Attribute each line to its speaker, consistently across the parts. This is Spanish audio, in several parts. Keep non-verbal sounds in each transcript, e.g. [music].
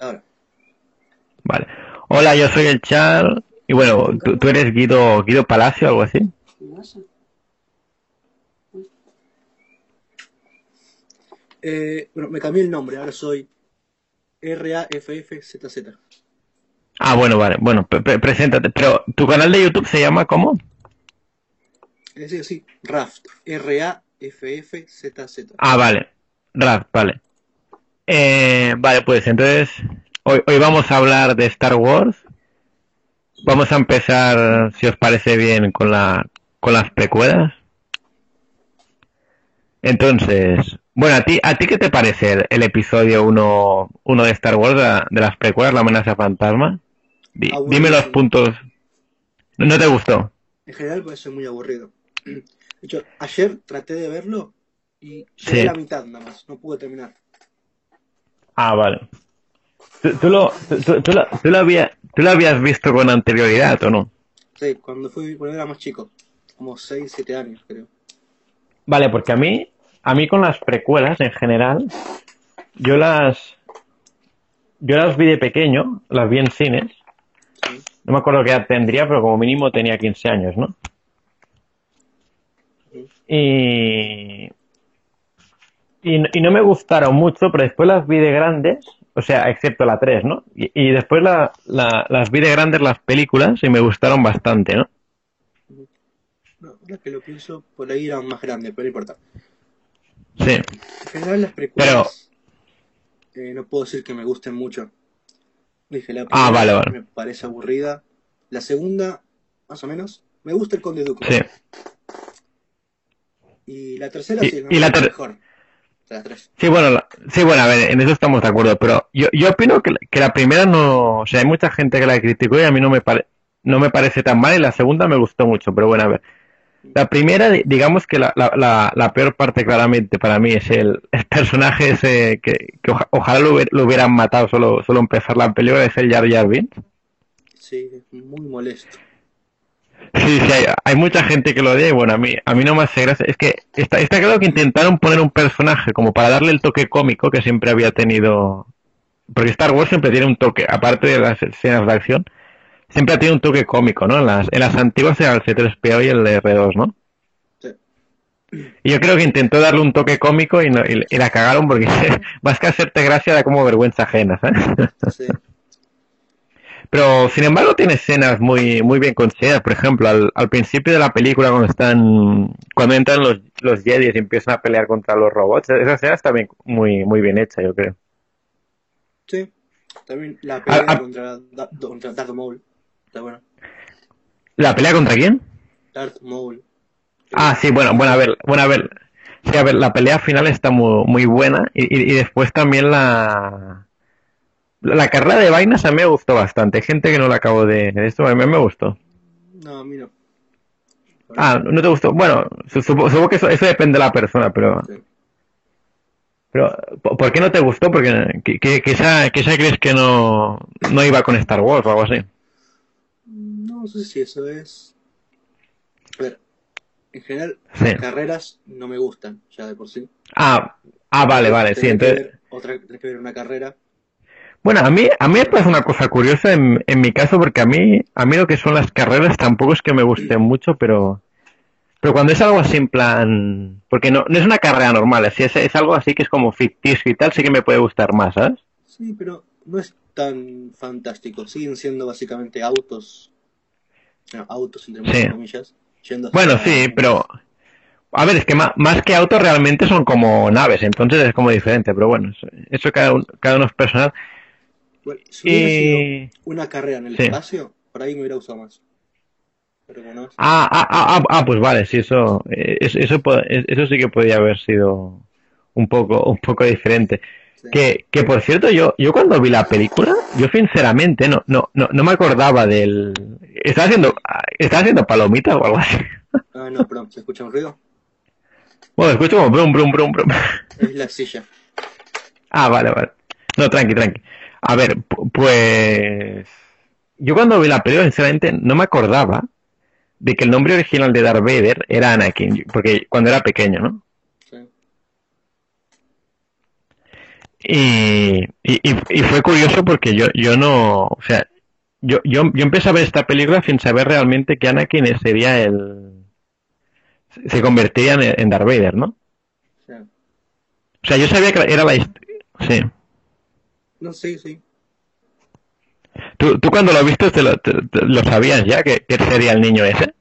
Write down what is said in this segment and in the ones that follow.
Speaker 1: Ahora.
Speaker 2: Vale. Hola, yo soy el Char. Y bueno, tú, tú eres Guido, Guido Palacio o algo así.
Speaker 1: Eh, bueno, me cambié el nombre, ahora soy R-A-F-F-Z-Z.
Speaker 2: Ah, bueno, vale. Bueno, pre- pre- preséntate. Pero, ¿tu canal de YouTube se llama cómo?
Speaker 1: Es decir, sí, Raft. R-A-F-F-Z-Z.
Speaker 2: Ah, vale. Rap, vale. Eh, vale, pues entonces, hoy, hoy vamos a hablar de Star Wars. Vamos a empezar, si os parece bien, con la, con las precuelas. Entonces, bueno, ¿a ti, a ti qué te parece el, el episodio 1 uno de Star Wars, de, la- de las precuelas, la amenaza fantasma? Di-
Speaker 1: Aburrido.
Speaker 2: dime los puntos. ¿No no te gustó?
Speaker 1: En general puede ser muy aburrido. De hecho, ayer traté de verlo y
Speaker 2: Sí.
Speaker 1: llegué a la mitad nada más, no pude terminar.
Speaker 2: Ah, vale. ¿Tú, tú lo, tú, lo, tú lo había- tú lo habías visto con anterioridad o no?
Speaker 1: Sí, cuando fui, cuando era más chico, como 6, 7 años creo.
Speaker 2: Vale, porque a mí, a mí con las precuelas en general, yo las, yo las vi de pequeño, las vi en cines.
Speaker 1: Sí.
Speaker 2: No me acuerdo qué edad tendría, pero como mínimo tenía 15 años, ¿no?
Speaker 1: Ujú.
Speaker 2: Y, y, no- y no me gustaron mucho, pero después las vi de grandes, o sea, excepto la 3, ¿no? Y, y después la, la- las vi de grandes las películas y me gustaron bastante, ¿no?
Speaker 1: No, ahora que lo pienso, por ahí eran más grandes, pero no importa.
Speaker 2: Sí.
Speaker 1: En general las precuelas eh, no puedo decir que me gusten mucho. Dije, la
Speaker 2: Ah,
Speaker 1: primera
Speaker 2: vale, vale.
Speaker 1: me parece aburrida. La segunda, más o menos, me gusta el Conde Duque.
Speaker 2: Sí.
Speaker 1: Y la tercera
Speaker 2: Y-
Speaker 1: sí, me
Speaker 2: y la
Speaker 1: mejor. De las tres.
Speaker 2: Sí, bueno, la- sí, bueno, a ver, en eso estamos de acuerdo, pero yo, yo opino que, que la primera no, o sea, hay mucha gente que la criticó y a mí no me pare, no me parece tan mal y la segunda me gustó mucho, pero bueno, a ver. La primera, di- digamos que la, la, la, la peor parte claramente para mí es el, el personaje ese que, que oja- ojalá lo, lo hubieran matado solo, solo empezar la película, es el Jar Jar Binks.
Speaker 1: Sí, es muy molesto. [laughs]
Speaker 2: Sí, sí, hay, hay mucha gente que lo odia y bueno, a mí, a mí no me hace gracia. Es que está, está claro que intentaron poner un personaje como para darle el toque cómico que siempre había tenido. Porque Star Wars siempre tiene un toque, aparte de las escenas de acción, siempre ha tenido un toque cómico, ¿no? En las, en las antiguas era el C3PO y el R2, ¿no?
Speaker 1: Sí.
Speaker 2: Y yo creo que intentó darle un toque cómico y, no- y, y la cagaron porque [laughs] más que hacerte gracia da como vergüenza ajena, ¿sabes?
Speaker 1: Sí. [laughs]
Speaker 2: Pero, sin embargo, tiene escenas muy, muy bien conseguidas. Por ejemplo, al, al principio de la película, cuando están, cuando entran los, los Jedi y empiezan a pelear contra los robots, esa escena está bien, muy, muy bien hecha, yo creo.
Speaker 1: Sí. También la pelea
Speaker 2: ah.
Speaker 1: contra, contra Darth Maul. Está buena.
Speaker 2: ¿La pelea contra quién?
Speaker 1: Darth Maul.
Speaker 2: Ah, sí, bueno, bueno, a ver, bueno, a ver. Sí, a ver, la pelea final está muy, muy buena y, y, y después también la, la carrera de vainas a mí me gustó bastante. Hay gente que no la acabo de, esto, a mí me gustó.
Speaker 1: No, a mí no.
Speaker 2: Ah, ¿no te gustó? Bueno, su- supo- supongo que eso, eso depende de la persona, pero...
Speaker 1: Sí.
Speaker 2: Pero, ¿por qué no te gustó? Porque que, que, quizá, quizá crees que no, no iba con Star Wars o algo así.
Speaker 1: No sé si eso es. A ver, en general,
Speaker 2: Sí.
Speaker 1: las carreras no me gustan, ya de por sí.
Speaker 2: Ah, ah, vale, vale, sí,
Speaker 1: Tenés que
Speaker 2: entonces...
Speaker 1: ver otra, tenés que ver una carrera.
Speaker 2: Bueno, a mí, a mí me parece una cosa curiosa en, en mi caso, porque a mí, a mí lo que son las carreras tampoco es que me gusten mucho, pero, pero cuando es algo así en plan, porque no, no es una carrera normal, así es, es algo así que es como ficticio y tal, sí que me puede gustar más, ¿sabes?
Speaker 1: Sí, pero no es tan fantástico. Siguen siendo básicamente autos. No, autos, entre muchas
Speaker 2: Sí.
Speaker 1: comillas. Yendo
Speaker 2: Bueno, sí, pero, a ver, es que más, más que autos realmente son como naves, entonces es como diferente, pero bueno, eso, eso cada uno, cada uno es personal.
Speaker 1: Bueno, si hubiera sido una carrera en el
Speaker 2: Sí.
Speaker 1: espacio, por ahí me hubiera gustado más. Pero como no es-
Speaker 2: Ah, ah, ah, ah, ah, pues vale, sí, eso, eh, eso, eso, eso sí que podría haber sido un poco, un poco diferente.
Speaker 1: sí.
Speaker 2: Que, que por cierto, yo, yo cuando vi la película, yo sinceramente no, no, no, no me acordaba del. ¿Estaba haciendo, estaba haciendo palomitas o algo así? [laughs]
Speaker 1: Ah, no, perdón, ¿se escucha un ruido?
Speaker 2: Bueno, escucho como brum, brum, brum, brum.
Speaker 1: Es la silla.
Speaker 2: Ah, vale, vale. No, tranqui, tranqui. A ver, pu- pues. Yo cuando vi la película, sinceramente, no me acordaba de que el nombre original de Darth Vader era Anakin, porque cuando era pequeño, ¿no?
Speaker 1: Sí.
Speaker 2: Y, y y, fue curioso porque yo, yo no, o sea, yo, yo, yo empecé a ver esta película sin saber realmente que Anakin sería el, se convertiría en, en Darth Vader, ¿no? O sea, yo sabía que era la historia, sí.
Speaker 1: No, sí, sí.
Speaker 2: ¿Tú, tú cuando lo viste te lo, lo sabías ya que, que, sería el niño ese?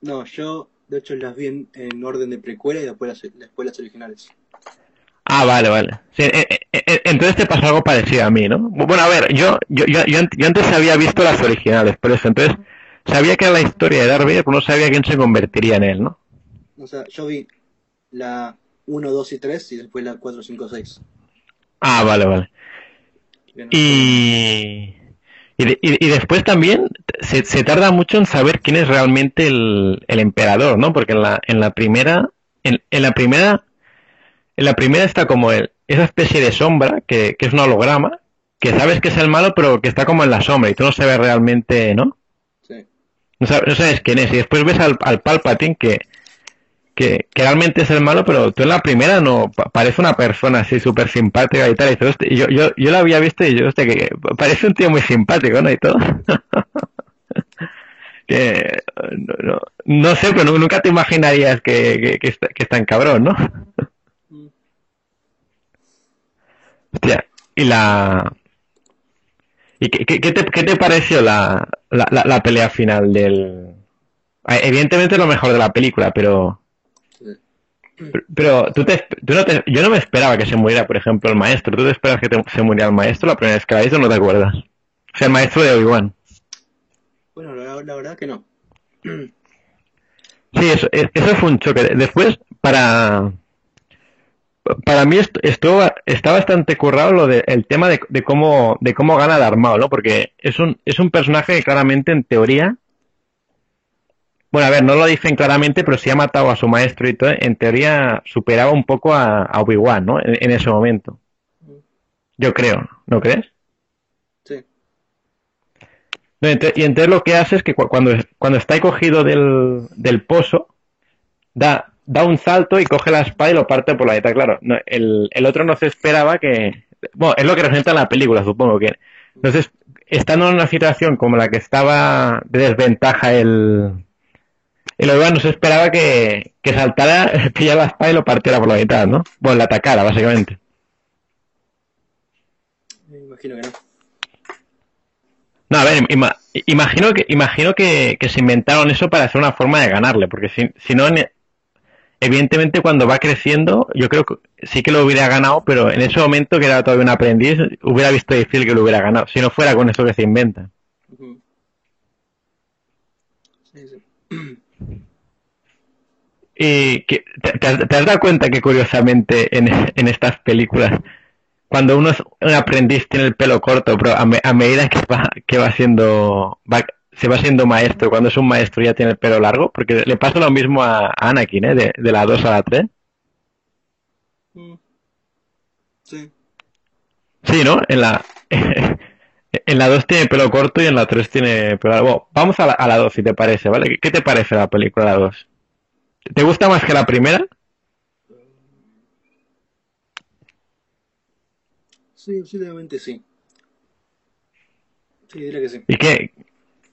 Speaker 1: No, yo de hecho las vi en, en orden de precuela y después las, después las originales.
Speaker 2: Ah, vale, vale. Sí, eh, eh, eh, entonces te pasó algo parecido a mí, ¿no? Bueno, a ver, yo, yo, yo, yo antes había visto las originales, por eso, entonces sabía que era la historia de Darth Vader, pero no sabía quién se convertiría en él, ¿no?
Speaker 1: O sea, yo vi la 1, 2 y 3 y después la 4, 5, 6.
Speaker 2: Ah, vale, vale. Y, y, y, después también se, se, tarda mucho en saber quién es realmente el, el emperador, ¿no? Porque en la, en la primera, en, en la primera en la primera está como el, esa especie de sombra, que, que, es un holograma, que sabes que es el malo, pero que está como en la sombra y tú no sabes realmente, ¿no?
Speaker 1: Sí.
Speaker 2: No sabes, no sabes quién es. Y después ves al, al Palpatine que, que, realmente es el malo, pero tú en la primera no, parece una persona así súper simpática y tal. Y, todo, yo, yo, yo la había visto y yo, hostia, que parece un tío muy simpático, ¿no? Y todo. [laughs] que no, no, no, sé, pero nunca te imaginarías que, que, que, está, es tan cabrón, ¿no? [laughs] Hostia, y la... ¿Y qué, qué, te, qué te, pareció la, la, la, pelea final del... Evidentemente lo mejor de la película, pero... Pero tú te, tú no te, yo no me esperaba que se muriera, por ejemplo, el maestro. ¿Tú te esperas que te, se muriera el maestro la primera vez que la viste o no te acuerdas? O sea, el maestro de Obi-Wan.
Speaker 1: Bueno, la, la, verdad que no.
Speaker 2: Sí, eso, eso fue un choque. Después, para, para mí esto, esto, está bastante currado lo de, el tema de, de, cómo de cómo gana Darmao, ¿no? Porque es un es un personaje que claramente en teoría bueno, a ver, no lo dicen claramente, pero si ha matado a su maestro y todo, en teoría superaba un poco a, a Obi-Wan, ¿no? En, en, ese momento. Yo creo, ¿no crees?
Speaker 1: Sí.
Speaker 2: No, entonces, y entonces lo que hace es que cuando, cuando está cogido del, del pozo, da, da un salto y coge la espada y lo parte por la mitad. Claro, no, el, el otro no se esperaba que. Bueno, es lo que representa la película, supongo que. Entonces, estando en una situación como la que estaba de desventaja el. El Obi-Wan no se esperaba que, que saltara, [laughs] pillara la espada y lo partiera por la mitad, ¿no? Bueno, la atacara, básicamente.
Speaker 1: Me imagino que no.
Speaker 2: No, a ver, ima, imagino que imagino que, que, se inventaron eso para hacer una forma de ganarle, porque si, si no, evidentemente cuando va creciendo, yo creo que sí que lo hubiera ganado, pero en ese momento que era todavía un aprendiz, hubiera visto difícil que lo hubiera ganado, si no fuera con eso que se inventa.
Speaker 1: Uh -huh. sí, sí. [clears throat]
Speaker 2: Y que, te, te, has dado cuenta que curiosamente en, en, estas películas, cuando uno es un aprendiz tiene el pelo corto, pero a, me, a medida que va, que va siendo, va, se va siendo maestro, cuando es un maestro ya tiene el pelo largo, porque le pasa lo mismo a Anakin, ¿eh? De, de la 2 a la 3.
Speaker 1: Mm. Sí.
Speaker 2: Sí, ¿no? En la, [laughs] en la 2 tiene pelo corto y en la 3 tiene pelo largo. Bueno, vamos a la, a la 2, si te parece, ¿vale? ¿Qué te parece la película la 2? ¿Te gusta más que la primera?
Speaker 1: Sí, posiblemente sí. Sí, diría que sí.
Speaker 2: ¿Y qué?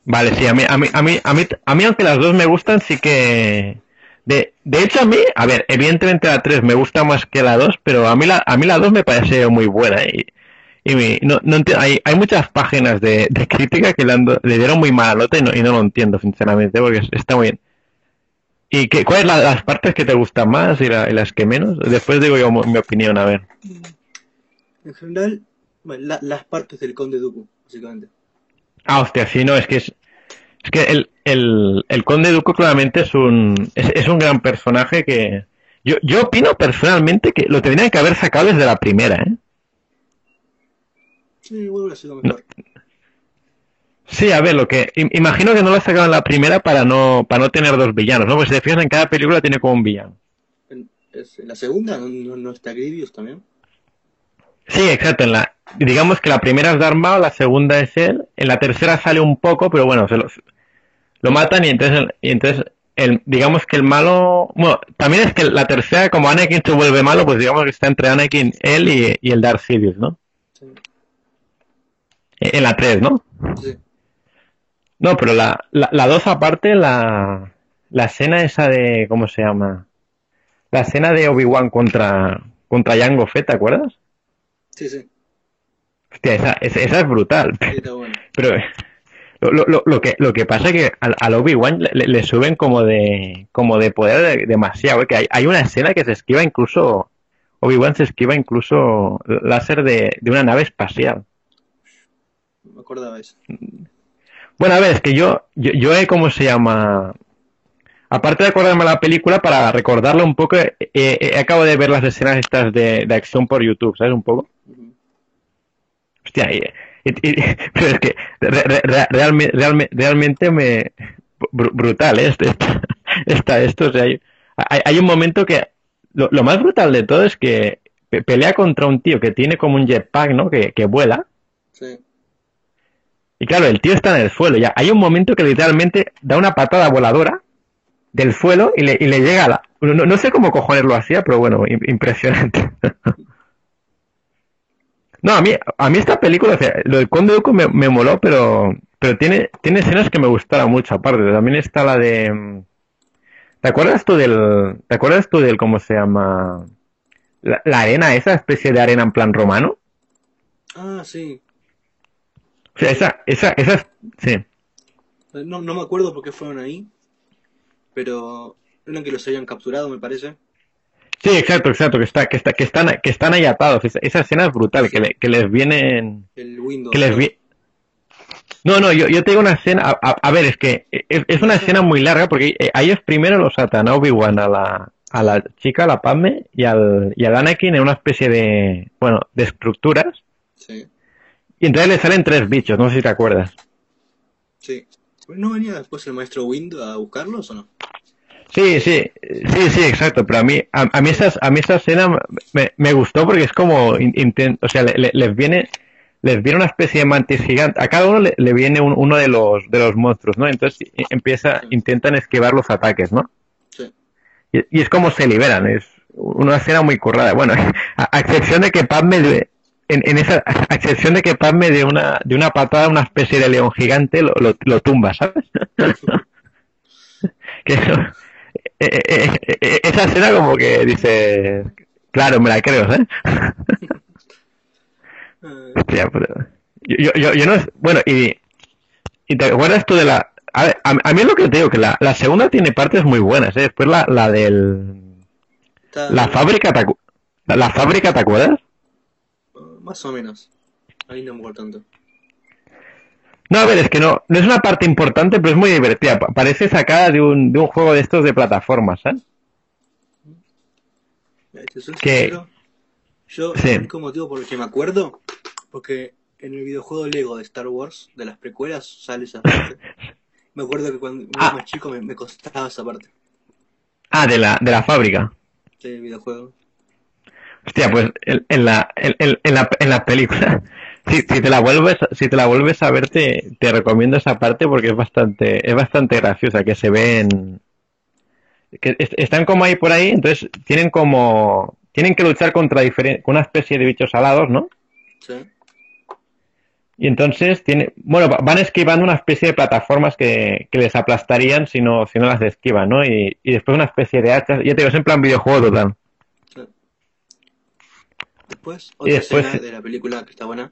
Speaker 2: Vale, sí, a mí, a mí, a mí, a mí, a mí aunque las dos me gustan, sí que... De, de hecho, a mí, a ver, evidentemente la 3 me gusta más que la 2, pero a mí la, a mí la 2 me parece muy buena. Y, y me, no, no hay, hay muchas páginas de, de crítica que le, han, le dieron muy mala nota y no, y no lo entiendo, sinceramente, porque está muy bien. ¿Y qué, cuáles la, las partes que te gustan más y, la, y, las que menos? Después digo yo mi opinión, a ver.
Speaker 1: En general, bueno, la, las partes del Conde Dooku, básicamente.
Speaker 2: Ah, hostia, sí, no, es que es, es que el, el, el Conde Dooku claramente es un, es, es, un gran personaje que... Yo, yo opino personalmente que lo tendrían que haber sacado desde la primera, ¿eh?
Speaker 1: Sí, hubiera sido mejor. No.
Speaker 2: Sí, a ver, lo que imagino que no lo sacaron en la primera para no para no tener dos villanos, ¿no? Pues si te fijas en cada película tiene como un villano.
Speaker 1: ¿En, es, en la segunda no, no, está Grievous también?
Speaker 2: Sí, exacto. En la digamos que la primera es Darth la segunda es él, en la tercera sale un poco, pero bueno, se lo, lo matan y entonces y entonces el digamos que el malo, bueno, también es que la tercera como Anakin se vuelve malo, pues digamos que está entre Anakin él y, y el Darth Sidious, ¿no?
Speaker 1: Sí.
Speaker 2: En la 3, ¿no?
Speaker 1: Sí.
Speaker 2: No, pero la, la, la 2 aparte, la, la escena esa de, ¿cómo se llama? La escena de Obi-Wan contra, contra Jango Fett, ¿te acuerdas?
Speaker 1: Sí, sí.
Speaker 2: Hostia, esa, esa, esa es brutal.
Speaker 1: Sí, está bueno. [laughs]
Speaker 2: Pero lo, lo, lo, que, lo que pasa es que al, al Obi-Wan le, le suben como de, como de poder de- demasiado, ¿eh? que hay, hay una escena que se esquiva incluso, Obi-Wan se esquiva incluso láser de, de una nave espacial.
Speaker 1: No me acordaba eso.
Speaker 2: Bueno, a ver, es que yo, yo, yo he, ¿cómo se llama? Aparte de acordarme la película, para recordarla un poco, eh, eh, acabo de ver las escenas estas de, de acción por YouTube, ¿sabes? Un poco. Hostia, y- [laughs] pero es que re- re- re- realme- realme- realmente me... br- brutal, ¿eh? Este- [laughs] Esta, esto, o sea, hay, hay- hay un momento que... Lo, lo más brutal de todo es que pe- pelea contra un tío que tiene como un jetpack, ¿no? Que, que vuela.
Speaker 1: Sí.
Speaker 2: Y claro, el tío está en el suelo. Ya hay un momento que literalmente da una patada voladora del suelo y le, y le llega a la... No, no sé cómo cojones lo hacía, pero bueno, im- impresionante. [laughs] No, a mí, a mí esta película, o sea, lo del Conde Dooku me, me moló, pero, pero tiene, tiene escenas que me gustaron mucho, aparte. También está la de... ¿Te acuerdas tú del... ¿Te acuerdas tú del, cómo se llama? La, la arena, esa especie de arena en plan romano.
Speaker 1: Ah, sí.
Speaker 2: O sea, esa, esa, esa, sí.
Speaker 1: No, no me acuerdo por qué fueron ahí, pero eran que los habían capturado, me parece.
Speaker 2: Sí, exacto, exacto, que está, que está, que están, que están ahí atados. Esa, esa escena es brutal, que, le- que les vienen,
Speaker 1: El Windows.
Speaker 2: que les
Speaker 1: ¿no?
Speaker 2: vi- No, no, yo, yo tengo una escena, a, a- a ver, es que es, es una escena muy larga porque eh, a ellos primero los atan a Obi-Wan, a la, a la chica, a la Padme, y al, y al Anakin en una especie de, bueno, de estructuras,
Speaker 1: Sí,
Speaker 2: y entonces le salen tres bichos, no sé si te acuerdas.
Speaker 1: sí. ¿No venía después el maestro Wind a buscarlos o no?
Speaker 2: Sí, sí, sí, sí, exacto, pero a mí, a, a mí, esas, a mí esa escena me, me gustó porque es como, o sea, le- le- les viene, les viene una especie de mantis gigante, a cada uno le, le viene un- uno de los, de los monstruos, ¿no? Entonces empieza,
Speaker 1: Sí.
Speaker 2: intentan esquivar los ataques, ¿no?
Speaker 1: Sí.
Speaker 2: Y, y es como se liberan, es una escena muy currada. Bueno, [laughs] a, a excepción de que Padme, de- en, en esa, a excepción de que Padme de una, de una patada, una especie de león gigante lo, lo, lo tumba, ¿sabes? [laughs] que eso- eh, eh, eh, esa escena como que dice, claro, me la creo, ¿eh? [laughs] Hostia, pero- yo, yo, no, bueno, y, y te acuerdas tú de la, a, ver, a, a mí es lo que te digo, que la, la segunda tiene partes muy buenas, ¿eh? Después la, la del, la fábrica, ¿te acu- la, la fábrica, ¿te acuerdas?
Speaker 1: Más o menos. Ahí no me acuerdo tanto.
Speaker 2: No, a ver, es que no, no es una parte importante, pero es muy divertida. Pa- Parece sacada de un, de un juego de estos de plataformas, ¿eh?
Speaker 1: Te
Speaker 2: Que-
Speaker 1: Yo,
Speaker 2: Sí.
Speaker 1: el único motivo por el que me acuerdo, porque en el videojuego Lego de Star Wars, de las precuelas, sale esa parte. [laughs] Me acuerdo que cuando
Speaker 2: Ah.
Speaker 1: era más chico me, me costaba esa parte
Speaker 2: Ah, de la, de la fábrica.
Speaker 1: del videojuego.
Speaker 2: Hostia, pues en, en la, en, en- la, en la película, [laughs] si, si te la vuelves, si te la vuelves a ver, te, te recomiendo esa parte porque es bastante, es bastante graciosa, que se ven, que est- están como ahí por ahí, entonces tienen como, tienen que luchar contra una especie de bichos alados, ¿no?
Speaker 1: Sí.
Speaker 2: Y entonces tiene, bueno, va- van esquivando una especie de plataformas que, que les aplastarían si no, si no las esquivan, ¿no? Y, y después una especie de hachas, ya te digo, es en plan videojuego total.
Speaker 1: Después,
Speaker 2: Y
Speaker 1: otra
Speaker 2: después-
Speaker 1: escena de la película que está buena,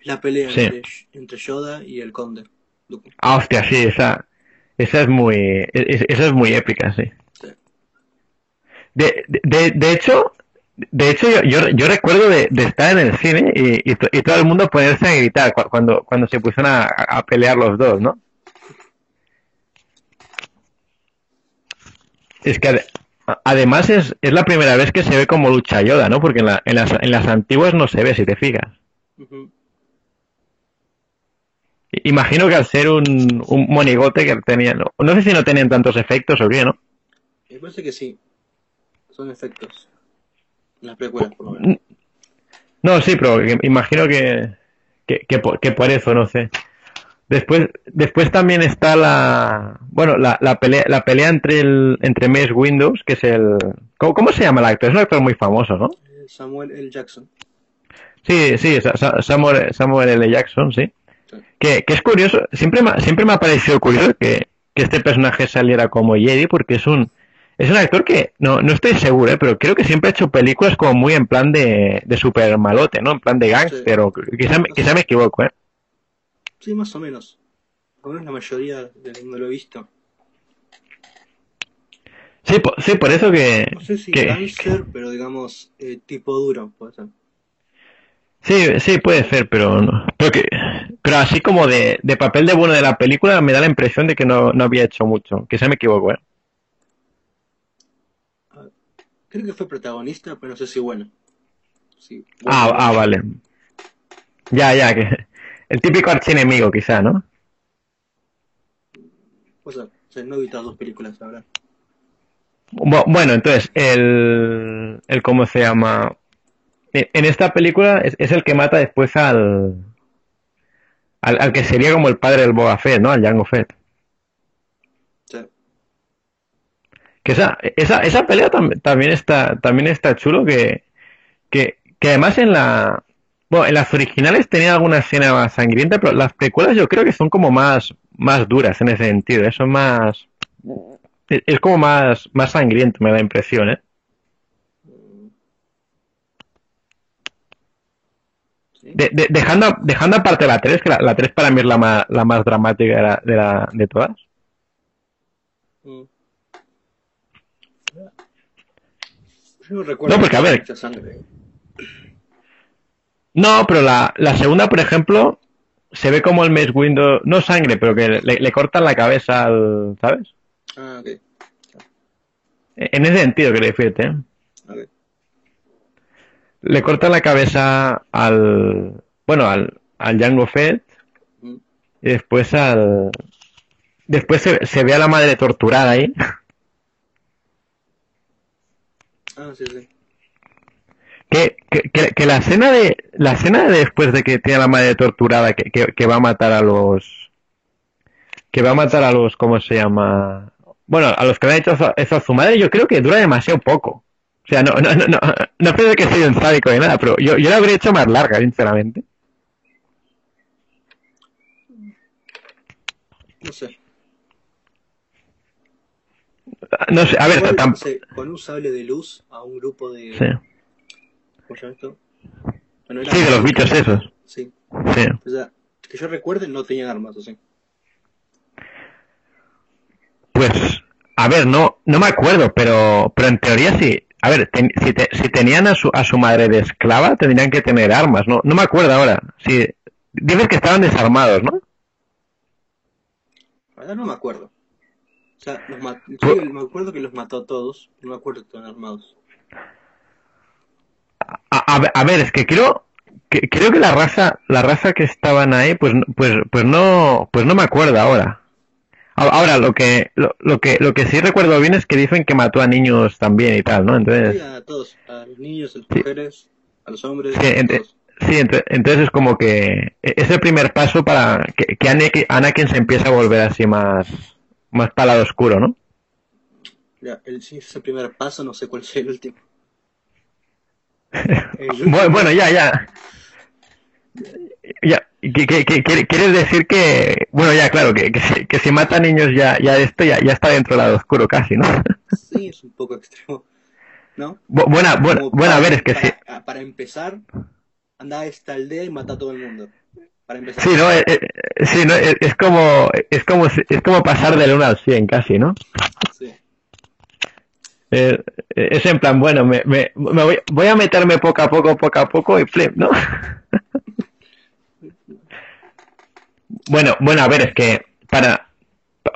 Speaker 1: es la pelea
Speaker 2: Sí.
Speaker 1: entre, entre Yoda y el conde. Dooku.
Speaker 2: Ah, hostia, sí, esa, esa es muy, e- e- esa es muy épica, sí.
Speaker 1: Sí.
Speaker 2: De, de, de hecho, de hecho yo, yo, yo recuerdo de, de estar en el cine y, y, y todo el mundo ponerse a gritar cu- cuando, cuando se pusieron a, a pelear los dos, ¿no? Es que además es, es la primera vez que se ve como lucha Yoda, ¿no? Porque en, la, en, las, en las antiguas no se ve, si te fijas. Imagino que al ser un, un monigote que tenía, no, no sé si no tenían tantos efectos o qué, ¿no?
Speaker 1: Me parece que sí. Son efectos. En las precuelas, por lo menos.
Speaker 2: No, sí, pero imagino que, que, que, por, que por eso, no sé. Después, después también está la, bueno, la, la pelea, la pelea entre el, entre Mace Windows, que es el, ¿cómo, cómo se llama el actor? Es un actor muy famoso, ¿no?
Speaker 1: Eh, Samuel L. Jackson.
Speaker 2: Sí, sí, Samuel, Samuel L. Jackson, sí. Que, que, es curioso, siempre me, siempre me ha parecido curioso que, que este personaje saliera como Jedi porque es un es un actor que no, no estoy seguro, ¿eh? pero creo que siempre ha hecho películas como muy en plan de, de super malote, ¿no? En plan de gangster, o quizá, quizá me equivoco, ¿eh?
Speaker 1: Sí, más o menos. Por lo menos la mayoría de no lo he visto.
Speaker 2: Sí, por, sí, por eso que...
Speaker 1: No sé si gangster, pero digamos, eh, tipo duro, puede ser.
Speaker 2: Sí, sí, puede ser, pero no. Pero, que, pero así como de, de papel de bueno de la película me da la impresión de que no, no había hecho mucho. Quizá me equivoco, ¿eh?
Speaker 1: Creo que fue protagonista, pero no sé si bueno.
Speaker 2: ah, ah, vale. Ya, ya, que el típico archienemigo quizá, ¿no?
Speaker 1: O sea, no he visto dos películas ahora.
Speaker 2: Bueno, entonces, el, el ¿cómo se llama? E, en esta película es, el que mata después al, al, que sería como el padre del Boba Fett, ¿no? Al Jango Fett. Que esa, esa, esa pelea también está, también está chulo que, que, que además en la, bueno, en las originales tenía alguna escena más sangrienta, pero las precuelas yo creo que son como más, más duras en ese sentido, ¿eh? son más, es como más, más sangriento, me da impresión, ¿eh? De, dejando, dejando aparte la 3, que la, la 3 para mí es la más, la más dramática de, la, de, la, de todas. Mm.
Speaker 1: no recuerdo.
Speaker 2: No, porque a ver. No, pero la, la segunda, por ejemplo, se ve como el mes Windows, no sangre, pero que le, le cortan la cabeza al, ¿sabes?
Speaker 1: Ah, ok.
Speaker 2: En ese sentido que le fíjate, ¿eh? Okay. Le cortan la cabeza al, bueno, al, al Django Fett y después al, después se, se ve a la madre torturada ahí.
Speaker 1: Ah, sí, sí.
Speaker 2: Que, que, que, la escena de la escena de después de que tiene a la madre torturada que, que, va a matar a los que va a matar a los cómo se llama bueno a los que le han hecho eso a su madre yo creo que dura demasiado poco o sea no no no no no creo que soy un sádico ni nada pero yo yo la habría hecho más larga sinceramente
Speaker 1: no sé
Speaker 2: no sé, a ver,
Speaker 1: con un sable de luz a un grupo de.
Speaker 2: Sí.
Speaker 1: ¿Cómo se llama esto?
Speaker 2: sí, de los bichos esos.
Speaker 1: Sí.
Speaker 2: sí.
Speaker 1: O sea, que yo recuerde, no tenían armas, ¿o sí?
Speaker 2: Pues, a ver, no, no me acuerdo, pero, pero en teoría sí. A ver, si, si tenían a su, a su madre de esclava, tendrían que tener armas, ¿no? No me acuerdo ahora. Si, dices que estaban desarmados, ¿no?
Speaker 1: No me acuerdo. O sea, los me acuerdo que los mató a todos, no me acuerdo que estaban armados.
Speaker 2: A, a, ver, es que creo que creo que la raza la raza que estaban ahí pues pues pues no pues no me acuerdo ahora. Ahora lo que lo, lo que lo que sí recuerdo bien es que dicen que mató a niños también y tal, ¿no? Entonces
Speaker 1: sí, a todos, a los niños, a las mujeres, a los hombres. Sí,
Speaker 2: sí entonces, es como que e, es el primer paso para que, que Anakin se empiece a volver así más más para oscuro, ¿no?
Speaker 1: Ya, el, sí, ese primer paso, no sé cuál es el último. [laughs]
Speaker 2: bueno, ya, ya. Ya, quieres decir que, bueno, ya, claro, que, que, si, mata niños ya, ya esto ya, ya está dentro del lado oscuro casi, ¿no?
Speaker 1: Sí, [laughs] es un poco extremo, ¿no?
Speaker 2: buena, buena, buena, a ver, es que
Speaker 1: para, sí. Para empezar, anda a esta aldea y mata a todo el mundo.
Speaker 2: Sí, no, es, eh, eh, sí, no, es, como es como es como pasar del 1 al 100 casi, ¿no?
Speaker 1: Sí.
Speaker 2: Eh, es en plan, bueno, me, me, me voy, voy, a meterme poco a poco, poco a poco y flip, ¿no? [laughs] bueno, bueno, a ver, es que para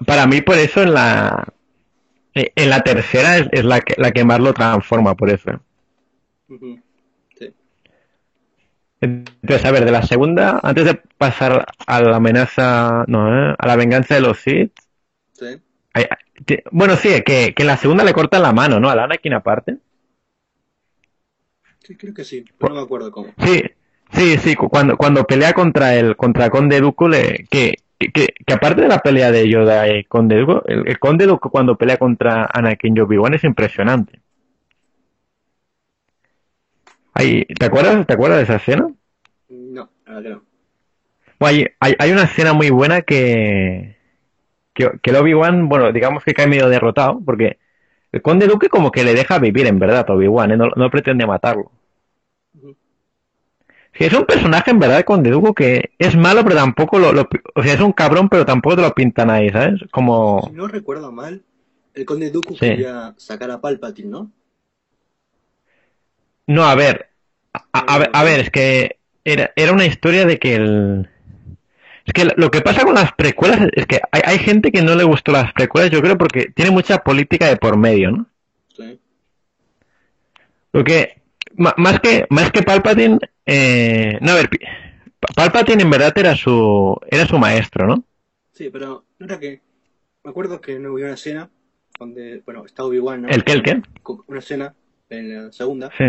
Speaker 2: para mí por eso en la en la tercera es, es la que la que más lo transforma por eso. Entonces, a ver, de la segunda, antes de pasar a la amenaza, no, ¿eh? a la venganza de los Sith.
Speaker 1: Sí.
Speaker 2: Bueno, sí, que, que en la segunda le cortan la mano, ¿no? A la Anakin aparte.
Speaker 1: Sí, creo que sí, pero no me acuerdo cómo.
Speaker 2: Sí, sí, sí, cuando, cuando pelea contra el contra Conde Dooku, le, que, que, que, aparte de la pelea de Yoda y Conde Dooku, el, Conde Dooku cuando pelea contra Anakin y Obi-Wan es impresionante. Hay, ¿Te acuerdas? ¿Te acuerdas de esa escena?
Speaker 1: No, la verdad que no.
Speaker 2: Bueno, hay, hay, hay una escena muy buena que, que, que el Obi-Wan, bueno, digamos que cae medio derrotado, porque el Conde Duque como que le deja vivir en verdad a Obi-Wan, ¿eh? no, no pretende matarlo.
Speaker 1: Ujú.
Speaker 2: Sí, es un personaje en verdad el Conde Duque que es malo, pero tampoco lo, lo- O sea, es un cabrón, pero tampoco te lo pintan ahí, ¿sabes? Como...
Speaker 1: Si no recuerdo mal, el conde Dooku
Speaker 2: Sí.
Speaker 1: quería sacar a Palpatine, ¿no?
Speaker 2: No, a ver, a, a ver, a ver, es que era, era una historia de que el... Es que lo que pasa con las precuelas es que hay, hay gente que no le gustó las precuelas, yo creo, porque tiene mucha política de por medio, ¿no?
Speaker 1: Sí.
Speaker 2: Porque más que más que Palpatine, eh, no a ver, Palpatine en verdad era su era su maestro, ¿no?
Speaker 1: Sí, pero no era que. Me acuerdo que no hubo una escena donde. Bueno, está Obi-Wan, ¿no?
Speaker 2: El que el
Speaker 1: Con- Una escena en la segunda.
Speaker 2: sí.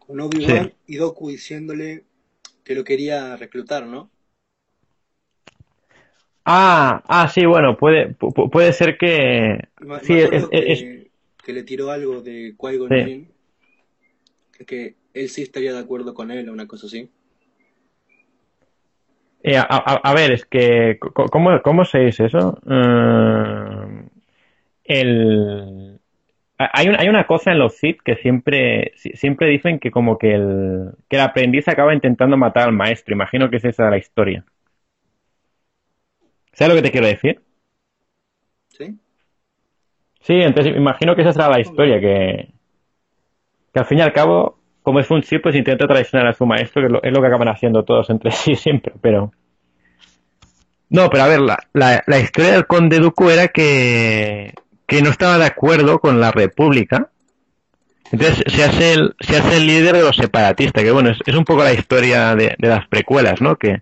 Speaker 1: Con Obi-Wan y Doku diciéndole que lo quería reclutar, ¿no?
Speaker 2: Ah, ah, sí, bueno, puede pu- pu- puede ser que sí es,
Speaker 1: que, le tiró algo de Qui-Gon
Speaker 2: Sí.
Speaker 1: Que él sí estaría de acuerdo con él o una cosa así.
Speaker 2: eh, a, a- a ver, es que ¿cómo, cómo se dice eso? Eh, el hay una, hay una cosa en los Sith que siempre si- siempre dicen que como que el que el aprendiz acaba intentando matar al maestro. Imagino que es esa la historia. ¿Sabes lo que te quiero decir?
Speaker 1: ¿Sí?
Speaker 2: Sí, entonces imagino que esa será la historia, que, que al fin y al cabo, como es un chip, pues intenta traicionar a su maestro, que es lo, es lo que acaban haciendo todos entre [laughs] sí siempre, pero... No, pero a ver, la, la, la historia del conde Dooku era que, que no estaba de acuerdo con la república, entonces se hace el, se hace el líder de los separatistas, que bueno, es, es un poco la historia de, de las precuelas, ¿no? Que,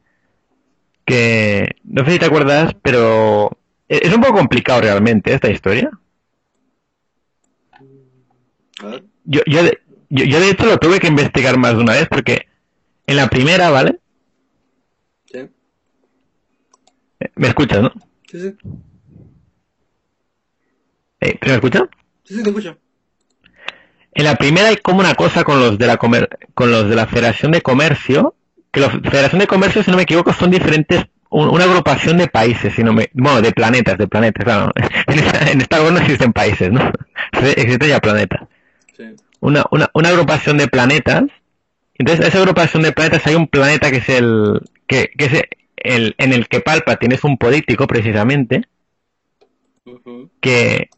Speaker 2: que, no sé si te acuerdas, pero es un poco complicado realmente esta historia.
Speaker 1: Ver.
Speaker 2: Yo, yo, de, yo, yo de hecho lo tuve que investigar más de una vez porque en la primera, ¿vale?
Speaker 1: ¿Sí?
Speaker 2: Eh, ¿Me escuchas, no?
Speaker 1: Sí, sí.
Speaker 2: Eh, ¿Me escuchas?
Speaker 1: Sí, sí, te escucho.
Speaker 2: En la primera hay como una cosa con los de la comer con los de la Federación de Comercio, que la Federación de Comercio, si no me equivoco, son diferentes, un- una agrupación de países, si no me, bueno, de planetas, de planetas, claro. [laughs] En, esta- Star Wars no existen países, ¿no? [laughs] Existen ya planetas.
Speaker 1: Sí.
Speaker 2: una, una, una agrupación de planetas. Entonces, esa agrupación de planetas hay un planeta que es el que, que es el en el que Palpatine es un político precisamente, que,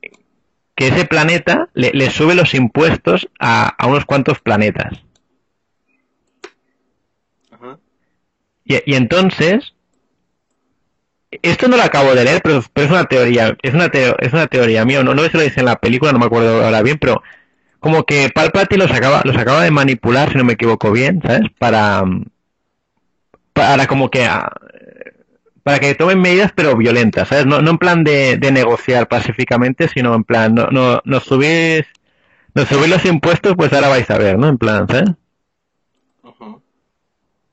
Speaker 2: que ese planeta le, le sube los impuestos a, a unos cuantos planetas. Y, entonces, esto no lo acabo de leer, pero, es una teoría, es una, teo- es una teoría mía, no, no sé lo dice en la película, no me acuerdo ahora bien, pero como que Palpatine los acaba, los acaba de manipular, si no me equivoco bien, ¿sabes? Para, para como que, ah, para que tomen medidas pero violentas, ¿sabes? No, no en plan de, de negociar pacíficamente, sino en plan, no, no, nos subís, nos subís los impuestos, pues ahora vais a ver, ¿no? En plan, ¿sabes?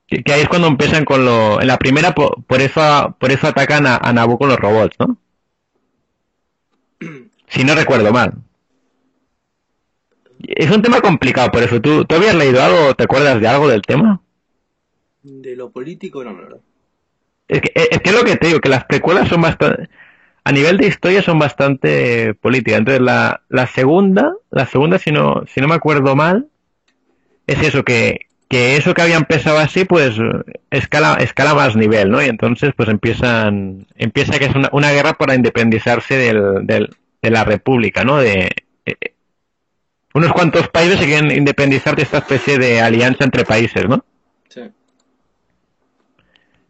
Speaker 2: Que, que ahí es cuando empiezan con lo... En la primera, por, por eso por eso atacan a, a Naboo con los robots, ¿no? [clears throat] Si no recuerdo mal. Es un tema complicado, por eso. ¿Tú, ¿Tú habías leído algo te acuerdas de algo del tema?
Speaker 1: De lo político, no, la verdad.
Speaker 2: Es que, es que es lo que te digo, que las precuelas son bastante... A nivel de historia son bastante políticas. Entonces la, la segunda, la segunda si no, si no me acuerdo mal, es eso, que, que eso que había empezado así, pues escala, escala más nivel, ¿no? Y entonces pues empiezan, empieza que es una, una guerra para independizarse del, del, de la república, ¿no? De, eh, unos cuantos países se quieren independizar de esta especie de alianza entre países, ¿no?
Speaker 1: Sí.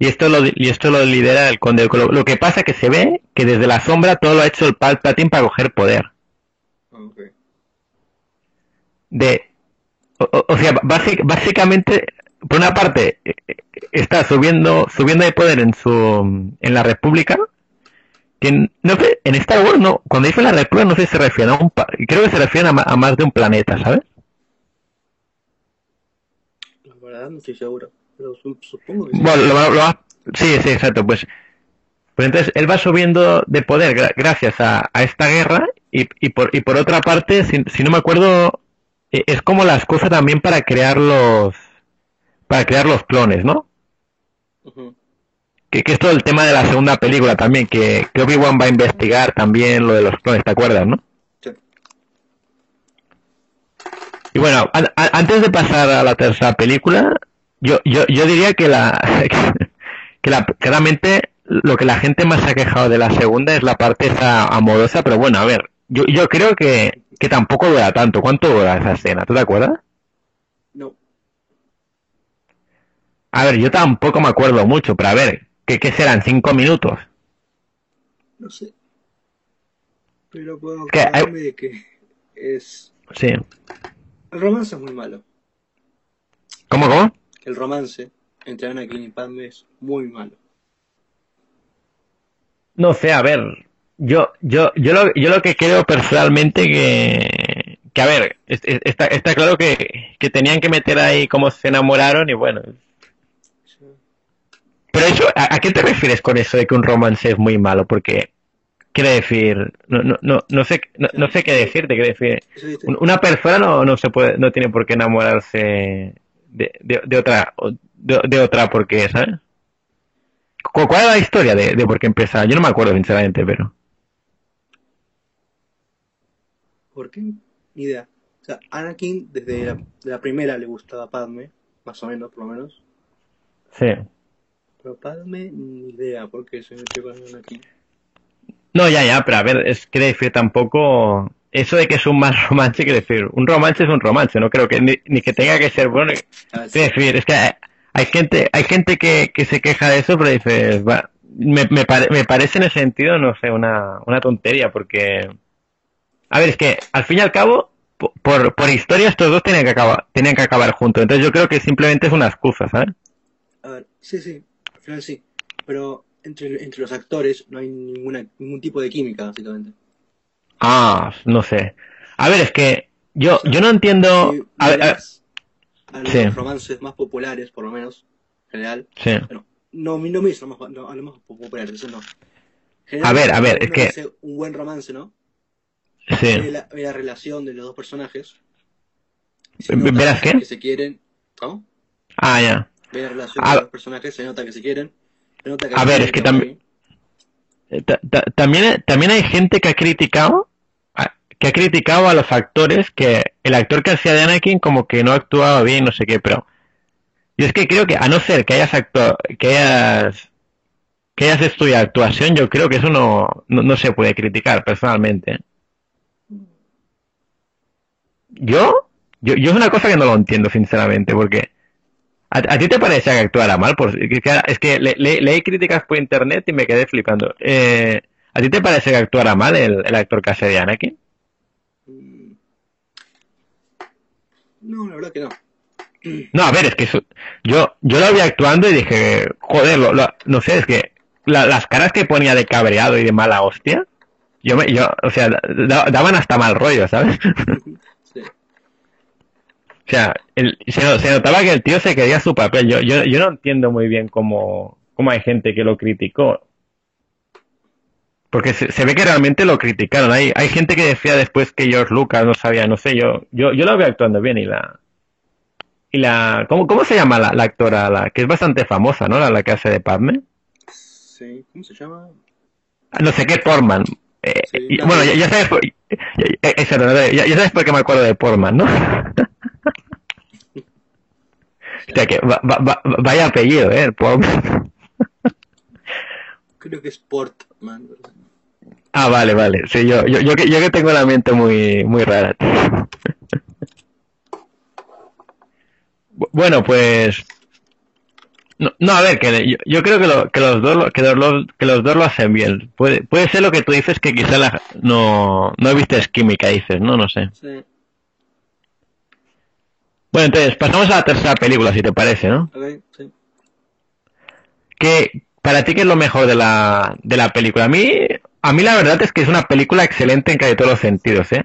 Speaker 2: Y esto lo, y esto lo lidera el conde. Lo, lo que pasa que se ve que desde la sombra todo lo ha hecho el Palpatine para coger poder.
Speaker 1: Ah, ok.
Speaker 2: De, o, sea, básic- básicamente, por una parte, eh, eh, está subiendo, subiendo de poder en su, en la República. Que no sé, en Star Wars no, cuando dice la República no sé si se refiere a un, creo que se refiere a, más de un planeta, ¿sabes?
Speaker 1: La verdad no estoy seguro. Pero su- supongo que sí.
Speaker 2: Bueno, lo, lo va- sí, sí, exacto, pues, pues entonces él va subiendo de poder gra- gracias a, a esta guerra y, y por, y por otra parte, si, si no me acuerdo, es como la excusa también para crear los para crear los clones, ¿no? que, que, es todo el tema de la segunda película también, que, que Obi-Wan va a investigar también lo de los clones, ¿te acuerdas, no? Sí. Y bueno, antes de pasar a la tercera película, yo, yo, yo diría que la, [laughs] que la, claramente lo que la gente más ha quejado de la segunda es la parte esa amorosa, pero bueno, a ver, yo, yo creo que, que tampoco dura tanto. ¿Cuánto dura esa escena? ¿Tú te acuerdas?
Speaker 1: No.
Speaker 2: A ver, yo tampoco me acuerdo mucho, pero a ver, ¿qué, qué serán? ¿Cinco minutos?
Speaker 1: No sé. Pero puedo acordarme de que es...
Speaker 2: Sí.
Speaker 1: El romance es muy malo.
Speaker 2: ¿Cómo, cómo?
Speaker 1: El romance entre Anakin y Padme es muy malo.
Speaker 2: No sé, a ver, yo, yo, yo lo, yo lo que creo personalmente que, que a ver, está, está claro que, que tenían que meter ahí cómo se enamoraron y bueno. Pero eso, ¿a, qué te refieres con eso de que un romance es muy malo? Porque quiere decir, no, no, no, no sé, no, sé qué decirte, quiere decir, una persona no, no se puede, no tiene por qué enamorarse de, de, otra, de, de otra porque, ¿sabes? ¿Cuál es la historia de, de por qué empezaba? Yo no me acuerdo sinceramente, pero.
Speaker 1: ¿Por qué? Ni idea. O sea, Anakin desde la, primera le gustaba Padme, más o menos, por lo menos.
Speaker 2: Sí.
Speaker 1: Pero Padme, ni idea por qué se metió con Anakin.
Speaker 2: No, ya, ya, pero a ver, es que decir tampoco. Eso de que es un mal [laughs] romance, quiere decir, un romance es un romance, no creo que ni, que tenga que ser bueno. Ah, decir, es que hay, gente, hay gente que, que se queja de eso, pero dices, me, me, me parece en ese sentido, no sé, una, una tontería, porque a ver, es que al fin y al cabo, por, por historia, estos dos tenían que acabar, tenían que acabar juntos. Entonces yo creo que simplemente es una excusa, ¿sabes?
Speaker 1: A ver, sí, sí, al final sí. Pero entre, entre los actores no hay ninguna, ningún tipo de química, básicamente.
Speaker 2: Ah, no sé. A ver, es que yo, yo no entiendo. a ver,
Speaker 1: a, los romances más populares, por lo menos, en general.
Speaker 2: Sí.
Speaker 1: Bueno, no, no me hizo más, no, a los más populares, eso no.
Speaker 2: a ver, a ver, es que.
Speaker 1: Un buen romance, ¿no?
Speaker 2: Sí.
Speaker 1: la, la, relación de los dos personajes.
Speaker 2: ¿Verás qué?
Speaker 1: Que se quieren.
Speaker 2: Ah, ya.
Speaker 1: Ve la relación de los dos personajes, se nota que se quieren. Se nota que
Speaker 2: a ver, es que también. Eh, también, también hay gente que ha criticado que ha criticado a los actores que el actor que hacía de Anakin como que no actuaba bien no sé qué pero yo es que creo que a no ser que hayas actuado que hayas que hayas estudiado actuación yo creo que eso no, no, no se puede criticar personalmente yo, yo, yo es una cosa que no lo entiendo, sinceramente, porque ¿a, ti te parece que actuara mal? Por, es que le, leí críticas por internet y me quedé flipando. Eh, ¿A ti te parece que actuara mal el, el actor que hace de Anakin?
Speaker 1: Mm. No, la verdad que no.
Speaker 2: No, a ver, es que yo, yo lo vi actuando y dije, joder, no sé, es que las caras que ponía de cabreado y de mala hostia, yo, me, yo o sea, daban hasta mal rollo, ¿sabes? [laughs] O sea, se, notaba que el tío se quería su papel. Yo, yo, yo no entiendo muy bien cómo, cómo hay gente que lo criticó. Porque se, ve que realmente lo criticaron. Hay, hay gente que decía después que George Lucas no sabía, no sé, yo, yo, yo lo veo actuando bien y la, y la, ¿cómo, cómo se llama la, la actora? La, que es bastante famosa, ¿no? La, la que hace de Padme.
Speaker 1: Sí, ¿cómo se llama?
Speaker 2: No sé qué, Portman. Eh, bueno, ya, ya sabes, ya, ya, sabes por qué me acuerdo de Portman, ¿no? [laughs] O sea que vaya apellido, ¿eh?
Speaker 1: Creo que es Portman.
Speaker 2: Ah, vale, vale. Sí, yo, yo, yo, que, yo que tengo la mente muy, muy rara. bueno, pues... No, no, a ver, que yo, creo que, lo, que, los dos, que, los, que los dos lo hacen bien. Puede, puede ser lo que tú dices que quizá la, no, no viste química, dices, ¿no? No sé.
Speaker 1: Sí.
Speaker 2: Bueno, entonces, pasamos a la tercera película, si te parece, ¿no?
Speaker 1: Okay, sí.
Speaker 2: Que, para ti, ¿qué es lo mejor de la, de la película? A mí, a mí la verdad es que es una película excelente en casi todos los sentidos, ¿eh?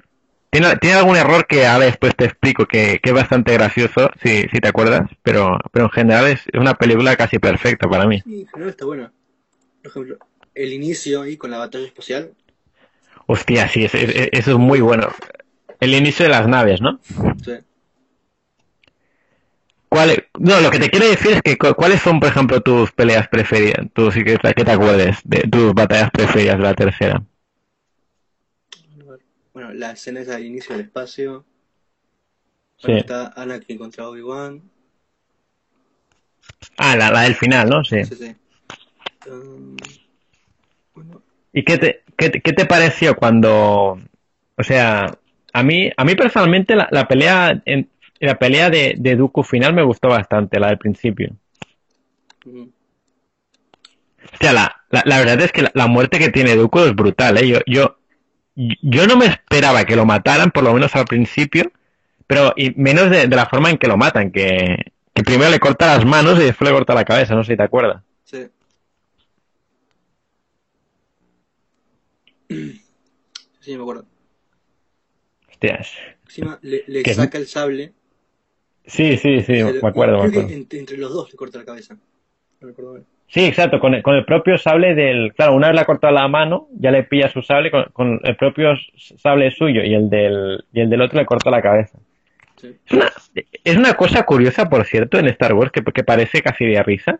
Speaker 2: Tiene, tiene algún error que ahora después te explico que, que es bastante gracioso, si, si te acuerdas, pero, pero en general es una película casi perfecta para mí.
Speaker 1: Sí, general está buena. Por ejemplo, el inicio ahí con la batalla espacial.
Speaker 2: Hostia, sí, eso es muy bueno el inicio de las naves, ¿no?
Speaker 1: Sí.
Speaker 2: ¿Cuál, no, lo que te quiero decir es que cu- cuáles son, por ejemplo, tus peleas preferidas, tus, que, que te acuerdes de tus batallas preferidas de la tercera.
Speaker 1: Bueno, la escena es al inicio del espacio.
Speaker 2: Sí.
Speaker 1: Está Anakin contra Obi-Wan.
Speaker 2: Ah, la, la del final, ¿no? Sí.
Speaker 1: Sí, sí. Um, bueno,
Speaker 2: ¿Y qué te, qué, qué te pareció cuando, o sea, a mí, a mí personalmente la, la pelea, en, la pelea de, de Dooku final me gustó bastante, la del principio.
Speaker 1: mm,
Speaker 2: O sea, la, la, la verdad es que la, la muerte que tiene Dooku es brutal, ¿eh? Yo, yo, yo no me esperaba que lo mataran, por lo menos al principio, pero y menos de, de la forma en que lo matan, que, que primero le corta las manos y después le corta la cabeza, no sé si te acuerdas.
Speaker 1: sí. Sí, me acuerdo.
Speaker 2: Hostias.
Speaker 1: Encima le, saca el sable.
Speaker 2: Sí, sí, sí, me acuerdo, me
Speaker 1: entre, entre los dos le corta la cabeza. No recuerdo bien.
Speaker 2: Sí, exacto, con el, con el propio sable del... Claro, una vez le ha cortado la mano, ya le pilla su sable, con, con el propio sable suyo y el del, y el del otro le corta la cabeza.
Speaker 1: Sí.
Speaker 2: Es una, es una cosa curiosa, por cierto, en Star Wars, que, que parece casi de risa,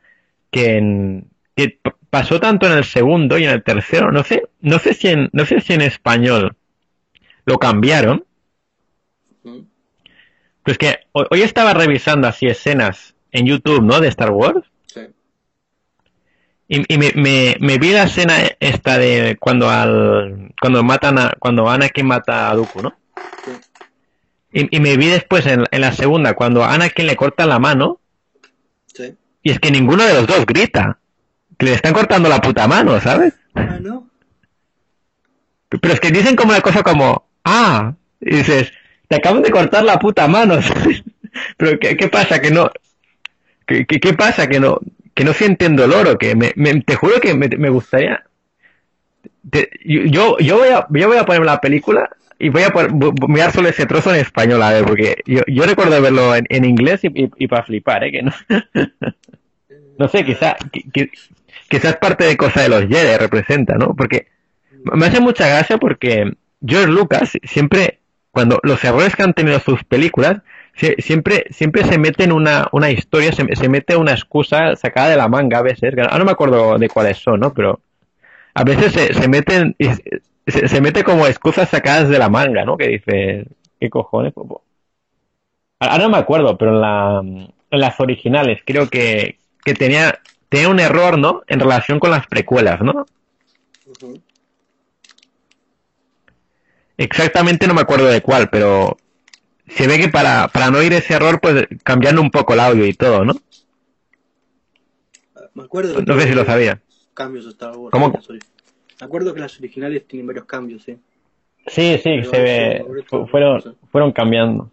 Speaker 2: que, en- que pasó tanto en el segundo y en el tercero, no sé, no sé si en, no sé si en español lo cambiaron, pues que hoy, estaba revisando así escenas en YouTube, ¿no? De Star Wars,
Speaker 1: Sí.
Speaker 2: Y, y me, me, me vi la escena esta de cuando al cuando matan a cuando Anakin mata a Dooku, ¿no?
Speaker 1: Sí.
Speaker 2: Y, y me vi después en, en la segunda cuando Anakin le corta la mano
Speaker 1: Sí.
Speaker 2: y es que ninguno de los dos grita. Que le están cortando la puta mano, ¿sabes?
Speaker 1: Ah, no.
Speaker 2: Pero es que dicen como una cosa como, ah, y dices, te acaban de cortar la puta mano. [laughs] Pero ¿qué, qué pasa? Que no, ¿qué, qué, qué pasa? Que no, que no sienten dolor o que me, me- te juro que me, me gustaría, te- yo, yo voy a, yo voy a poner la película y voy a mirar solo ese trozo en español, a ver, porque yo, yo recuerdo verlo en, en inglés y, y, y para flipar, ¿eh? Que no, [laughs] no sé, quizá, qui- qui- quizás parte de cosa de los Jedi representa, ¿no? Porque me hace mucha gracia porque George Lucas siempre, cuando los errores que han tenido sus películas, siempre, siempre se mete en una, una historia, se, se mete una excusa sacada de la manga a veces, ahora no me acuerdo de cuáles son, ¿no? Pero a veces se, se meten, se, se- mete como excusas sacadas de la manga, ¿no? Que dice, ¿qué cojones? Ahora no me acuerdo, pero en, la, en las originales creo que, que tenía, tenía un error, ¿no? En relación con las precuelas, ¿no?
Speaker 1: Ujú.
Speaker 2: Exactamente no me acuerdo de cuál, pero se ve que para, para no ir ese error, pues cambiando un poco el audio y todo, ¿no?
Speaker 1: Me acuerdo que
Speaker 2: No sé si lo sabía.
Speaker 1: cambios Star Wars.
Speaker 2: ¿Cómo?
Speaker 1: Me acuerdo que las originales tienen varios cambios, sí.
Speaker 2: Sí, sí,
Speaker 1: Pero
Speaker 2: se ve, fu- fueron, fueron cambiando.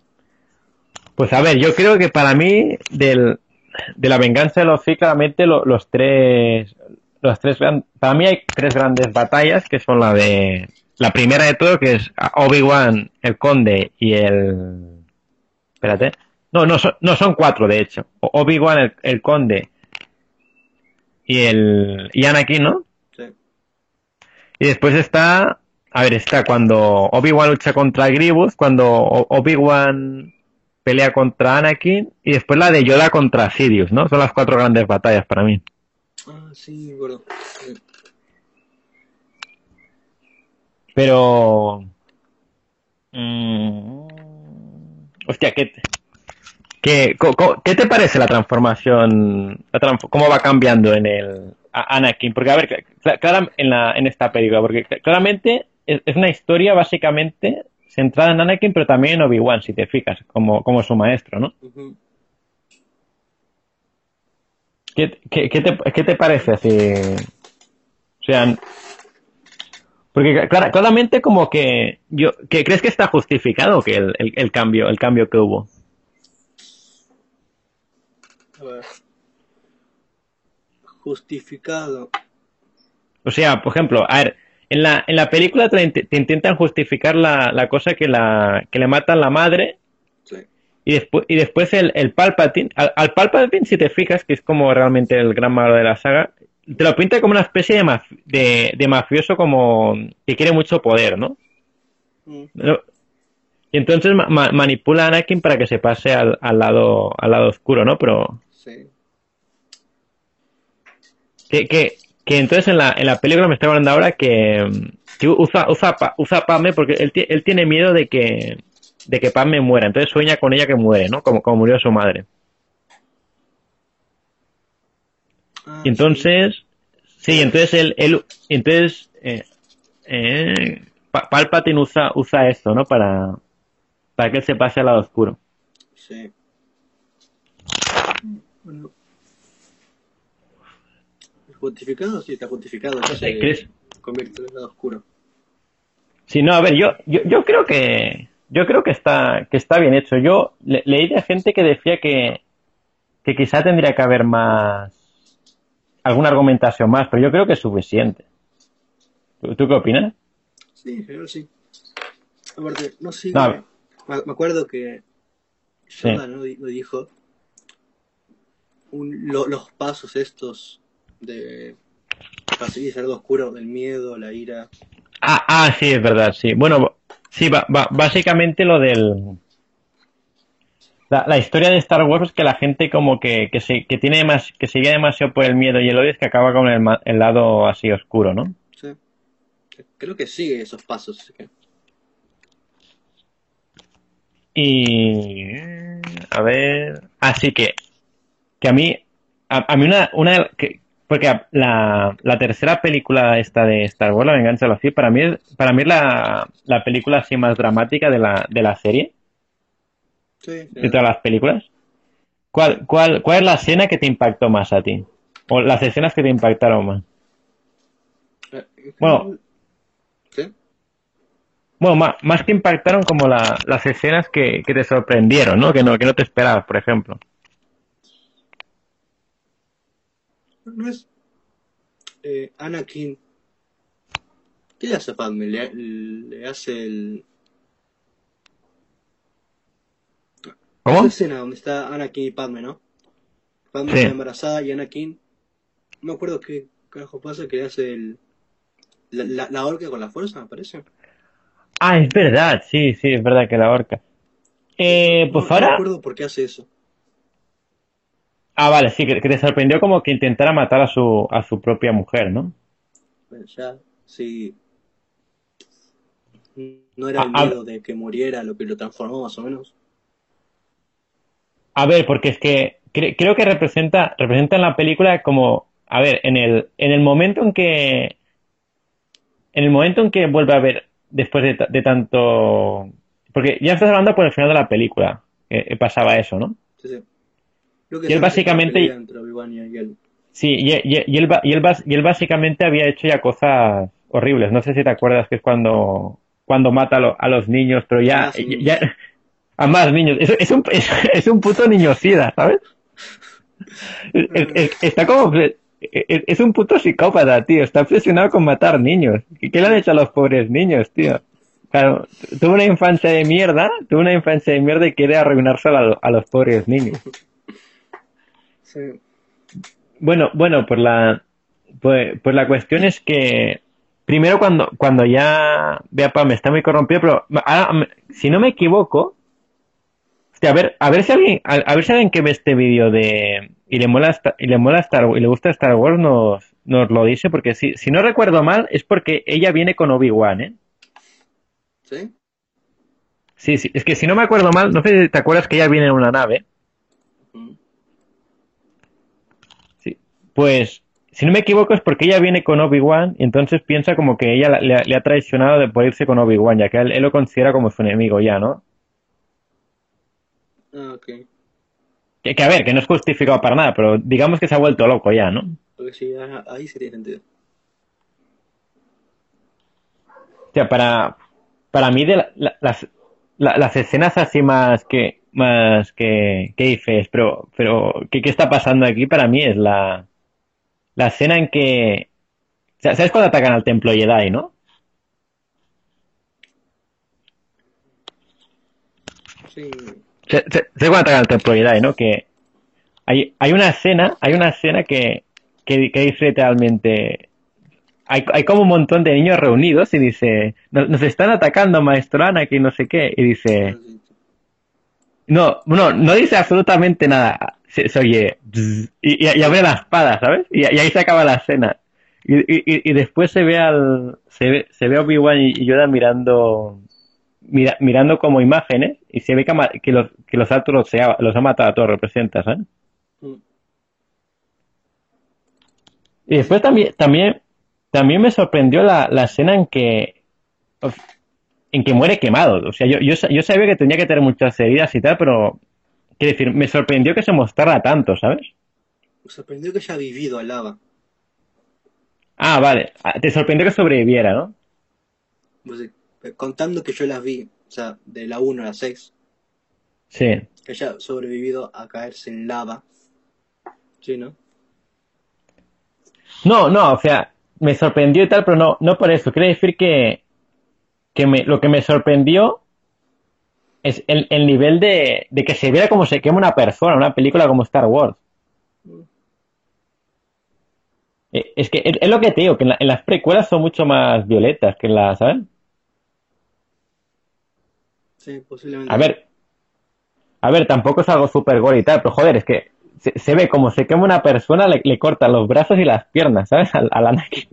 Speaker 2: Pues a ver, yo creo que para mí, del, de la venganza de los Sith, claramente lo- los tres, los tres, gran- para mí hay tres grandes batallas, que son la de, la primera de todo, que es Obi-Wan, el Conde y el, espérate, no, no, son, no son cuatro de hecho, Obi-Wan, el, el Conde y el, y Anakin, ¿no?
Speaker 1: Sí.
Speaker 2: Y después está, a ver, está cuando Obi-Wan lucha contra Grievous, cuando Obi-Wan pelea contra Anakin y después la de Yoda contra Sidious, ¿no? Son las cuatro grandes batallas para mí.
Speaker 1: Ah, sí, acuerdo. Sí.
Speaker 2: Pero... mm, hostia, ¿qué te, qué, co- co- ¿qué te parece la transformación? La transf- ¿Cómo va cambiando en el a- Anakin? Porque, a ver, cl- clara- en, la, en esta película, porque cl- claramente es, es una historia básicamente centrada en Anakin, pero también en Obi-Wan, si te fijas, como, como su maestro, ¿no? ¿Qué, qué, qué te, qué te parece así? O sea, porque clara- claramente como que yo, que crees que está justificado que el, el, el cambio, el cambio que hubo.
Speaker 1: A ver. Justificado.
Speaker 2: O sea, por ejemplo, a ver, en la, en la película te intentan justificar la, la cosa que la, que le matan la madre
Speaker 1: Sí.
Speaker 2: y después, y después el, el Palpatine, al, al Palpatine si te fijas, que es como realmente el gran malo de la saga, te lo pinta como una especie de, maf- de, de mafioso como que quiere mucho poder, ¿no?
Speaker 1: Mm.
Speaker 2: Y entonces ma- ma- manipula a Anakin para que se pase al, al lado al lado oscuro, ¿no? Pero
Speaker 1: Sí.
Speaker 2: que, que, que entonces en la, en la película me está hablando ahora que, que usa, usa, usa Padme porque él, él tiene miedo de que, de que Padme muera. Entonces sueña con ella que muere, ¿no? Como, como murió su madre.
Speaker 1: Ah,
Speaker 2: Y entonces, sí, entonces él, él entonces, eh, eh, Pa- Palpatine usa, usa esto, ¿no? Para, para que él se pase al lado oscuro.
Speaker 1: Sí. Bueno. ¿Justificado? Sí, está justificado. se
Speaker 2: ¿crees?
Speaker 1: convierte en el lado oscuro.
Speaker 2: Sí, no, a ver, yo, yo, yo creo que, yo creo que está, que está bien hecho. Yo le- leí de gente que decía que, que quizá tendría que haber más, alguna argumentación más, pero yo creo que es suficiente. ¿Tú, tú qué opinas?
Speaker 1: Sí, en general sí. Aparte, no sé.
Speaker 2: No,
Speaker 1: me, acuerdo que
Speaker 2: Sí.
Speaker 1: Yoda ¿no? Dijo. Un- lo- los pasos estos de conseguir ser algo oscuro, del miedo, la ira.
Speaker 2: Ah, ah, sí, es verdad, sí. Bueno, sí, ba- ba- básicamente lo del... La, la historia de Star Wars es que la gente como que, que, se, que tiene más, que se guía demasiado por el miedo y el odio es que acaba con el, el lado así oscuro, ¿no?
Speaker 1: Sí. Creo que sigue esos pasos.
Speaker 2: Y a ver, así que que a mí a, a mí una una que porque la, la tercera película esta de Star Wars, La venganza de los Sith, para mí es para mí es la, la película así más dramática de la de la serie,
Speaker 1: Sí,
Speaker 2: de todas las películas. ¿Cuál cuál cuál es la escena que te impactó más a ti? O las escenas que te impactaron más.
Speaker 1: Eh, en
Speaker 2: Bueno.
Speaker 1: ¿Sí?
Speaker 2: Bueno, más, más que impactaron como la- las escenas que, que te sorprendieron, ¿no? Que no que no te esperabas, por ejemplo.
Speaker 1: No es. Eh, Anakin. ¿Qué le hace a Padme? Le, le hace el.
Speaker 2: ¿Cómo?
Speaker 1: Esa escena donde está Anakin y Padme, ¿no? Padme
Speaker 2: Sí.
Speaker 1: está embarazada y Anakin. No me acuerdo qué carajo pasa, que le hace el. La, la, la horca con la fuerza, me parece.
Speaker 2: Ah, es verdad, sí, sí, es verdad que la horca. Eh, pues
Speaker 1: no, no
Speaker 2: ahora.
Speaker 1: me acuerdo por qué hace eso.
Speaker 2: Ah, vale, sí, que, que te sorprendió como que intentara matar a su, a su propia mujer, ¿no?
Speaker 1: Bueno, ya, sí. No era el
Speaker 2: Ah, ah.
Speaker 1: miedo de que muriera lo que lo transformó, más o menos.
Speaker 2: A ver, porque es que cre- creo que representa, representa en la película como, a ver, en el, en el momento en que, en el momento en que vuelve a ver, después de, ta- de tanto, porque ya estás hablando por el final de la película, que que pasaba eso, ¿no?
Speaker 1: Sí, sí. Creo que
Speaker 2: Y él básicamente-
Speaker 1: y él.
Speaker 2: Sí, y, y- y él, y, él, y él básicamente había hecho ya cosas horribles. No sé si te acuerdas que es cuando, cuando mata a, lo- a los niños, pero ya,
Speaker 1: Ah, sí.
Speaker 2: ya, a más niños. Es, es un, [laughs] es, es un puto niñocida, ¿sabes? Es- es- es- está como, es, un puto psicópata, tío. Está obsesionado con matar niños. ¿Qué, qué le han hecho a los pobres niños, tío? Claro, tuvo una infancia de mierda, tuvo una infancia de mierda y quiere arruinársela a, a los pobres niños.
Speaker 1: Sí.
Speaker 2: Bueno, bueno, pues la, pues, pues la cuestión es que primero cuando, cuando ya vea Pam está muy corrompido, pero ahora, si no me equivoco, hostia, a ver, a ver si alguien, a, a ver si alguien que ve este vídeo de y le mola y le mola Star y le gusta Star Wars nos, nos lo dice, porque si, si no recuerdo mal, es porque ella viene con Obi-Wan, ¿eh?
Speaker 1: ¿Sí?
Speaker 2: Sí, sí, es que si no me acuerdo mal, no sé si te acuerdas que ella viene en una nave. Sí. Pues, si no me equivoco, es porque ella viene con Obi-Wan y entonces piensa como que ella la- le, ha- le ha traicionado de por irse con Obi-Wan, ya que él, él lo considera como su enemigo ya, ¿no?
Speaker 1: Ah, ok.
Speaker 2: Que, que a ver, que no es justificado para nada, pero digamos que se ha vuelto loco ya, ¿no?
Speaker 1: Porque sí, ah, ahí sí tiene sentido.
Speaker 2: O sea, para, para mí de la- la- las, la- las escenas así más que más que, que dices, pero, pero ¿qué, qué está pasando aquí? Para mí es la, la escena en que... o sea, ¿Sabes cuando atacan al templo Jedi, no?
Speaker 1: Sí.
Speaker 2: Se, se, se atacan al templo Jedi, ¿no? Que hay, hay una escena, hay una escena que, que, que dice literalmente hay, hay como un montón de niños reunidos y dice, nos, nos están atacando, maestro Anakin, no sé qué. Y dice, no, no, no dice absolutamente nada. Se, se oye, y, y, y abre la espada, ¿sabes? Y, ahí se acaba la escena. Y, y, y después se ve al, se ve, se ve a Obi-Wan y Yoda mirando, mira, mirando como imágenes y se ve que, ama- que los, que los altos los, se ha, los ha matado a todos, representas, ¿sabes?
Speaker 1: Mm.
Speaker 2: Y después también, también, también me sorprendió la, la escena en que, en que muere quemado. O sea, yo, yo, yo sabía que tenía que tener muchas heridas y tal, pero, quiero decir, me sorprendió que se mostrara tanto, ¿sabes?
Speaker 1: Me sorprendió que haya vivido a lava.
Speaker 2: Ah, vale. Ah, Te sorprendió que sobreviviera, ¿no?
Speaker 1: Pues, eh, contando que yo las vi, o sea, de la 1 a la 6,
Speaker 2: Sí.
Speaker 1: que haya sobrevivido a caerse en lava. Sí, ¿no?
Speaker 2: No, no, o sea, me sorprendió y tal, pero no, no por eso. Quiere decir que, que me, lo que me sorprendió es el, el nivel de, de que se viera como se quema una persona, una película como Star Wars. Eh, Es que es, es lo que te digo, que en, la- en las precuelas son mucho más violetas que en las, ¿sabes?
Speaker 1: Sí, posiblemente.
Speaker 2: A ver, a ver, tampoco es algo súper gore y tal, pero joder, es que se, se ve como se quema una persona, le, le cortan los brazos y las piernas, ¿sabes? Al, al Anakin.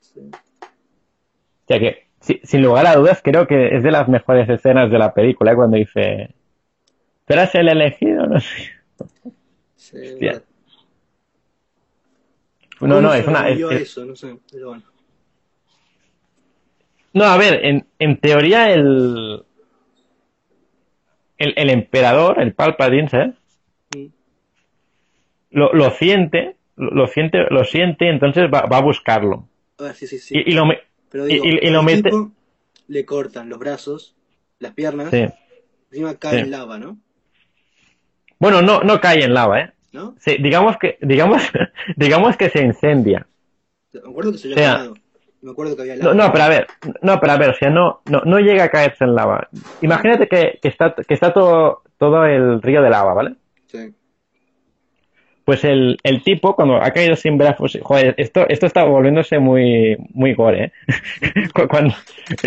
Speaker 1: Sí.
Speaker 2: O sea que, si- sin lugar a dudas, creo que es de las mejores escenas de la película, ¿eh? cuando dice, ¿tú eras el elegido? No sé.
Speaker 1: Sí,
Speaker 2: Hostia. No,
Speaker 1: ¿Cómo
Speaker 2: no, es una... es-
Speaker 1: eso, no sé, pero bueno.
Speaker 2: no, a ver, en, en teoría el, el, el emperador, el Palpatine, ¿sabes?
Speaker 1: Mm.
Speaker 2: Lo, lo siente, lo, lo siente, lo siente, entonces va, va a buscarlo.
Speaker 1: A ver, sí, sí, sí.
Speaker 2: Y, y lo, me-
Speaker 1: Pero
Speaker 2: y-
Speaker 1: digo,
Speaker 2: y- y lo mete-
Speaker 1: le cortan los brazos, las piernas,
Speaker 2: sí.
Speaker 1: encima cae
Speaker 2: Sí.
Speaker 1: en lava, ¿no?
Speaker 2: Bueno, no, no cae en lava, ¿eh?
Speaker 1: ¿No?
Speaker 2: Sí, digamos que, digamos, [laughs] digamos que se incendia.
Speaker 1: Me acuerdo que se
Speaker 2: O sea.
Speaker 1: Me acuerdo que había
Speaker 2: No,
Speaker 1: lava.
Speaker 2: no, pero a ver, no, pero a ver, o sea, no, no, no llega a caerse en lava. Imagínate que, que está, que está todo, todo el río de lava, ¿vale?
Speaker 1: Sí.
Speaker 2: Pues el, el tipo, cuando ha caído sin brazos, joder, esto, esto está volviéndose muy, muy gore, ¿eh? [laughs] Cu- cuando,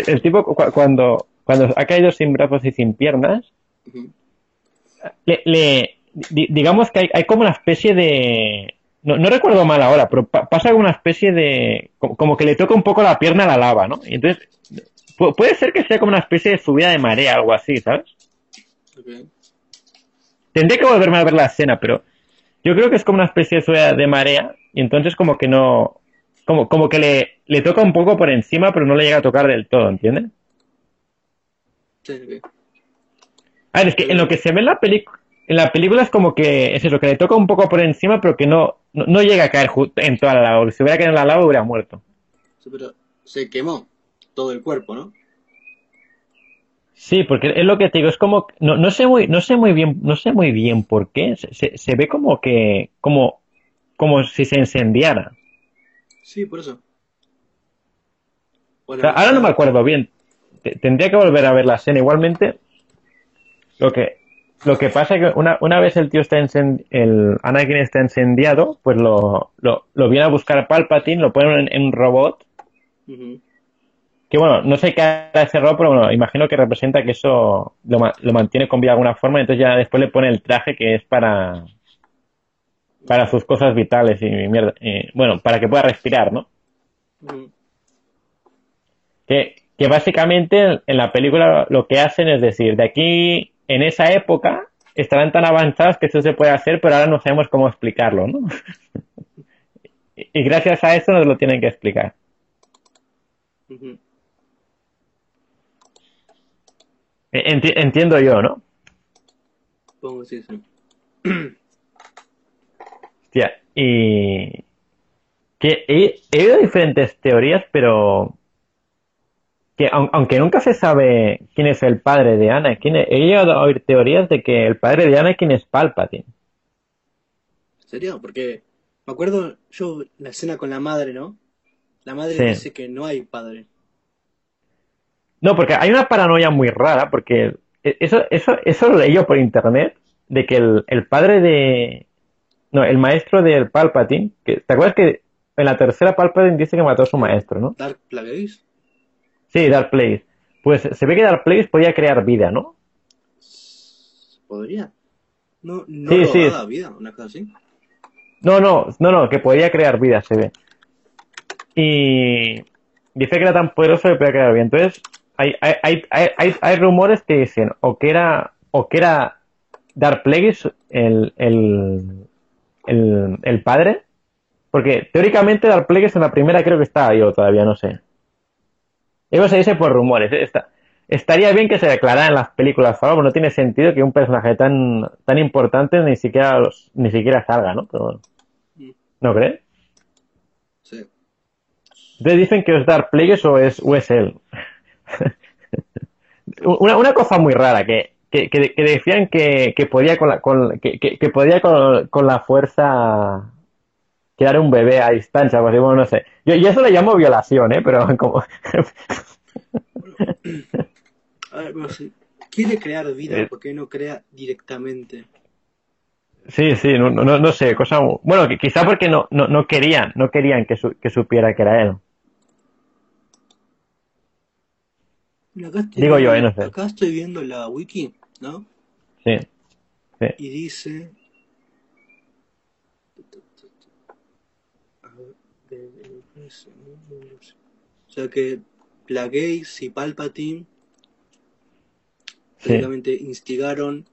Speaker 2: el tipo, cu- cuando, cuando ha caído sin brazos y sin piernas, le, le- di- digamos que hay, hay como una especie de, no, no recuerdo mal ahora, pero pa- pasa como una especie de, como, como que le toca un poco la pierna a la lava, ¿no? Y entonces, pu- puede ser que sea como una especie de subida de marea, algo así, ¿sabes?
Speaker 1: Ok.
Speaker 2: Tendré que volverme a ver la escena, pero yo creo que es como una especie de subida de marea, y entonces como que no, como, como que le, le toca un poco por encima, pero no le llega a tocar del todo, ¿entiendes?
Speaker 1: Sí, ok.
Speaker 2: A ver, es que en lo que se ve en la película, en la película es como que es eso, que le toca un poco por encima, pero que no, no, no llega a caer en toda la lava. Si hubiera caído en la lava, hubiera muerto.
Speaker 1: Sí, pero se quemó todo el cuerpo, ¿no?
Speaker 2: Sí, porque es lo que te digo, es como, no, no sé muy, no sé muy bien, no sé muy bien por qué. Se, se, se ve como que, como, como si se incendiara.
Speaker 1: Sí, por eso.
Speaker 2: O
Speaker 1: Bueno,
Speaker 2: sea, ahora no me acuerdo bien. Te- Tendría que volver a ver la escena. Igualmente, lo que, lo que pasa es que una, una vez el tío está incen- el Anakin está incendiado, pues lo, lo, lo viene a buscar Palpatine, lo ponen en, un robot. Que bueno, no sé qué hará ese robot, pero bueno, imagino que representa que eso lo, lo mantiene con vida de alguna forma. Entonces ya después le pone el traje que es para, para sus cosas vitales y mierda. bueno, para que pueda respirar, ¿no? Que, que básicamente en la película lo que hacen es decir, de aquí en esa época estarán tan avanzados que eso se puede hacer, pero ahora no sabemos cómo explicarlo, ¿no? [laughs] y gracias a eso nos lo tienen que explicar. Enti- entiendo yo, ¿no?
Speaker 1: Supongo que sí, sí. [clears throat]
Speaker 2: Hostia, y que he, he oído diferentes teorías, pero que aun- aunque nunca se sabe quién es el padre de Anakin, he llegado a oír teorías de que el padre de Anakin es Palpatine.
Speaker 1: ¿En serio? Porque me acuerdo yo la escena con la madre, ¿no? La madre
Speaker 2: Sí.
Speaker 1: dice que no hay padre.
Speaker 2: No, porque hay una paranoia muy rara, porque eso, eso, eso lo leí yo por internet, de que el, el padre de... No, el maestro del Palpatine, que, ¿te acuerdas que en la tercera Palpatine dice que mató a su maestro, ¿no?
Speaker 1: Dark Plagueis.
Speaker 2: Sí, Dark Plagueis. Pues se ve que Dark Plagueis podía crear vida, ¿no?
Speaker 1: ¿Podría? No, no
Speaker 2: Sí, sí.
Speaker 1: robaba vida, una cosa así.
Speaker 2: No, no, no, no, que podía crear vida, se ve. Y dice que era tan poderoso que podía crear vida. Entonces, hay, hay, hay, hay, hay- hay rumores que dicen o que era, o que era Dark Plagueis el, el, el, el padre. Porque teóricamente Dark Plagueis en la primera creo que estaba vivo todavía, no sé. Eso se dice por rumores. ¿eh? Está- estaría bien que se declarara en las películas pero no tiene sentido que un personaje tan, tan importante ni siquiera, los- ni siquiera salga, ¿no? Pero bueno. ¿No crees?
Speaker 1: Sí.
Speaker 2: Entonces dicen que es Dark Plagueis o es, o es él. una, una cosa muy rara, que, que, que- que decían que, que podía con la, con, que, que- que podía con, con la fuerza crear un bebé a distancia, algo así, bueno, no sé. Yo, yo eso le llamo violación, ¿eh? Pero [laughs] como...
Speaker 1: A ver, pero si quiere crear vida,
Speaker 2: Eh.
Speaker 1: ¿por qué no crea directamente?
Speaker 2: sí, sí, no, no, no sé, cosa... Bueno, quizá porque no, no, no querían, no querían que, su- que supiera que era él. Digo yo,
Speaker 1: viendo-
Speaker 2: eh, no sé.
Speaker 1: Acá estoy viendo la wiki, ¿no?
Speaker 2: Sí.
Speaker 1: Y dice. A ver, de- O sea que Plagueis y Palpatine
Speaker 2: Sí.
Speaker 1: prácticamente instigaron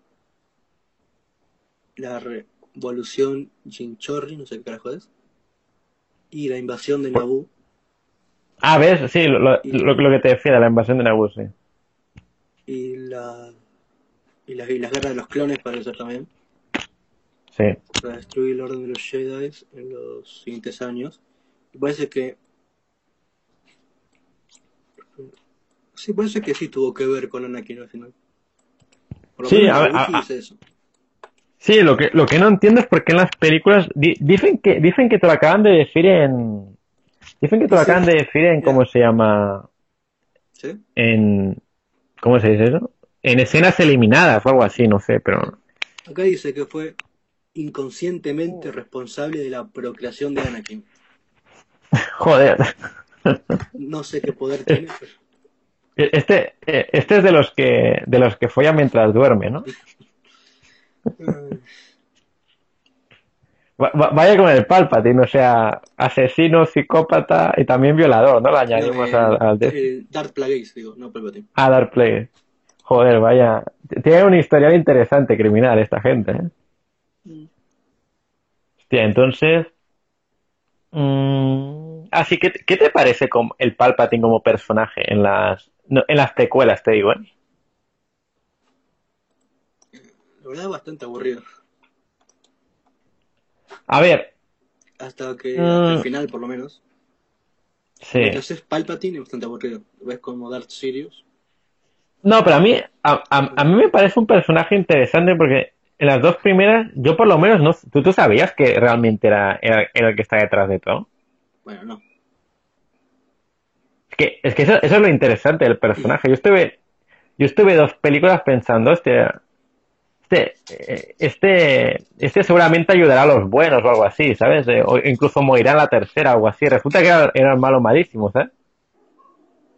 Speaker 1: la revolución Jinchorri, no sé qué carajo es, y la invasión de Naboo.
Speaker 2: Ah, ¿ves? Sí, lo, lo, lo- lo que te decía de la invasión de Naboo, sí.
Speaker 1: y la y, la- y las guerras de los clones parece ser también
Speaker 2: Sí.
Speaker 1: para destruir el orden de los Jedi en los siguientes años parece que sí parece que sí tuvo que ver con Anakin al final por lo
Speaker 2: Sí,
Speaker 1: menos
Speaker 2: a
Speaker 1: la
Speaker 2: ver,
Speaker 1: wiki
Speaker 2: a-
Speaker 1: dice eso
Speaker 2: Sí, lo que, lo que no entiendo es por qué en las películas di- dicen que dicen que te lo acaban de decir en dicen que te lo
Speaker 1: Sí.
Speaker 2: acaban de decir en cómo se llama
Speaker 1: ¿sí?
Speaker 2: en ¿cómo se dice eso? En escenas eliminadas o algo así, no sé, pero
Speaker 1: acá dice que fue inconscientemente responsable de la procreación de Anakin [laughs]
Speaker 2: joder.
Speaker 1: no sé qué poder tiene pero- [laughs]
Speaker 2: Este eh, este es de los que de los que folla mientras duerme, ¿no?
Speaker 1: Ay, [laughs]
Speaker 2: Va- va- Vaya con el Palpatine, o sea, asesino, psicópata y también violador, ¿no? Le añadimos
Speaker 1: no,
Speaker 2: al,
Speaker 1: eh, eh, Darth Plagueis digo no Palpatine
Speaker 2: a Dark Plagueis. Joder, vaya. Tiene un historial interesante criminal esta gente, ¿eh?
Speaker 1: Mm.
Speaker 2: Hostia, entonces. mm, así que, ¿qué te parece como el Palpatine como personaje en las, no, en las precuelas, te digo, ¿eh?
Speaker 1: la verdad es bastante aburrido
Speaker 2: A ver,
Speaker 1: hasta que
Speaker 2: Mm.
Speaker 1: hasta el final por lo menos
Speaker 2: sí.
Speaker 1: Mientras es Palpatine es bastante aburrido. Ves como Darth Sirius.
Speaker 2: No, pero a mí, a, a- a mí me parece un personaje interesante porque en las dos primeras, yo por lo menos no. ¿Tú, tú sabías que realmente era, era, era el que está detrás de todo?
Speaker 1: Bueno, no.
Speaker 2: Es que, es que eso, eso es lo interesante del personaje. Yo estuve, yo estuve dos películas pensando, este, este, eh, este, este seguramente ayudará a los buenos o algo así, ¿sabes? Eh, O incluso morirá en la tercera o algo así. Resulta que era, era el malo malísimo, ¿sabes?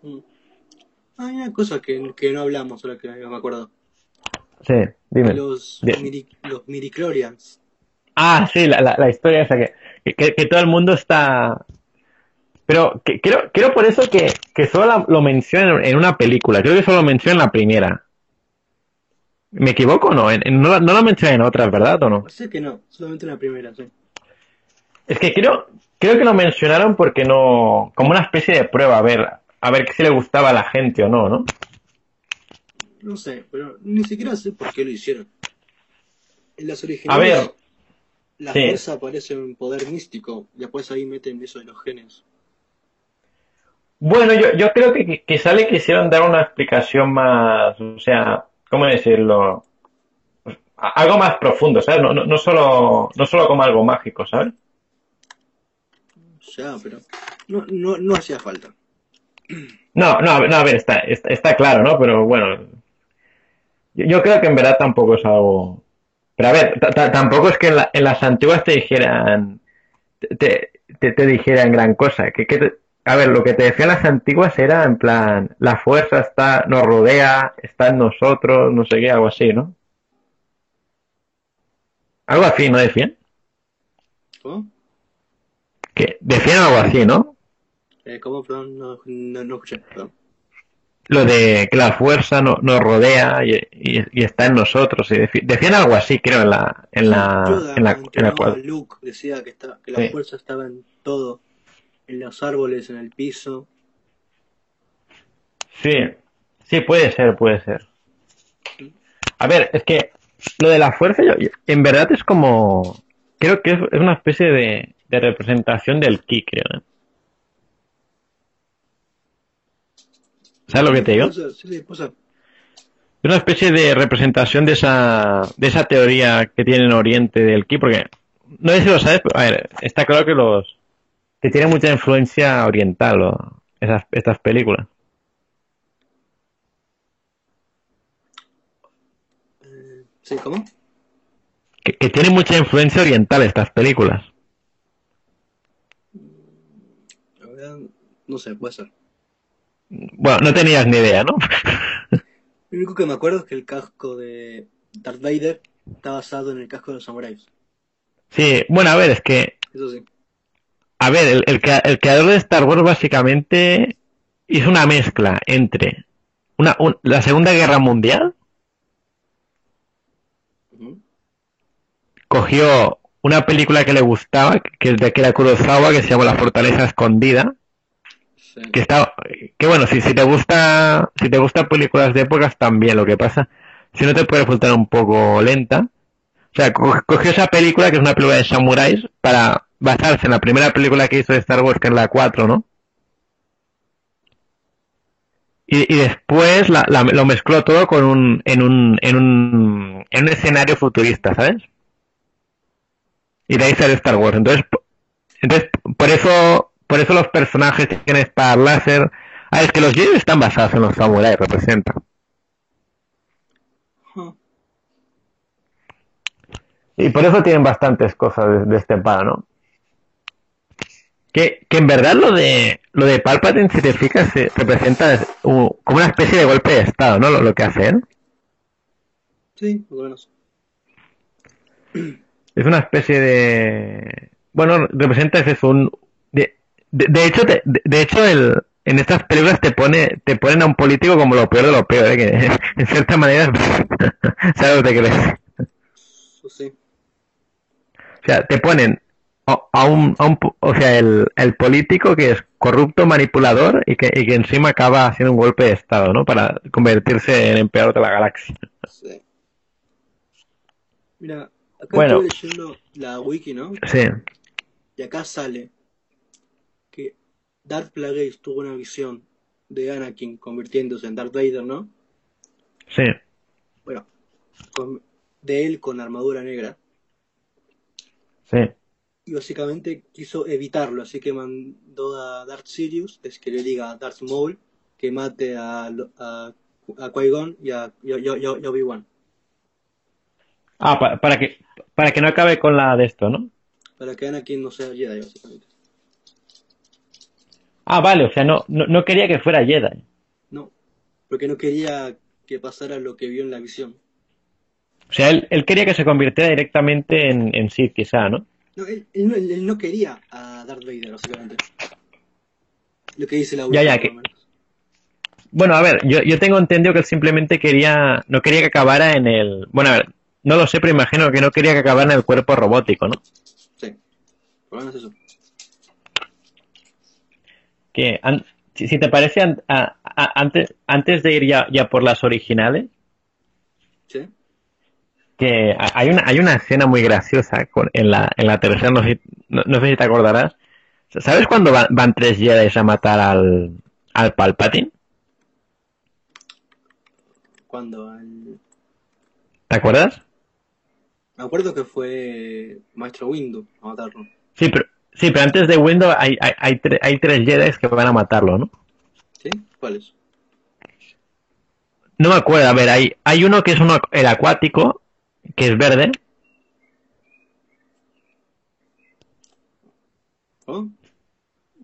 Speaker 1: Mm. Ah, Hay una cosa que, que no hablamos, ahora que me acuerdo.
Speaker 2: Sí, dime.
Speaker 1: Los, midi, los midichlorians.
Speaker 2: Ah, sí, la, la, la historia esa que, que, que todo el mundo está... Pero que, creo, creo por eso que, que solo la- lo mencionan en una película. Creo que solo lo mencionan en la primera. ¿Me equivoco o no? En- en- no, no lo mencionan en otras, ¿verdad o no?
Speaker 1: Parece que no, solamente en la primera, sí.
Speaker 2: Es que creo, creo que lo mencionaron porque no... Como una especie de prueba, a ver, a ver si le gustaba a la gente o no, ¿no?
Speaker 1: No sé, pero ni siquiera sé por qué lo hicieron. En las
Speaker 2: A
Speaker 1: originales,
Speaker 2: ver,
Speaker 1: la
Speaker 2: sí.
Speaker 1: fuerza parece un poder místico. Después ahí meten eso de los genes.
Speaker 2: Bueno, yo, yo creo que qui- quizá le quisieron dar una explicación más, o sea, ¿cómo decirlo? Algo más profundo, ¿sabes? No, no, no solo, no solo como algo mágico, ¿sabes?
Speaker 1: Ya, pero no, no, no hacía falta.
Speaker 2: No, no, no, a ver, está, está, está claro, ¿no? Pero bueno, yo, yo creo que en verdad tampoco es algo... Pero a ver, ta- ta- tampoco es que en, la- en las antiguas te dijeran, te, te, te dijeran gran cosa. Que, que te- a ver, lo que te decían las antiguas era en plan, la fuerza está, nos rodea, está en nosotros, no sé qué, algo así, ¿no? Algo así, ¿no decían?
Speaker 1: ¿Cómo?
Speaker 2: Que decían algo así, ¿no?
Speaker 1: Eh, ¿Cómo? Perdón, no, no, no escuché. Perdón.
Speaker 2: Lo de que la fuerza no- nos rodea y, y- y está en nosotros. y decían algo así, creo, en la, en la, en la,
Speaker 1: cuando
Speaker 2: en la
Speaker 1: Luke, decía que, está, que la
Speaker 2: Sí.
Speaker 1: fuerza estaba en todo. En los árboles, en el piso.
Speaker 2: Sí, sí, puede ser, puede ser. A ver, es que lo de la fuerza, yo, yo- en verdad es como. Creo que es, es una especie de, de representación del ki, creo. ¿eh? ¿Sabes lo que te digo?
Speaker 1: Sí, sí.
Speaker 2: Es una especie de representación de esa, de esa teoría que tiene en Oriente del ki, porque no sé si lo sabes, pero a ver, está claro que los que tienen mucha influencia oriental o esas, estas películas.
Speaker 1: ¿Sí? ¿Cómo?
Speaker 2: Que, que tienen mucha influencia oriental estas películas.
Speaker 1: No sé, puede ser.
Speaker 2: Bueno, no tenías ni idea, ¿no? [laughs]
Speaker 1: Lo único que me acuerdo es que el casco de Darth Vader está basado en el casco de los samuráis.
Speaker 2: Sí, bueno, a ver, es que,
Speaker 1: Eso sí.
Speaker 2: A ver, el, el, crea- el creador de Star Wars básicamente hizo una mezcla entre una, un- la Segunda Guerra Mundial, cogió una película que le gustaba, que es de Akira Kurosawa, que se llama La Fortaleza Escondida,
Speaker 1: Sí.
Speaker 2: que está, que bueno, si, si te gusta, si te gustan películas de épocas también, lo que pasa, si no te puede resultar un poco lenta. O sea, co- cogió esa película, que es una película de samuráis, para basarse en la primera película que hizo de Star Wars, que es la 4, ¿no? Y, y después la- la- lo mezcló todo con un, en un, en un, en un escenario futurista, ¿sabes? Y de ahí sale Star Wars. Entonces, entonces por eso, por eso los personajes tienen espadas láser. Ah, es que los Jedi están basados en los samuráis, representan.
Speaker 1: Ajá.
Speaker 2: Y por eso tienen bastantes cosas de, de este palo, ¿no? Que, que en verdad lo de lo de Palpatine, si te fijas, se representa como una especie de golpe de estado, ¿no? Lo, lo que hace él.
Speaker 1: Sí, más o menos. [clears throat]
Speaker 2: Es una especie de... Bueno, representa es eso, un... De, de, de hecho, te- de, de hecho el, en estas películas te pone te ponen a un político como lo peor de lo peor, ¿eh? que [laughs] en cierta manera [laughs] ¿sabes lo que crees?
Speaker 1: Eso sí.
Speaker 2: O sea, te ponen a, un, a un po- o sea, el, el político que es corrupto, manipulador y que, y que encima acaba haciendo un golpe de estado, ¿no? Para convertirse en emperador de la galaxia.
Speaker 1: sí. Mira, acá
Speaker 2: Bueno.
Speaker 1: estoy leyendo la wiki, ¿no?
Speaker 2: Sí,
Speaker 1: Y acá sale que Darth Plagueis tuvo una visión de Anakin convirtiéndose en Darth Vader, ¿no?
Speaker 2: sí,
Speaker 1: Bueno, con- de él con armadura negra.
Speaker 2: sí.
Speaker 1: Y básicamente quiso evitarlo, así que mandó a Darth Sirius, es que le diga a Darth Maul que mate a, a, a Qui-Gon y a, y y y Obi-Wan.
Speaker 2: Ah, pa- para que para que no acabe con la de esto, ¿no?
Speaker 1: Para que Anakin no sea Jedi, básicamente.
Speaker 2: Ah, vale, o sea, no, no, no quería que fuera Jedi.
Speaker 1: No, porque no quería que pasara lo que vio en la visión.
Speaker 2: O sea, él, él quería que se convirtiera directamente en, en Sith, quizá, ¿no?
Speaker 1: No, él, él no, él no quería a Darth Vader, básicamente. Lo que dice la
Speaker 2: Ya, ya,
Speaker 1: wiki,
Speaker 2: que-. Bueno, a ver, yo, yo tengo entendido que él simplemente quería, no quería que acabara en el, bueno, a ver, no lo sé, pero imagino que no quería que acabara en el cuerpo robótico, ¿no?
Speaker 1: Sí, por lo menos eso.
Speaker 2: Que, an- si, si te parece, an- a- a- antes, antes de ir ya, ya por las originales,
Speaker 1: ¿Sí?
Speaker 2: Que hay una, hay una escena muy graciosa con- en la, en la tercera, no sé, no, no sé si te acordarás. ¿Sabes cuando van, van tres Jedi a matar al, al Palpatine?
Speaker 1: Cuando el-
Speaker 2: ¿Te acuerdas?
Speaker 1: Me acuerdo que fue Maestro Windu a matarlo.
Speaker 2: Sí, pero, sí, pero antes de Windows hay, hay, hay, tre- hay tres Jedi que van a matarlo, ¿no?
Speaker 1: ¿Sí? ¿Cuáles?
Speaker 2: No me acuerdo, a ver, hay, hay uno que es uno, el acuático, que es verde.
Speaker 1: ¿No?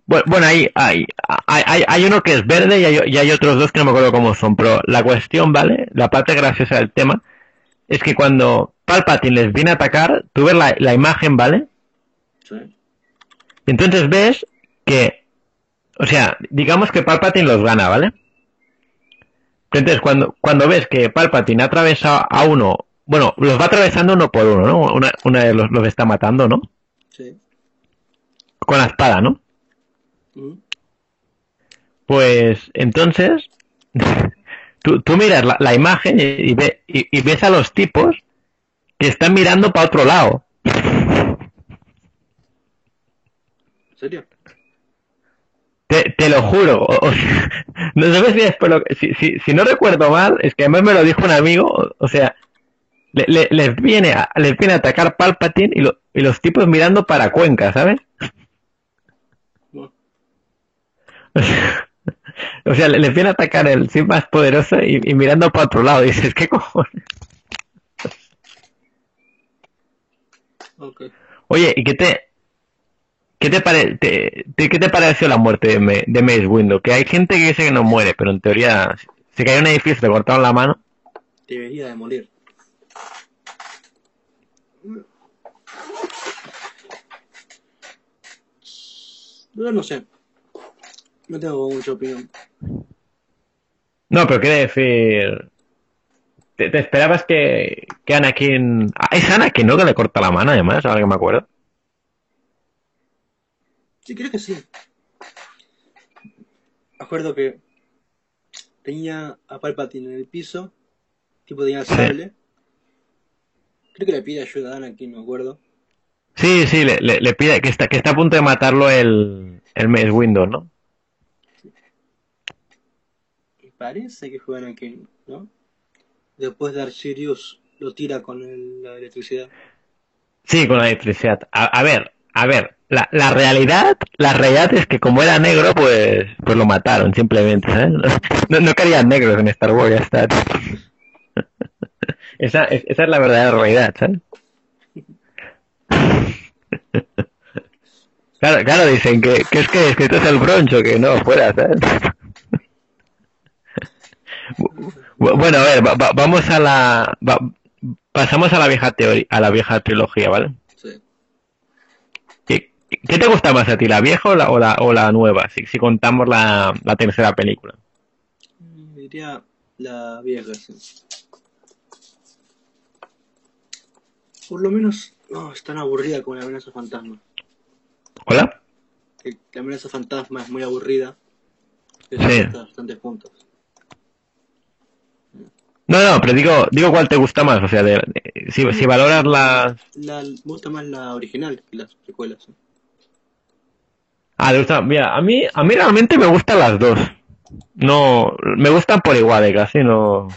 Speaker 2: Bueno, bueno hay, hay, hay, hay uno que es verde y hay, y hay otros dos que no me acuerdo cómo son, pero la cuestión, ¿vale? La parte graciosa del tema es que cuando Palpatine les viene a atacar, tú ves la, la imagen, ¿vale?
Speaker 1: Sí.
Speaker 2: Y entonces ves que, o sea, digamos que Palpatine los gana, ¿vale? Entonces, cuando, cuando ves que Palpatine atravesa a uno, bueno, los va atravesando uno por uno, ¿no? Una, una de los, los está matando, ¿no?
Speaker 1: Sí.
Speaker 2: Con la espada, ¿no?
Speaker 1: Mm.
Speaker 2: Pues entonces, [laughs] tú, tú miras la, la imagen y, y ve- y- y ves a los tipos que están mirando para otro lado.
Speaker 1: ¿En serio?
Speaker 2: Te, te lo juro. o- o sea, [laughs] no sabes si, es por lo que- si, si, si no recuerdo mal, es que además me lo dijo un amigo, o sea, le- le- les, viene a, les viene a atacar Palpatine y, lo- y los tipos mirando para Cuenca, ¿sabes? [laughs] O sea, les viene a atacar el Sith más poderoso y, y mirando para otro lado. dices, ¿qué cojones? Oye, ¿y qué te, qué te, pare, te- te- qué te pareció la muerte de, Me- de Mace Windu? Que hay gente que dice que no muere, pero en teoría se cayó en un edificio, le cortaron la mano.
Speaker 1: Debería de morir. Yo no sé. No tengo mucha opinión.
Speaker 2: No, pero quiere decir. ¿Te, te esperabas que, que Anakin. Ah, es Anakin, ¿no? Que le corta la mano, además, ahora que me acuerdo.
Speaker 1: Sí, creo que sí. Me acuerdo que tenía a Palpatine en el piso, tipo tenía el sable. Creo que le pide ayuda a Anakin, me acuerdo.
Speaker 2: Sí, sí, le, le, le pide que está, que está a punto de matarlo el, el Mace Windu, ¿no?
Speaker 1: Y parece que fue Anakin, ¿no? Después Darth Sirius lo tira con el- la electricidad.
Speaker 2: Sí, con la electricidad. A, a ver, a ver, la, la realidad, la realidad es que como era negro, pues, pues lo mataron, simplemente, ¿sabes? No, no querían negros en Star Wars, ya está. [laughs] Esa, es- esa es la verdadera realidad, ¿sabes? Claro, claro, dicen que, que es que, que esto es el broncho, que no, fuera, ¿sabes? Bu- Bueno, a ver, va- va- vamos a la, va- pasamos a la vieja teoría, a la vieja trilogía, ¿vale?
Speaker 1: Sí.
Speaker 2: ¿Qué, qué te gusta más a ti, la vieja o la, o la, o la nueva? Si, si contamos la, la tercera película.
Speaker 1: Mm, Diría la vieja, sí. Por lo menos no es tan aburrida como la amenaza fantasma.
Speaker 2: ¿Hola?
Speaker 1: La amenaza fantasma es muy aburrida.
Speaker 2: Sí.
Speaker 1: bastantes puntos.
Speaker 2: No, no, pero digo, digo cuál te gusta más, o sea, de, de- si, si valoras las...
Speaker 1: La, me gusta más la original que las precuelas. ¿eh?
Speaker 2: Ah, te gusta, mira, a mí, a mí realmente me gustan las dos. No, me gustan por igual, de casi no...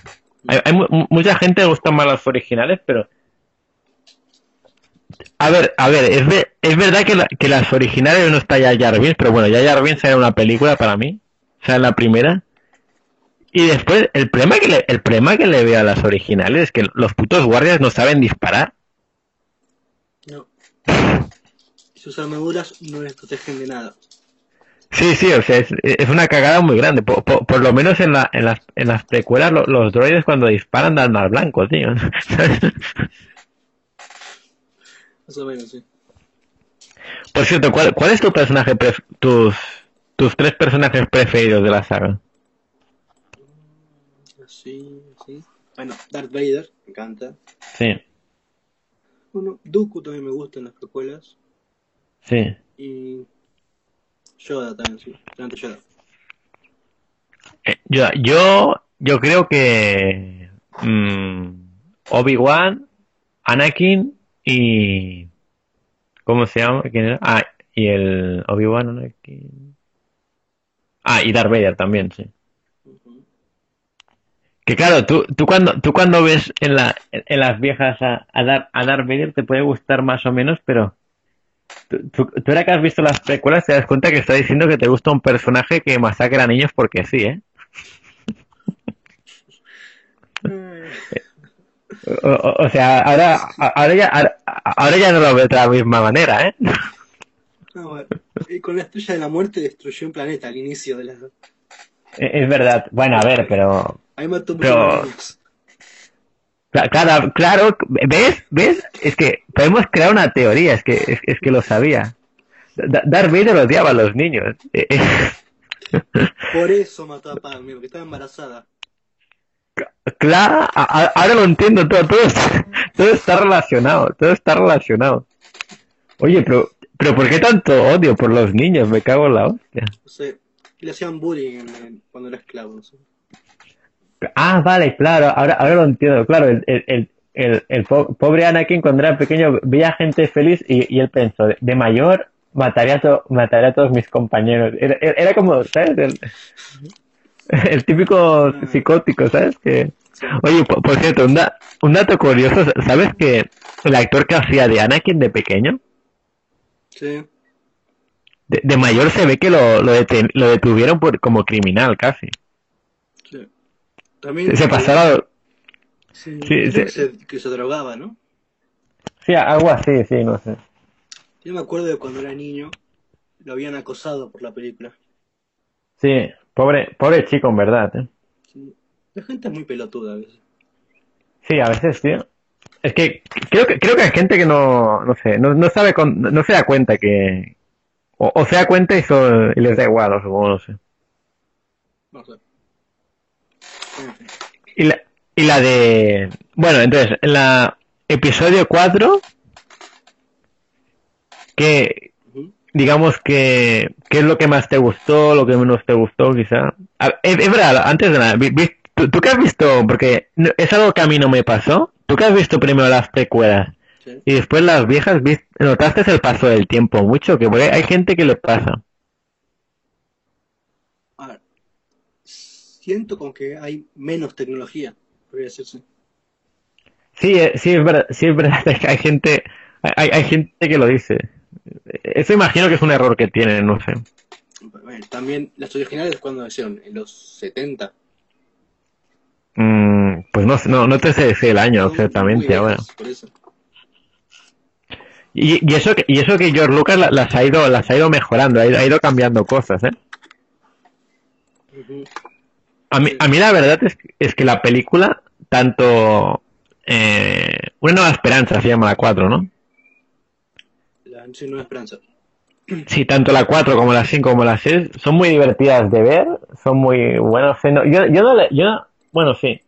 Speaker 2: Hay, hay mu- mu- mucha gente le gustan más las originales, pero... A ver, a ver, es, ve- es verdad que, la- que las originales no está ya Jar Binks, pero bueno, ya Jar Binks era una película para mí, o sea, la primera. Y después, el problema que le, el problema que le veo a las originales es que los putos guardias no saben disparar.
Speaker 1: No. Sus armaduras no les protegen de nada.
Speaker 2: Sí, sí, o sea, es, es una cagada muy grande. Por, por- por lo menos en, la, en, las, en las precuelas lo- los droides cuando disparan dan al blanco, tío. [laughs]
Speaker 1: Más o menos, sí.
Speaker 2: Por cierto, ¿cuál, cuál es tu personaje, tus, tus tres personajes preferidos de la saga?
Speaker 1: Así, así. Bueno, Darth Vader, me encanta.
Speaker 2: Sí,
Speaker 1: Bueno, Dooku también me gusta en las precuelas.
Speaker 2: sí.
Speaker 1: Y Yoda también, sí. Realmente Yoda.
Speaker 2: Eh, Yo, yo, yo creo que mm, Obi-Wan, Anakin y... ¿Cómo se llama? ¿Quién era? Ah, y el Obi-Wan, Anakin... Ah, y Darth Vader también, sí. Que claro, tú, tú cuando, tú cuando ves en la, en las viejas a, a, Dar- a Darth Vader te puede gustar más o menos, pero tú, tú, tú ahora que has visto las precuelas te das cuenta que está diciendo que te gusta un personaje que masacra a niños porque sí, ¿eh? [laughs] [laughs] O, o- o sea, ahora, ahora ya, ahora, ahora ya no lo veo de la misma manera, ¿eh?
Speaker 1: No, bueno, y con la estrella de la muerte destruyó un planeta al inicio de la.
Speaker 2: Es verdad. Bueno, a ver, pero...
Speaker 1: Ahí mató
Speaker 2: Pero- Claro, claro, ¿ves? ¿Ves? Es que podemos crear una teoría, es que, es, es que lo sabía. Da- Darth Vader odiaba a los niños. [laughs]
Speaker 1: Por eso mató a Padme, porque estaba embarazada.
Speaker 2: Claro, ahora lo entiendo todo, todo, está- [laughs] todo está relacionado, todo está relacionado. Oye, pero, pero ¿por qué tanto odio por los niños? Me cago en la hostia.
Speaker 1: No sé, le hacían bullying cuando era esclavo. no sé.
Speaker 2: Ah, vale, claro, ahora, ahora lo entiendo. Claro, el, el, el, el, el po- pobre Anakin cuando era pequeño veía gente feliz y, y él pensó, de, mayor mataría a, to- mataría a todos mis compañeros. Era, era era como, ¿sabes? [laughs] El, típico psicótico, ¿sabes? Que... Oye, por, por cierto, un, da- un dato curioso, ¿sabes que el actor que hacía de Anakin de pequeño,
Speaker 1: Sí,
Speaker 2: de, de mayor se ve que lo, lo, deten- lo detuvieron por, como criminal casi.
Speaker 1: sí. También.
Speaker 2: Se pasaron...
Speaker 1: Sí,
Speaker 2: Sí,
Speaker 1: creo
Speaker 2: sí.
Speaker 1: Que, se, que se drogaba, ¿no?
Speaker 2: Sí, algo así, sí, no sé.
Speaker 1: Yo me acuerdo de cuando era niño, lo habían acosado por la película.
Speaker 2: Sí, pobre, pobre chico en verdad, ¿eh?
Speaker 1: Sí. La gente es muy pelotuda a veces.
Speaker 2: Sí, a veces, tío. Es que creo que creo que hay gente que no, no sé, no, no sabe, con- no se da cuenta que, o, o se da cuenta y, so- y les da igual, o supongo, no sé.
Speaker 1: No sé.
Speaker 2: Y la, y la de, bueno, entonces, en la episodio 4, que,
Speaker 1: Ujú.
Speaker 2: Digamos que, ¿qué es lo que más te gustó, lo que menos te gustó, quizá? A- es, es verdad, antes de nada, ¿tú, tú qué has visto? Porque es algo que a mí no me pasó. ¿Tú qué has visto primero las precuelas?
Speaker 1: Sí.
Speaker 2: Y después las viejas, ¿notaste el paso del tiempo mucho? Que porque hay gente que le pasa.
Speaker 1: A ver, siento como que hay menos tecnología, podría decirse.
Speaker 2: Sí, eh, sí es verdad, sí es verdad [laughs] hay gente, hay, hay gente que lo dice. Eso imagino que es un error que tienen, no sé.
Speaker 1: También las originales cuando hicieron, en los 70.
Speaker 2: Mm, pues no, no, no te sé decir el año exactamente ahora.
Speaker 1: viejas, Por eso.
Speaker 2: Y, y eso que, y eso que George Lucas la- las ha ido, las ha ido mejorando, ha ido, ha ido cambiando cosas, ¿eh? A mí, a mí la verdad es, es que la película, tanto eh, Una Nueva Esperanza se llama la 4, ¿no?
Speaker 1: Nueva Esperanza.
Speaker 2: Sí, tanto la 4 como la 5 como la 6 son muy divertidas de ver, son muy buenos. Sí, no- Yo, yo no le, yo, no- bueno, sí.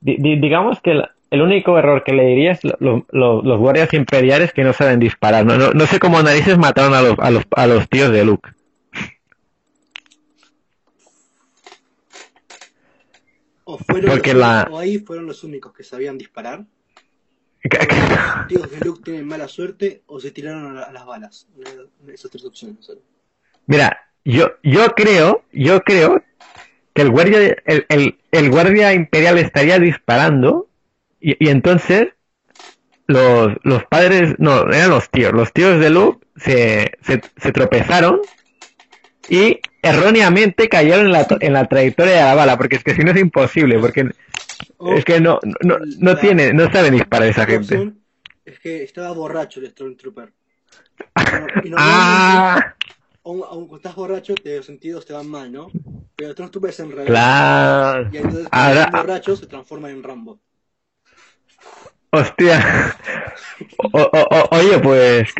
Speaker 2: Di- di- digamos que el, el único error que le diría es lo- lo- lo- los guardias imperiales que no saben disparar. No, no, no sé cómo narices mataron a los, a los, a los tíos de Luke.
Speaker 1: O, fueron
Speaker 2: Porque
Speaker 1: los-
Speaker 2: la-
Speaker 1: o ahí fueron los únicos que sabían disparar. [laughs] Tíos de Luke tienen mala suerte o se tiraron a, la- a las balas. Esas tres opciones.
Speaker 2: Mira, yo, yo creo, yo creo que el guardia, el, el, el guardia imperial estaría disparando y, y entonces los, los padres, no, eran los tíos, los tíos de Luke se, se, se tropezaron y erróneamente cayeron en la, en la trayectoria de la bala, porque es que si no es imposible, porque es que no, no, no
Speaker 1: la-
Speaker 2: tiene, no saben disparar esa gente.
Speaker 1: es que estaba borracho el Stormtrooper. [laughs] Y normalmente,
Speaker 2: Ah,
Speaker 1: aun, aun cuando estás borracho, te, los sentidos te van mal, ¿no? Pero el Stormtrooper es en realidad.
Speaker 2: claro.
Speaker 1: Y entonces, cuando
Speaker 2: Ahora,
Speaker 1: están borrachos, se transforman en Rambo.
Speaker 2: Hostia. [laughs] O- o- o- oye, pues.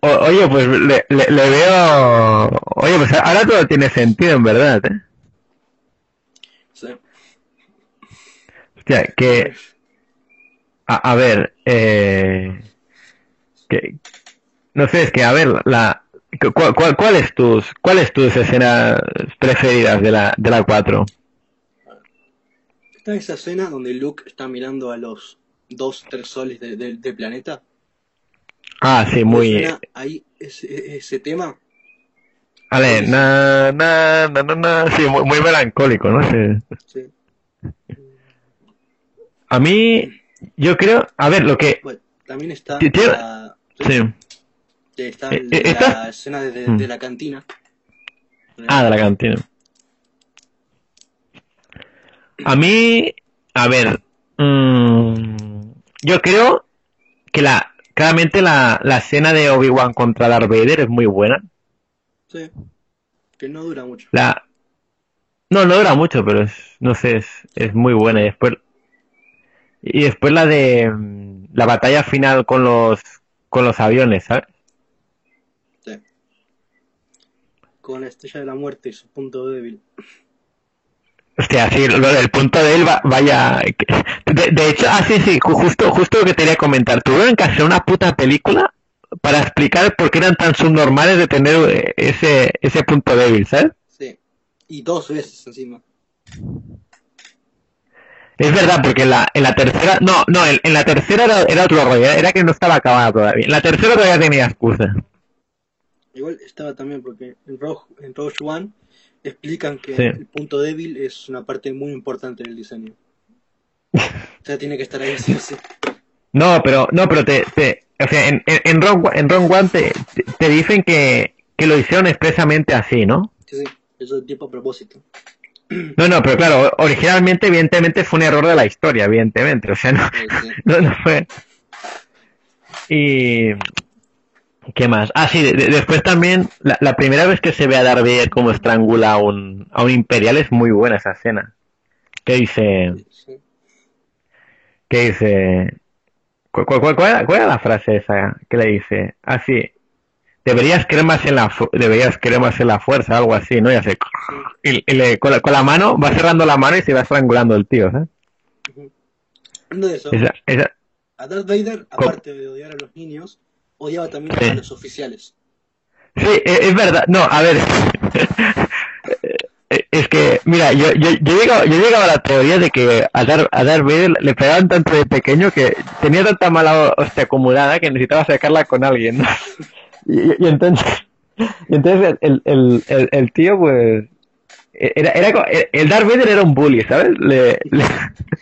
Speaker 2: O- oye, pues le, le- le veo. Oye, pues ahora todo tiene sentido, en verdad, ¿eh?
Speaker 1: Sí.
Speaker 2: Hostia, que. A, a ver, eh. Que, no sé, es que, a ver, la. ¿Cuál, cuál, cuál es tus, cuáles tus escenas preferidas de la, de la 4?
Speaker 1: Está esa escena donde Luke está mirando a los dos, tres soles de- de- del planeta.
Speaker 2: Ah, sí, muy.
Speaker 1: Ahí ese, ese tema.
Speaker 2: A ver, na, na, na, na, na, sí, muy, muy melancólico, ¿no? Sí.
Speaker 1: Sí.
Speaker 2: A mí, yo creo, a ver, lo que,
Speaker 1: Bueno, también está la,
Speaker 2: sí.
Speaker 1: está
Speaker 2: Eh,
Speaker 1: la
Speaker 2: eh, esta-
Speaker 1: escena de, de-
Speaker 2: Mm.
Speaker 1: de la cantina.
Speaker 2: Ah, de la cantina. A mí, a ver, mm, yo creo que la, claramente la, la escena de Obi-Wan contra Darth Vader es muy buena.
Speaker 1: Sí. Que no dura mucho.
Speaker 2: La... No, no dura mucho, pero es, no sé, es, es muy buena. Y después, y después la de mm, la batalla final con los, con los aviones, ¿sabes?
Speaker 1: Sí. Con la estrella de la muerte y su punto débil.
Speaker 2: Hostia, sí, lo del punto de él, va- vaya. De, de hecho, ah, sí, sí, ju- justo, justo lo que te quería comentar. Tuvieron que hacer una puta película para explicar por qué eran tan subnormales de tener eh, ese, ese punto débil, ¿sabes?
Speaker 1: Sí. Y dos veces encima.
Speaker 2: Es verdad, porque en la, en la tercera, no, no, en, en la tercera era, era otro rollo, era que no estaba acabada todavía. En la tercera todavía tenía excusa.
Speaker 1: Igual estaba también porque en Rogue, en Rogue One explican que
Speaker 2: Sí.
Speaker 1: el punto débil es una parte muy importante del diseño. [laughs] O sea, tiene que estar ahí sí sí.
Speaker 2: No, pero, no, pero te, te o sea, en, en, en One- en Rogue One te, te, te dicen que, que lo hicieron expresamente así, ¿no?
Speaker 1: Sí, sí. Eso es tiempo a propósito. [clears throat]
Speaker 2: No, no, pero claro, originalmente, evidentemente, fue un error de la historia, evidentemente, o sea, no,
Speaker 1: sí. [laughs]
Speaker 2: no, no fue. Y. ¿Qué más? Ah, sí, de- de- después también, la, la primera vez que se ve a Darth Vader como estrangula a un, a un imperial es muy buena esa escena. Que dice.
Speaker 1: Sí.
Speaker 2: que dice ¿cuál, cuál, cuál, era, cuál era la frase esa que le dice? Así, deberías creer más en la deberías creer más en la fuerza, algo así, ¿no? Y hace y, y le, con, la, con la mano va cerrando la mano y se va estrangulando el tío, ¿sabes?
Speaker 1: Eso,
Speaker 2: Esa, esa,
Speaker 1: a Darth Vader, aparte de odiar a los niños, odiaba también
Speaker 2: Sí.
Speaker 1: a los oficiales.
Speaker 2: sí, es, es verdad. No, a ver. [laughs] Es que, mira, yo, yo, yo, llegaba, yo llegaba a la teoría de que a Darth, a Darth Vader le pegaban tanto de pequeño que tenía tanta mala hostia acumulada que necesitaba sacarla con alguien, ¿no? [laughs] Y, y entonces, y entonces el, el, el, el tío, pues, era, era, co- el Darth Vader era un bully, ¿sabes? Le, le-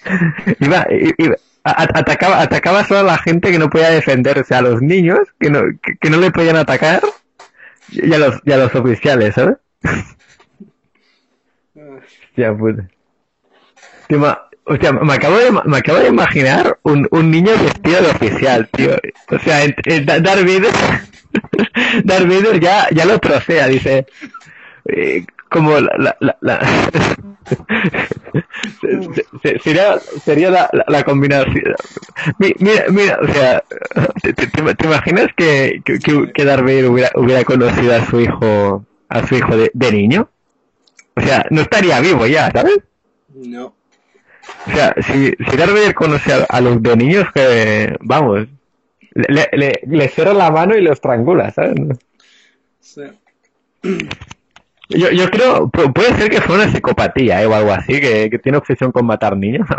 Speaker 2: [laughs] iba, iba- atacaba, atacaba solo a la gente que no podía defenderse, a los niños que no, que, que no le podían atacar y a los, y a los oficiales, ¿sabes?
Speaker 1: Ah,
Speaker 2: Hostia puta. Tío, ma- hostia, me acabo de, me acabo de imaginar un, un niño vestido de oficial, tío. O sea, en- en Da- Darth Vader, [laughs] Darth Vader ya, ya lo trocea, dice. Como la, la, la, la- [laughs] se- se- sería, sería la, la, combinación. Mi- Mira, mira, o sea, ¿te, te- te- imaginas que, que, que Darth Vader hubiera, hubiera conocido a su hijo, a su hijo de, de niño? O sea, no estaría vivo ya, ¿sabes?
Speaker 1: no.
Speaker 2: O sea, si, si Darth Vader conoce a, a los de niños, que, vamos, le, le, le cierra la mano y lo estrangula, ¿sabes?
Speaker 1: Sí.
Speaker 2: Yo, yo creo, pu- puede ser que fue una psicopatía, ¿eh? O algo así, que, que tiene obsesión con matar niños. [laughs]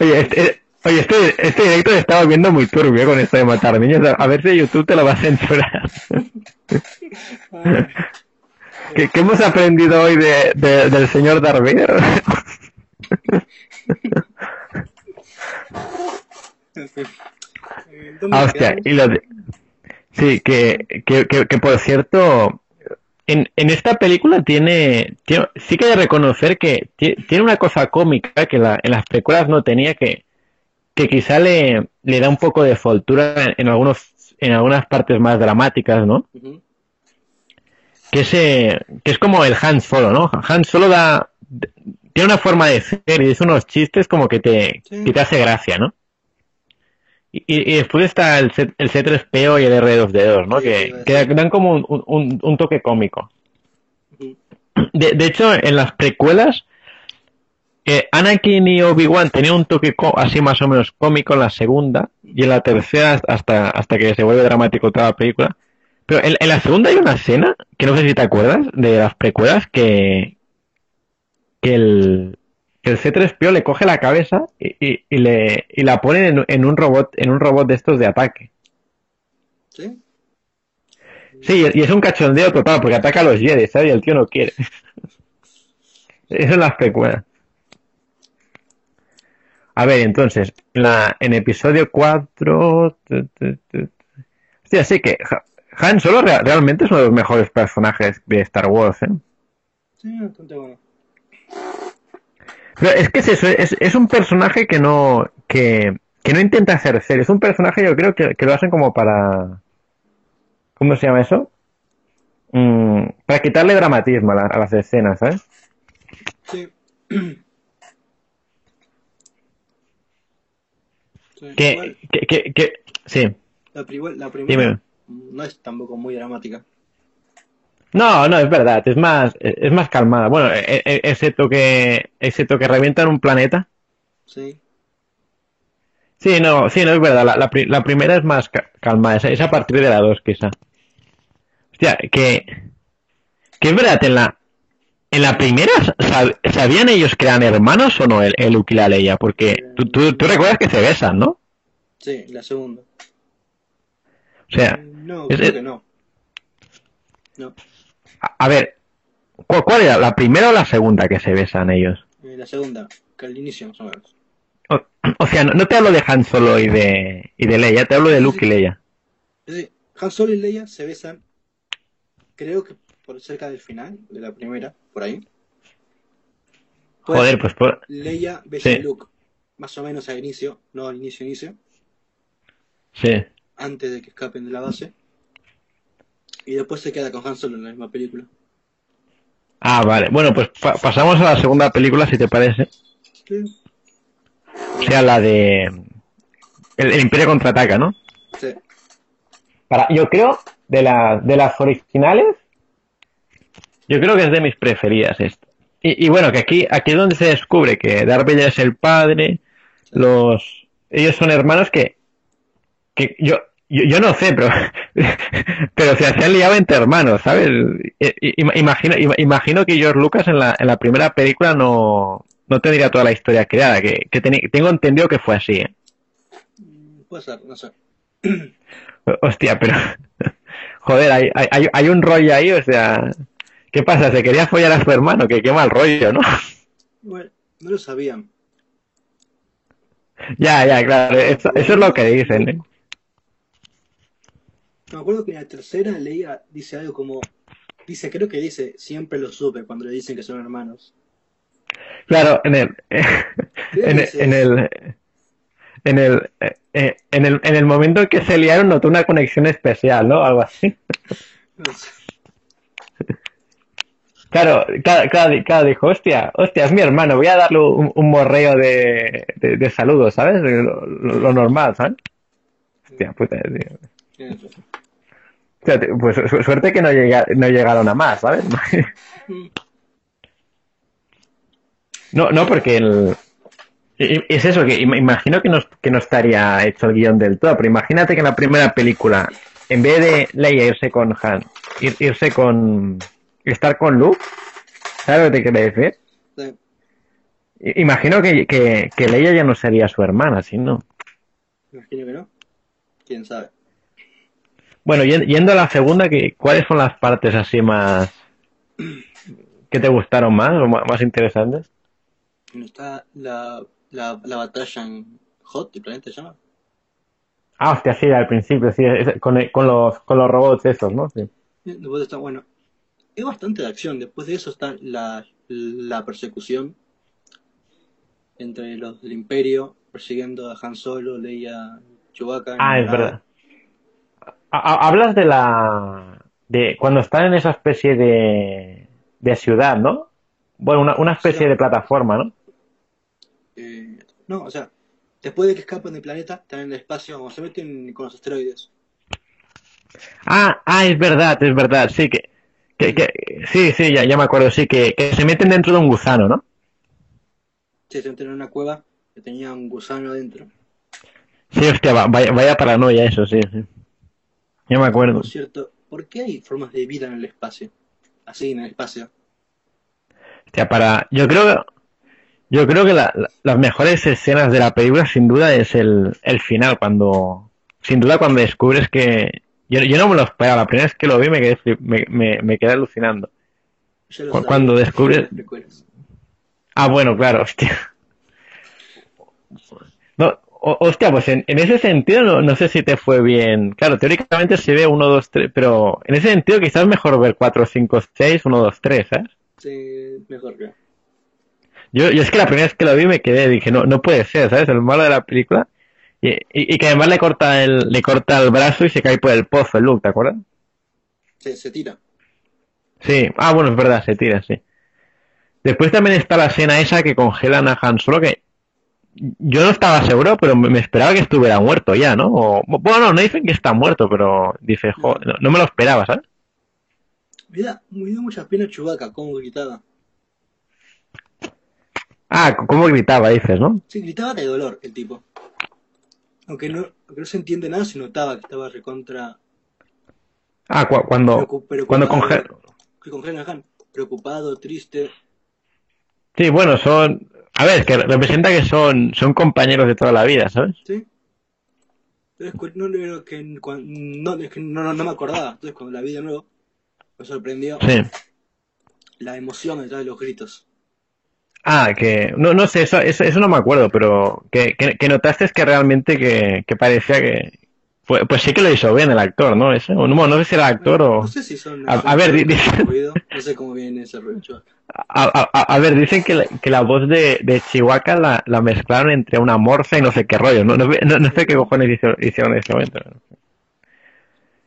Speaker 2: Oye, este, oye este, este directo estaba viendo muy turbio con esto de matar niños. A ver si YouTube te lo va a censurar. [laughs] ¿Qué, qué hemos aprendido hoy de, de- del señor Darth Vader?
Speaker 1: eh, [laughs] ¿Dónde
Speaker 2: Ah, hostia, y lo de... Sí, que, que, que, que por cierto, en, en esta película tiene, tiene- sí que hay que reconocer que ti- tiene una cosa cómica que la- en las precuelas no tenía, que, que quizá le, le da un poco de foltura en, en algunos, en algunas partes más dramáticas, ¿no? Que es, eh, que es como el Han Solo, ¿no? Han Solo da, tiene una forma de ser y dice unos chistes como que te,
Speaker 1: Sí.
Speaker 2: que te hace gracia, ¿no? Y, y- después está el, C, el C3PO y el R2D2, ¿no?
Speaker 1: Sí,
Speaker 2: Que,
Speaker 1: sí,
Speaker 2: que dan como un, un- un toque cómico. De, de hecho, en las precuelas, eh, Anakin y Obi-Wan tenían un toque así más o menos cómico en la segunda y en la tercera hasta, hasta que se vuelve dramático toda la película. Pero en, en la segunda hay una escena, que no sé si te acuerdas, de las precuelas, que, que el, el C3PO le coge la cabeza y, y, y le, y la pone en, en un robot, en un robot de estos de ataque.
Speaker 1: ¿Sí?
Speaker 2: Sí, y es un cachondeo total, porque ataca a los Jedi, ¿sabes? Y el tío no quiere. [laughs] Eso es las precuelas. A ver, entonces, la, en episodio 4... tu, tu, tu, Hostia, sí que Ha- Han Solo rea- realmente es uno de los mejores personajes de Star Wars, ¿eh?
Speaker 1: Sí, bastante bueno.
Speaker 2: Pero es que es eso, es, es un personaje que no... que que no intenta ser serio. Es un personaje, yo creo que, que lo hacen como para. ¿Cómo se llama eso? Mm, para quitarle dramatismo a, la- a las escenas, ¿sabes?
Speaker 1: Sí. [clears throat] Sí,
Speaker 2: Que, que, que, que- sí,
Speaker 1: la, pri- igual, la primera
Speaker 2: dime.
Speaker 1: no es tampoco muy dramática.
Speaker 2: No, no, es verdad, es más, es más calmada. Bueno, e- e- excepto que, excepto que revientan un planeta.
Speaker 1: Sí.
Speaker 2: Sí, no, sí, no es verdad. La, la la primera es más ca- calmada, es, es a partir de la dos, quizá. Hostia, que, que es verdad, en la, en la primera, sab- ¿sabían ellos que eran hermanos o no, el, el Luke y la Leia? Porque tú, tú, tú recuerdas que se besan, ¿no?
Speaker 1: Sí, la segunda.
Speaker 2: O sea,
Speaker 1: No,
Speaker 2: es-
Speaker 1: creo
Speaker 2: es-
Speaker 1: que no. No,
Speaker 2: a, a ver, ¿cuál, cuál era? ¿La primera o la segunda que se besan ellos?
Speaker 1: eh, la segunda, que al inicio más o menos.
Speaker 2: O, o sea, no, no te hablo de Han Solo y de, y de Leia, te hablo de Luke y Leia.
Speaker 1: Han Solo y Leia se besan, creo que por cerca del final de la primera, por ahí.
Speaker 2: Joder, pues por...
Speaker 1: Leia besa a Luke, más o menos al inicio, no al inicio, inicio,
Speaker 2: Sí.
Speaker 1: antes de que escapen de la base. Y después se queda con Han Solo en la misma película.
Speaker 2: Ah, vale. Bueno, pues pa- pasamos a la segunda película, si te parece.
Speaker 1: Sí.
Speaker 2: O sea, la de... El, el Imperio contraataca, ¿no?
Speaker 1: Sí.
Speaker 2: Para, yo creo, de, la, de las originales, yo creo que es de mis preferidas esta. Y, y bueno, que aquí, aquí es donde se descubre que Darth Vader es el padre, los... Ellos son hermanos que... que yo, yo, yo no sé, pero... [laughs] pero se hacían liado entre hermanos, ¿sabes? Imagino, ima- imagino que George Lucas en la, en la primera película no, no tendría toda la historia creada, que, que tengo entendido que fue así, ¿eh?
Speaker 1: Puede ser, no sé.
Speaker 2: Hostia, pero. [laughs] Joder, hay, hay, hay- hay un rollo ahí, o sea. ¿Qué pasa? ¿Se quería follar a su hermano? Que qué mal rollo, ¿no?
Speaker 1: Bueno, no lo sabían.
Speaker 2: ya, ya, claro. Eso, eso es lo que dicen, ¿eh?
Speaker 1: Me acuerdo que en la tercera Leia dice algo como. Dice, creo que dice, siempre lo supe cuando le dicen que son hermanos.
Speaker 2: Claro, en el. [laughs] En el. En el en el, eh, en el, en el momento en que se liaron notó una conexión especial, ¿no? Algo así.
Speaker 1: No [laughs] sé.
Speaker 2: Claro, claro, claro, claro, dijo, hostia, hostia, es mi hermano, voy a darle un, un morreo de, de, de saludos, ¿sabes? Lo, lo- lo normal, ¿sabes? Hostia, puta, tío.
Speaker 1: Tienes razón.
Speaker 2: O sea, te- pues su- suerte que no, llega, no llegaron a más, ¿sabes? [laughs] No, no, porque el... i- i- Es eso, que im- imagino que no, que no estaría hecho el guion del todo, pero imagínate que en la primera película, en vez de Leia irse con Han, ir- irse con... estar con Luke, ¿sabes lo que te quiero decir?
Speaker 1: sí.
Speaker 2: Imagino que, que, que Leia ya no sería su hermana, ¿sí? ¿no?
Speaker 1: Imagino que no. Quién sabe.
Speaker 2: Bueno, yen- yendo a la segunda, ¿cuáles son las partes así más... que te gustaron más o más interesantes?
Speaker 1: Está la, la, la batalla en Hot, ¿el planeta se llama?
Speaker 2: Ah, hostia, sí, al principio, sí, es- con, con los, con los robots esos, ¿no? Sí.
Speaker 1: Después está, bueno, es bastante de acción. Después de eso está la, la persecución entre los del Imperio, persiguiendo a Han Solo, Leia, Chewbacca.
Speaker 2: Ah, es verdad. Ha- ha- Hablas de la... de cuando están en esa especie de... de ciudad, ¿no? Bueno, una, una especie de plataforma, ¿no?
Speaker 1: Eh, no, o sea, después de que escapan del planeta, están en el espacio, como se meten con los asteroides.
Speaker 2: Ah, ah, es verdad, es verdad, sí que... que, que sí, sí, ya, ya me acuerdo, sí, que, que se meten dentro de un gusano, ¿no?
Speaker 1: Sí, se meten en una cueva que tenía un gusano adentro.
Speaker 2: Sí, hostia, va- vaya, vaya paranoia eso, sí, sí. Ya me acuerdo.
Speaker 1: Por cierto, ¿por qué hay formas de vida en el espacio? Así, en el espacio.
Speaker 2: Hostia, para... Yo creo... Yo creo que la- la- las mejores escenas de la película sin duda es el, el final, cuando... Sin duda cuando descubres que... Yo, yo no me lo esperaba, la primera vez que lo vi me quedé, me, me, me quedé alucinando.
Speaker 1: Ya lo
Speaker 2: Cu-
Speaker 1: sabía.
Speaker 2: cuando descubres-. Ah, bueno, claro, hostia. No, [laughs] o- hostia, pues en, en ese sentido no, no sé si te fue bien. Claro, teóricamente se ve 1, 2, 3, pero en ese sentido quizás mejor ver 4, 5, 6, 1, 2, 3, ¿sabes?
Speaker 1: Sí, mejor creo.
Speaker 2: Yo, yo es que la primera vez que lo vi me quedé, dije, no, no puede ser, ¿sabes? El malo de la película. Y, y- y que además le corta el, le corta el brazo y se cae por el pozo el Luke, ¿te acuerdas?
Speaker 1: Se, se tira.
Speaker 2: Sí, ah, bueno, es verdad, se tira, sí. Después también está la escena esa que congelan a Han Solo, que yo no estaba seguro, pero me esperaba que estuviera muerto ya, ¿no? O- bueno, no dicen que está muerto, pero dice, jo, no, no me lo esperaba, ¿sabes?
Speaker 1: Me da, me dio mucha pena Chewbacca, cómo gritaba.
Speaker 2: Ah, cómo gritaba, dices, ¿no?
Speaker 1: Sí, gritaba de dolor el tipo. Aunque no, aunque no se entiende nada, se notaba que estaba recontra.
Speaker 2: Ah, cu- cuando, cuando conge-.
Speaker 1: Preocupado, triste.
Speaker 2: Sí, bueno, son... A ver, que representa que son, son compañeros de toda la vida, ¿sabes?
Speaker 1: ¿Sí? Pero es cu- no, no, que, cuan- no, es que no, me acordaba. Entonces, cuando la vi de nuevo, me sorprendió
Speaker 2: Sí.
Speaker 1: la emoción detrás de los gritos.
Speaker 2: Ah, que... No, no sé, eso, eso, eso no me acuerdo, pero que, que, que notaste es que realmente que, que parecía que... Pues, pues sí que lo hizo bien el actor, ¿no? Ese, o no, sé si era actor o...
Speaker 1: No sé si son.
Speaker 2: A- ver, di-
Speaker 1: ruidos,
Speaker 2: di-
Speaker 1: ruido, No sé cómo viene ese.
Speaker 2: A, a- ver, dicen que la, que la voz de, de Chihuahua la, la mezclaron entre una morsa y no sé qué rollo. No, no, no- no sé qué cojones hicieron, hicieron en ese momento.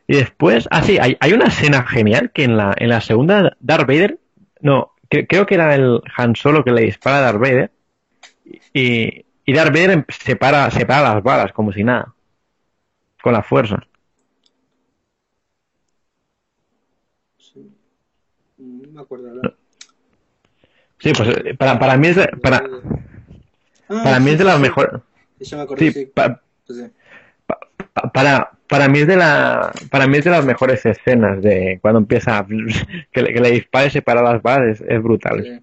Speaker 2: Y después, ah, sí, hay, hay una escena genial que en la, en la segunda Darth Vader, no, cre- creo que era el Han Solo que le dispara a Darth Vader y, y Darth Vader em- separa, separa las balas como si nada, con la fuerza.
Speaker 1: Sí. No me acuerdo.
Speaker 2: Sí, pues eh, para, para mí es de, para,
Speaker 1: Ah,
Speaker 2: para mí es de las
Speaker 1: sí.
Speaker 2: mejores,
Speaker 1: Sí, me
Speaker 2: pa-. Pa- para para mí es de la para mí es de las mejores escenas de cuando empieza a- [laughs] que le, que le dispare y se para las balas es, es brutal.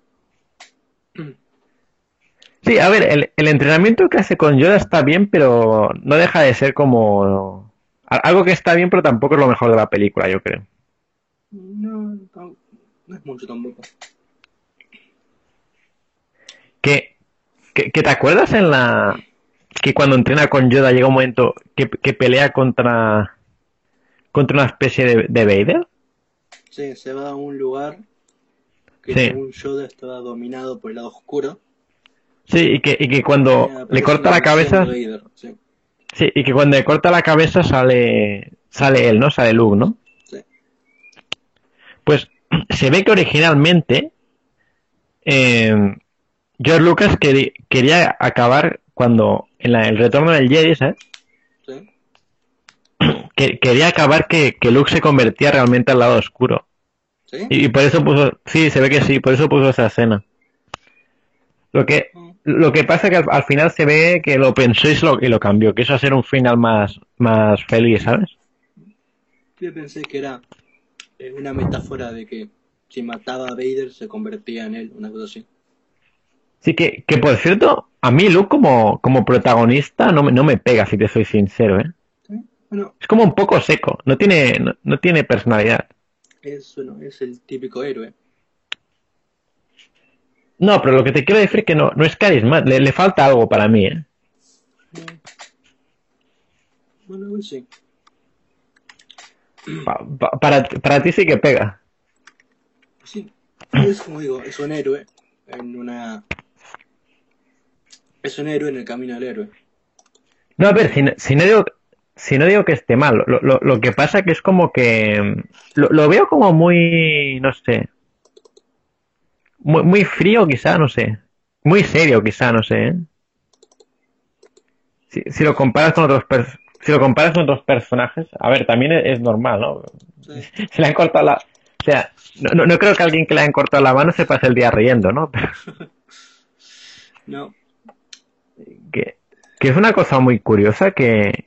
Speaker 1: Sí
Speaker 2: a ver el, el entrenamiento que hace con Yoda está bien pero no deja de ser como algo que está bien pero tampoco es lo mejor de la película yo creo
Speaker 1: No, no, no es mucho tampoco.
Speaker 2: que, que, que te acuerdas en la que cuando entrena con Yoda llega un momento que, que pelea contra contra una especie de, de Vader
Speaker 1: Sí, se va a un lugar que
Speaker 2: Sí.
Speaker 1: según Yoda estaba dominado por el lado oscuro.
Speaker 2: Sí y que, y que cuando le corta la cabeza
Speaker 1: Vader, Sí,
Speaker 2: Sí, y que cuando le corta la cabeza sale sale él, ¿no? Sale Luke, ¿no?
Speaker 1: sí.
Speaker 2: Pues [clears throat] se ve que originalmente eh, George Lucas queri- quería acabar cuando en la- el retorno del Jedi, ¿sabes?
Speaker 1: sí. [clears throat]
Speaker 2: Que, quería acabar que, que Luke se convertía realmente al lado oscuro.
Speaker 1: ¿Sí?
Speaker 2: Y, y por eso puso, sí, se ve que sí, por eso puso esa escena. Lo que,
Speaker 1: Mm.
Speaker 2: Lo que pasa que al, al final se ve que lo pensó y, lo, y lo cambió, quiso hacer un final más, más feliz, ¿sabes?
Speaker 1: Yo pensé que era eh, una metáfora de que si mataba a Vader se convertía en él, una cosa así.
Speaker 2: Sí, que, que por cierto, a mí Luke como, como protagonista no me, no me pega, si te soy sincero, ¿eh? Es como un poco seco, no tiene, no, no tiene personalidad.
Speaker 1: es, bueno, es el típico héroe.
Speaker 2: No, pero lo que te quiero decir es que no, no es carisma, le, le falta algo para mí, ¿eh?
Speaker 1: Mm. Bueno, sí.
Speaker 2: Pa- pa- para, para ti sí que pega.
Speaker 1: Sí, es como digo, es un héroe en una... Es un héroe en el camino del héroe.
Speaker 2: No, a ver, si, no- si no digo, si no digo que esté mal, lo, lo, lo que pasa que es como que lo, lo veo como muy, no sé, muy, muy frío quizá, no sé, muy serio quizá, no sé. ¿eh? Si, si lo comparas con otros si lo comparas con otros personajes, a ver, también es, es normal, ¿no?
Speaker 1: Sí. [laughs]
Speaker 2: Se le han cortado la, o sea, no, no, no creo que alguien que le hayan cortado la mano se pase el día riendo, ¿no? [laughs]
Speaker 1: No,
Speaker 2: que, que es una cosa muy curiosa que,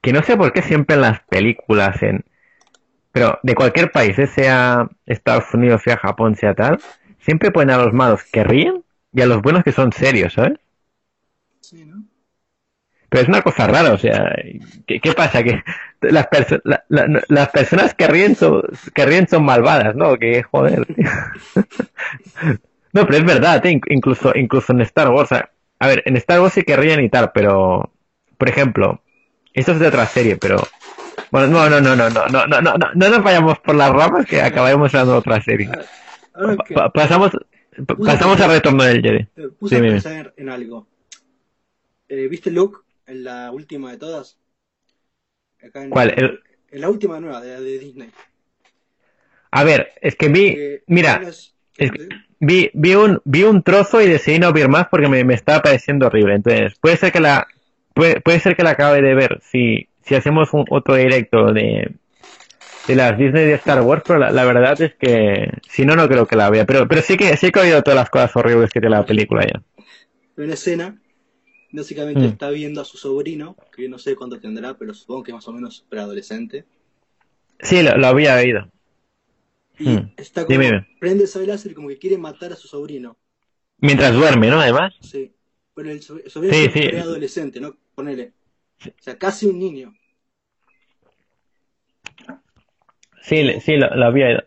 Speaker 2: que no sé por qué siempre en las películas, en, pero de cualquier país, eh, sea Estados Unidos, sea Japón, sea tal, siempre ponen a los malos que ríen y a los buenos que son serios, ¿sabes?
Speaker 1: sí, ¿no?
Speaker 2: Pero es una cosa rara, o sea, ¿qué, qué pasa? Que las, perso- la- la- las personas que ríen, son, que ríen son malvadas, ¿no? Que joder, tío. [laughs] No, pero es verdad, inc- incluso, incluso en Star Wars, a, a ver, en Star Wars sí que ríen y tal, pero, por ejemplo, esto es de otra serie, pero, bueno, no, no, no, no, no, no, no, no, no, no nos vayamos por las ramas que acabaremos hablando de otra serie. Pa- pasamos, pa- pasamos al retorno del Jedi.
Speaker 1: eh, puse
Speaker 2: sí,
Speaker 1: a pensar en algo. Eh, ¿Viste Luke en la última de todas. Acá en,
Speaker 2: ¿Cuál? El-
Speaker 1: En la última nueva de, de Disney.
Speaker 2: A ver, es que vi,
Speaker 1: Que
Speaker 2: mira,
Speaker 1: hablas-
Speaker 2: es que- vi, vi un, vi un trozo y decidí no ver más porque me, me estaba pareciendo horrible. Entonces, puede ser que la, puede, puede ser que la acabe de ver si, si hacemos un otro directo de, de las Disney de Star Wars, pero la, la verdad es que si no, no creo que la vea. Pero, pero sí que, sí que he oído todas las cosas horribles que tiene la película ya.
Speaker 1: una escena, básicamente
Speaker 2: Mm.
Speaker 1: está viendo a su sobrino, que yo no sé cuánto tendrá, pero supongo que más o menos preadolescente.
Speaker 2: Sí, lo, lo había oído.
Speaker 1: Y
Speaker 2: Mm.
Speaker 1: está como,
Speaker 2: Dime,
Speaker 1: prende sable láser y como que quiere matar a su sobrino.
Speaker 2: Mientras duerme, ¿no? Además.
Speaker 1: Sí. Pero el so- el sobrino
Speaker 2: Sí,
Speaker 1: es
Speaker 2: sí.
Speaker 1: preadolescente, ¿no? Ponele. O sea, casi un niño.
Speaker 2: Sí, sí, lo, lo había.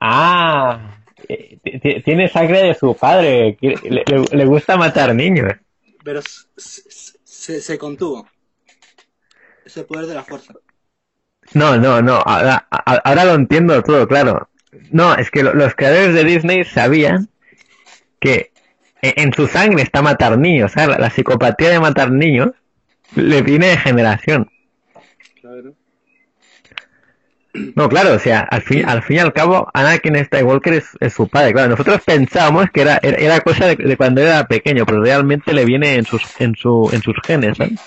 Speaker 2: Ah, eh, ti- ti- tiene sangre de su padre. Le, le- le gusta matar niños.
Speaker 1: Pero s- s- se, se contuvo. Es el poder de la fuerza.
Speaker 2: No, no, no. Ahora, lo entiendo todo, claro. No, es que lo- los creadores de Disney sabían que e- en su sangre está matar niños. ¿sabes? La, la psicopatía de matar niños le viene de generación.
Speaker 1: Claro.
Speaker 2: No, claro, o sea, al fin, al fin y al cabo, Anakin Skywalker es, es su padre. Claro, nosotros pensábamos que era, era, cosa de, cuando era pequeño, pero realmente le viene en sus, en su, en sus genes, ¿sabes?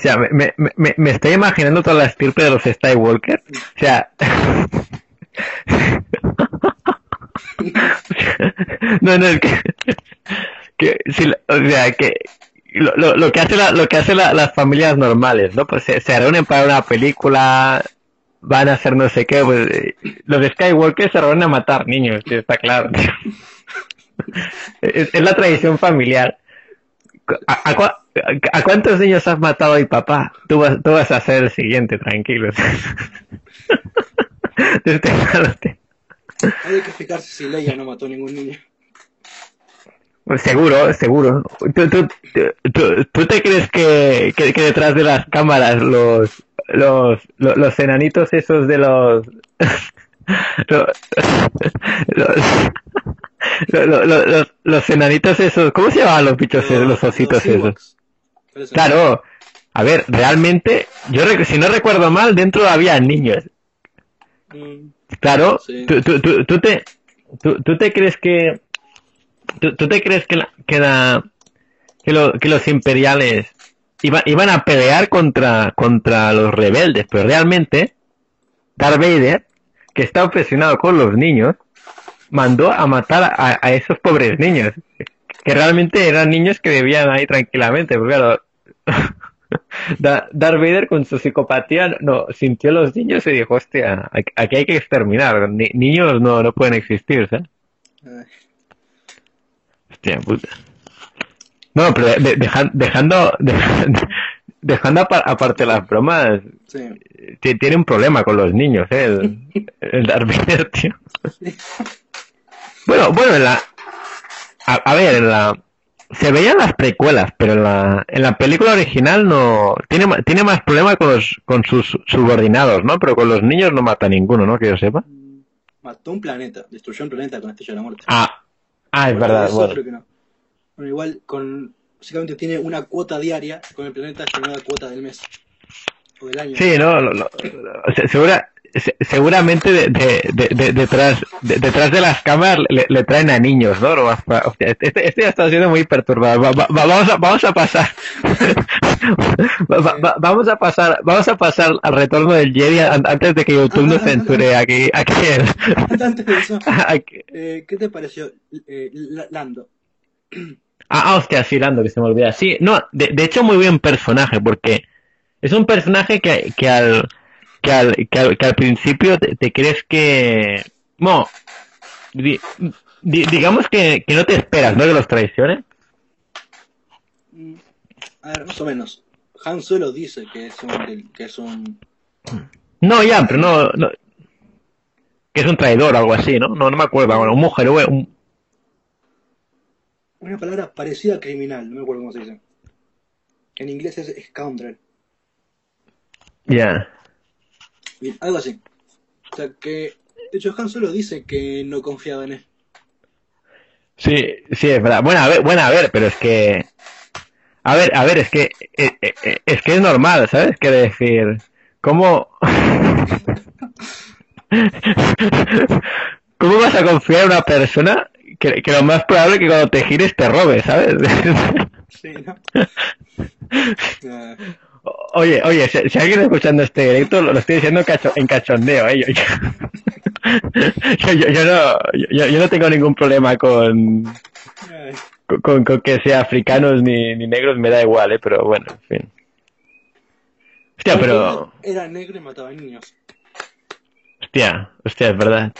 Speaker 2: O sea, me, me, me, me estoy imaginando toda la estirpe de los Skywalker. O sea. [laughs] no, no, que. que sí, o sea, que. Lo, lo, lo que hace la, lo que hace la- las familias normales, ¿no? Pues se, se reúnen para una película, van a hacer no sé qué, pues eh, los Skywalker se reúnen a matar niños, está claro. [laughs] es, la tradición familiar. ¿A, cuántos niños has matado hoy, papá? Tú vas, tú vas a ser el siguiente, tranquilo. [laughs] Despejándote.
Speaker 1: Hay que fijarse si Leia no mató a ningún niño.
Speaker 2: Seguro, seguro. ¿Tú, tú, tú, tú te crees que, que, que detrás de las cámaras los, los, los, los enanitos esos de los... [laughs] los, los, los, enanitos esos... ¿Cómo se llamaban los bichos esos, los ositos esos? Claro, a ver, realmente, yo rec- si no recuerdo mal, dentro había niños.
Speaker 1: Mm,
Speaker 2: Claro, tú, tú, tú, tú te, tú, tú te crees que, tú, tú te crees que la, que la, que, lo- que los imperiales iba- iban a pelear contra, contra los rebeldes, pero realmente, Darth Vader, que está obsesionado con los niños, mandó a matar a, a esos pobres niños, que realmente eran niños que vivían ahí tranquilamente, porque claro, [laughs] Da- Darth Vader con su psicopatía no sintió los niños y dijo, hostia, aquí hay que exterminar, Ni- niños no, no pueden existir, ¿sabes? Hostia puta. No, pero de- dejan- dejando, de- [laughs] dejando apa- aparte las bromas,
Speaker 1: sí.
Speaker 2: ti- tiene un problema con los niños, ¿eh? El, el Darth tío. Bueno, bueno, en la, a, a ver, en la, se veían las precuelas, pero en la, en la película original no, tiene, ma- tiene más problema con los, con sus subordinados, ¿no? Pero con los niños no mata a ninguno, ¿no? Que yo sepa.
Speaker 1: Mató un planeta, destruyó un planeta con Estrella de la Muerte.
Speaker 2: Ah, ah, es
Speaker 1: Bueno,
Speaker 2: verdad, bueno.
Speaker 1: creo que no. Bueno, igual con. Básicamente tiene una cuota diaria con el planeta llamada cuota del mes. O del año.
Speaker 2: Sí, no, lo- lo- [clears throat] se- segura, se- seguramente de, de- de- de- detrás, de- detrás de las cámaras le, le traen a niños, ¿no? Este, este ya está siendo muy perturbado. Va- va- va- vamos, a, vamos a pasar. [laughs] Va- va- va- vamos a pasar, vamos a pasar al retorno del Jedi an- antes de que YouTube nos censure aquí, aquí,
Speaker 1: Antes de eso, [laughs]
Speaker 2: aquí.
Speaker 1: eh, ¿qué te pareció eh, La- Lando?
Speaker 2: Ah, ah, hostia, sí, Lando, que se me olvida. Sí, no, de, de hecho muy buen personaje, porque es un personaje que, que al que al, que al, que al principio te, te crees que... No, di- di- digamos que, que no te esperas, ¿no? Que los traicione.
Speaker 1: Mm, A ver, más o menos. Han Solo dice que es un. Que es un
Speaker 2: No, ya, pero no, no- Que es un traidor o algo así, ¿no? No, no me acuerdo. Bueno, un mujer, un...
Speaker 1: una palabra parecida a criminal, no me acuerdo cómo se dice. En inglés es scoundrel.
Speaker 2: Ya.
Speaker 1: Algo así. O sea que. De hecho, Han Solo dice que no confiaba en él.
Speaker 2: Sí, sí, es verdad. Bueno, a ver, bueno, a ver, pero es que... A ver, a ver, es que eh, eh, eh, es que es normal, ¿sabes? Quiero decir, ¿cómo [laughs] ¿Cómo vas a confiar en una persona que, que lo más probable es que cuando te gires te robe, ¿sabes?
Speaker 1: Sí, ¿no? [laughs]
Speaker 2: Oye, oye, si, si alguien escuchando este directo, lo, lo estoy diciendo cacho- en cachondeo, ¿eh? Yo, [laughs] yo, yo- yo no, yo, yo no tengo ningún problema con,
Speaker 1: ay.
Speaker 2: con, con- con que sea africanos ni, ni negros, me da igual, ¿eh? Pero bueno, en fin. Hostia, pero...
Speaker 1: Era negro y mataba niños.
Speaker 2: Hostia, hostia, es verdad.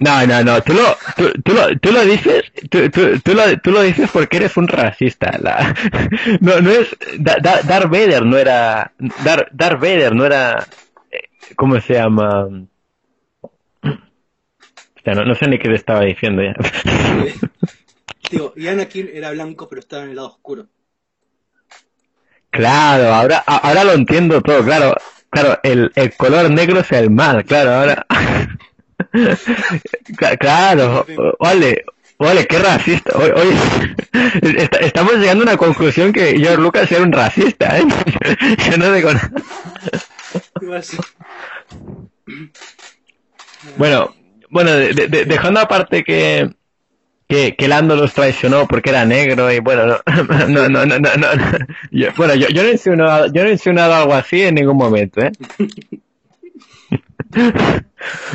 Speaker 2: No, no, no, tú lo, tú, tú lo, tú lo dices, tú, tú, tú lo, tú lo dices porque eres un racista. La, [laughs] no, no es, Da- Da- Darth Vader no era, Dar, Darth Vader no era, eh, ¿cómo se llama? Hostia, no, no sé ni qué te estaba diciendo ya. [laughs]
Speaker 1: Digo, y Anakin era blanco, pero estaba en el lado oscuro.
Speaker 2: Claro, ahora, ahora lo entiendo todo, claro. Claro, el, el color negro es el mal, claro, ahora. [laughs] Cla- Claro, vale, vale, qué racista. Oye, [laughs] oye, est- estamos llegando a una conclusión que George Lucas era un racista, ¿eh? [laughs] Yo no digo nada. Bueno, bueno, de- de- dejando aparte que, que, que Lando los traicionó porque era negro y bueno, no, [laughs] no, no, no, no, no. Yo- bueno, yo, yo no he insinuado, yo no he insinuado algo así en ningún momento, ¿eh? [laughs]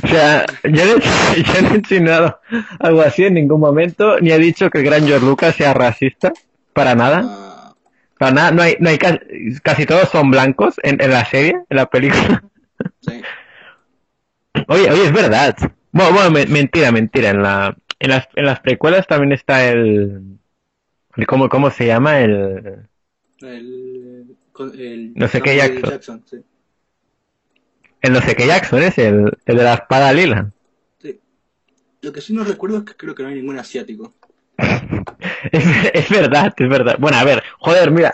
Speaker 2: O sea, yo no, he- [laughs] yo no he insinuado algo así en ningún momento, ni he dicho que el gran George Lucas sea racista, para nada, para nada, no hay, no hay ca- casi todos son blancos en, en la serie, en la película.
Speaker 1: sí.
Speaker 2: Oye, oye, es verdad. Bueno, bueno, me- mentira, mentira. En la, en las, en las precuelas también está el, el ¿cómo, cómo se llama? El,
Speaker 1: El,
Speaker 2: No sé qué Jackson.
Speaker 1: sí.
Speaker 2: el no sé qué Jackson es, el, el de la espada lila.
Speaker 1: Sí. Lo que sí no recuerdo es que creo que no hay ningún asiático. [laughs]
Speaker 2: Es, es verdad, es verdad. Bueno, a ver, joder, mira.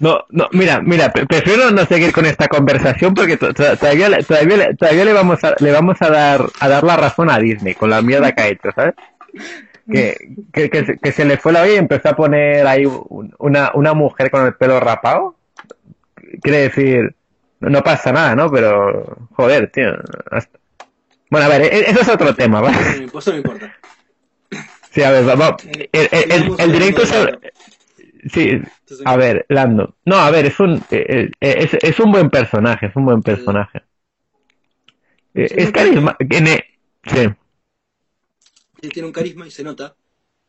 Speaker 2: No, no, mira, mira, pre- prefiero no seguir con esta conversación porque to- to- todavía, le- todavía, todavía le vamos a, le vamos a dar, a dar la razón a Disney con la mierda que ha hecho, ¿sabes? Que, que, que, se- que se le fue la olla y empezó a poner ahí un- una, una mujer con el pelo rapado. Quiere decir, no, pasa nada, ¿no? Pero, joder, tío. hasta- Bueno, a ver, e- eso es otro tema, ¿vale?
Speaker 1: Eso no importa.
Speaker 2: Sí, a ver, vamos. El, el, el, el directo sobre... Sí, a ver, Lando. No, a ver, es un, eh, eh, es, es un buen personaje, es un buen personaje. Eh, es tiene- Sí,
Speaker 1: Él tiene un carisma y se nota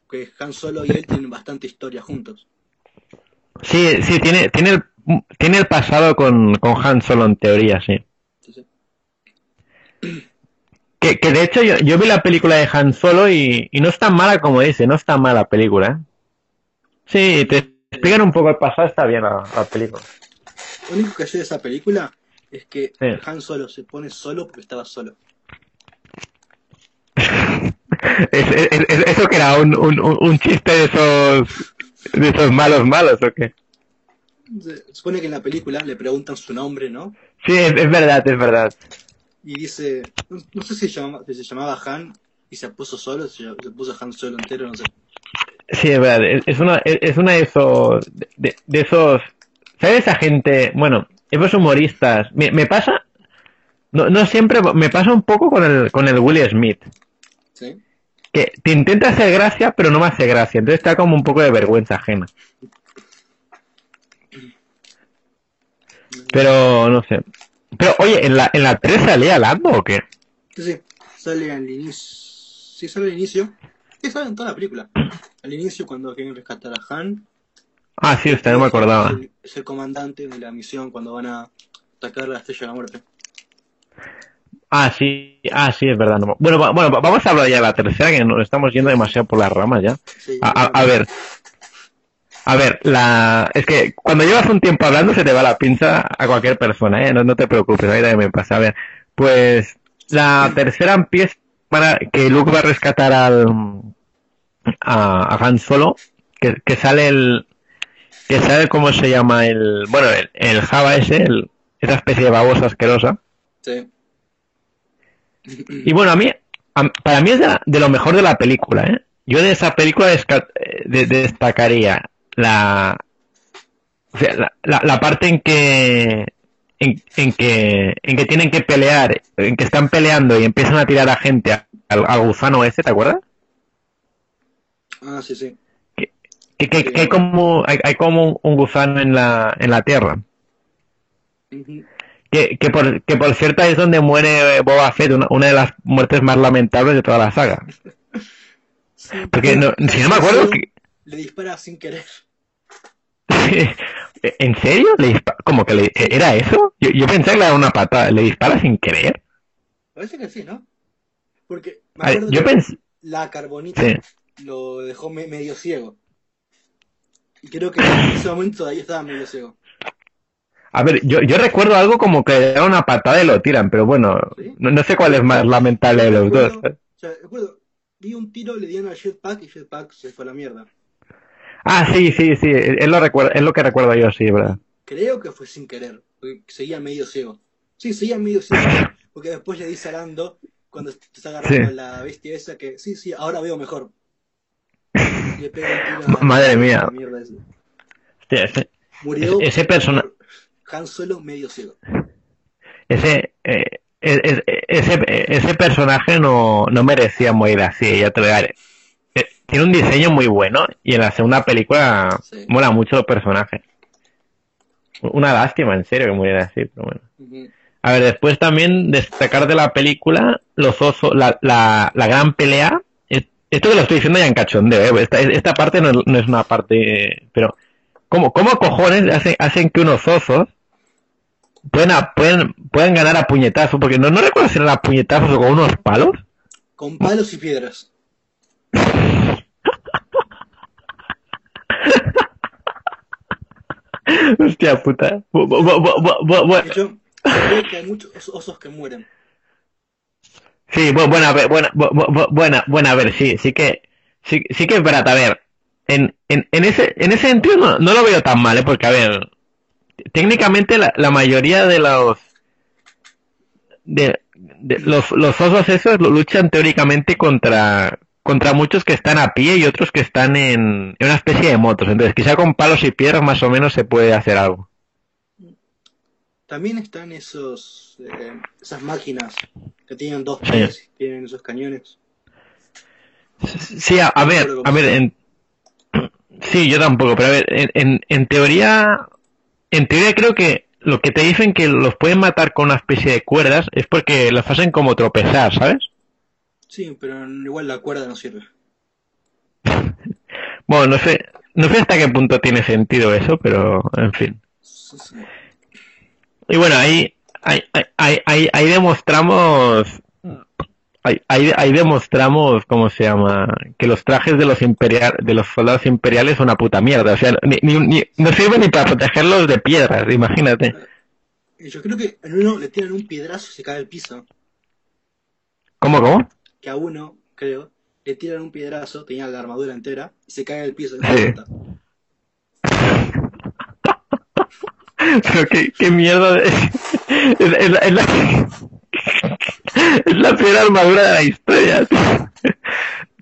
Speaker 1: que Han Solo y él tienen bastante historia juntos.
Speaker 2: sí, sí, tiene, tiene, el, tiene el pasado con, con Han Solo en teoría, sí. Que, que de hecho yo, yo vi la película de Han Solo y, y no es tan mala como dice, no es tan mala la película, ¿eh? Sí, te explican un poco el pasado, está bien la, la película.
Speaker 1: Lo único que sé de esa película es que
Speaker 2: Sí.
Speaker 1: Han Solo se pone solo porque estaba solo.
Speaker 2: Es- es- es- ¿Eso que era un, un, un- chiste de esos, de esos malos malos o qué?
Speaker 1: Supone que en la película le preguntan su nombre, ¿no?
Speaker 2: Sí, es, es verdad, es verdad.
Speaker 1: Y dice, no, no sé si, llama- si se llamaba Han y se puso solo, se, se puso Han Solo entero, no sé.
Speaker 2: Sí, es verdad. Es, una, es, es una de esos, de, de esos, ¿sabes esa gente? Bueno, esos humoristas. Me, me pasa, no, no siempre, me pasa un poco con el, con el Will Smith.
Speaker 1: ¿Sí?
Speaker 2: Que te intenta hacer gracia, pero no me hace gracia. Entonces está como un poco de vergüenza ajena. Pero, no sé. Pero, oye, ¿en la, en la 3 salía Lando o qué?
Speaker 1: Sí, sí, sale al inicio. Sí, sale al inicio. Sí, sale en toda la película. Al inicio, cuando quieren rescatar a Han.
Speaker 2: Ah, sí, usted no me acordaba.
Speaker 1: Es el, es el comandante de la misión cuando van a atacar la estrella de la muerte.
Speaker 2: Ah, sí, ah, sí, es verdad. no- Bueno, va- bueno, va- vamos a hablar ya de la tercera, que nos estamos yendo demasiado por las ramas ya.
Speaker 1: Sí,
Speaker 2: A, a- a ver, a ver, la, es que cuando llevas un tiempo hablando se te va la pinza a cualquier persona, ¿eh? No, no te preocupes, ahí también me pasa. A ver, pues la tercera empieza para que Luke va a rescatar al a, a Han Solo, que, que sale el que sale cómo se llama el bueno el, el Java ese, el, esa especie de babosa asquerosa.
Speaker 1: Sí.
Speaker 2: Y bueno, a mí, a- para mí es de, la- de lo mejor de la película, ¿eh? Yo de esa película desca- eh, de- destacaría la, O sea, la, la, la parte en que, en, en, que en que tienen que pelear, en que están peleando y empiezan a tirar a gente al, al gusano ese, ¿te acuerdas?
Speaker 1: Ah, sí, sí.
Speaker 2: Que, que, que, que hay como hay, hay como un, gusano en la en la tierra.
Speaker 1: Ujú.
Speaker 2: Que, que, por, que por cierto ahí es donde muere Boba Fett, una, una de las muertes más lamentables de toda la saga.
Speaker 1: Sí,
Speaker 2: Porque no, si no me acuerdo que...
Speaker 1: Le dispara sin querer. [laughs]
Speaker 2: ¿En serio? ¿Le ¿Cómo que le... era eso? Yo, yo pensé que le daba una patada. ¿Le dispara sin querer?
Speaker 1: Parece que sí, ¿no? Porque me acuerdo
Speaker 2: yo
Speaker 1: que
Speaker 2: pensé...
Speaker 1: la carbonita
Speaker 2: Sí.
Speaker 1: lo dejó me- medio ciego. Y creo que en ese momento todavía estaba medio ciego.
Speaker 2: A ver, yo, yo recuerdo algo como que le da una patada y lo tiran, pero bueno,
Speaker 1: ¿Sí?
Speaker 2: no, no sé cuál es más lamentable de los dos.
Speaker 1: O sea, recuerdo, vi un tiro, le dieron al jetpack y jetpack se fue a la mierda.
Speaker 2: Ah, sí, sí, sí, es lo, recuerdo, es lo que recuerdo yo, sí, ¿verdad?
Speaker 1: Creo que fue sin querer, porque seguía medio ciego. Sí, seguía medio ciego, [laughs] porque después le dice a Lando, cuando te está agarrando
Speaker 2: Sí.
Speaker 1: la bestia esa, que sí, sí, ahora veo mejor. [laughs] Le pega un tiro a
Speaker 2: Madre mía.
Speaker 1: mierda.
Speaker 2: Hostia, ese,
Speaker 1: Murió
Speaker 2: ese persona-
Speaker 1: por Han Solo medio ciego.
Speaker 2: ese, eh, es- es- ese, ese personaje no, no merecía morir así, ya te lo diré. Eh, Tiene un diseño muy bueno y en la segunda película
Speaker 1: Sí.
Speaker 2: mola mucho el personaje. Una lástima, en serio, que muriera así, pero bueno. A ver, después también destacar de la película los osos, la, la, la gran pelea. Es- Esto que lo estoy diciendo ya en cachondeo, ¿eh? esta, esta parte no, no es una parte, pero ¿cómo, cómo cojones hacen, hacen que unos osos pueden, pueden, pueden ganar a puñetazos? Porque no, no recuerdo si eran a puñetazos o con unos palos.
Speaker 1: Con palos y piedras. [laughs]
Speaker 2: Hostia puta. Bu- bu-
Speaker 1: De hecho, ve que hay muchos osos que mueren.
Speaker 2: Sí, bu- buena, buena, bu- bu- bu- buena, buena, a ver, sí, sí que, sí, sí que es verdad, a ver, en, en, en ese, en ese sentido no, no lo veo tan mal, ¿eh? porque a ver, técnicamente la, la mayoría de los, de, de los, los osos esos luchan teóricamente contra, contra muchos que están a pie y otros que están en, en una especie de motos, entonces quizá con palos y piedras más o menos se puede hacer algo.
Speaker 1: También están esos, eh, esas máquinas que tienen dos
Speaker 2: Sí.
Speaker 1: pies, tienen esos cañones.
Speaker 2: Sí, a, a ver, a ver, en, sí, yo tampoco, pero a ver, en, en, en teoría, en teoría creo que lo que te dicen que los pueden matar con una especie de cuerdas es porque los hacen como tropezar, ¿sabes?
Speaker 1: Sí, pero igual la cuerda no sirve. [laughs]
Speaker 2: Bueno, no sé, no sé hasta qué punto tiene sentido eso, pero en fin.
Speaker 1: Sí, sí.
Speaker 2: Y bueno, ahí, ahí, ahí, ahí, ahí demostramos, ahí, ahí, ahí demostramos, ¿cómo se llama? Que los trajes de los imperial, de los soldados imperiales son una puta mierda. O sea, ni, ni, ni- no sirven ni para protegerlos de piedras, imagínate.
Speaker 1: Y yo creo que en uno le tiran un piedrazo y se cae al piso.
Speaker 2: ¿Cómo, cómo?
Speaker 1: Que a uno, creo, le tiran un piedrazo, tenía la armadura entera, y se cae al piso.
Speaker 2: Sí. [laughs] Pero qué, qué mierda de... [laughs] es, es la, es la- es la peor armadura de la historia. tío.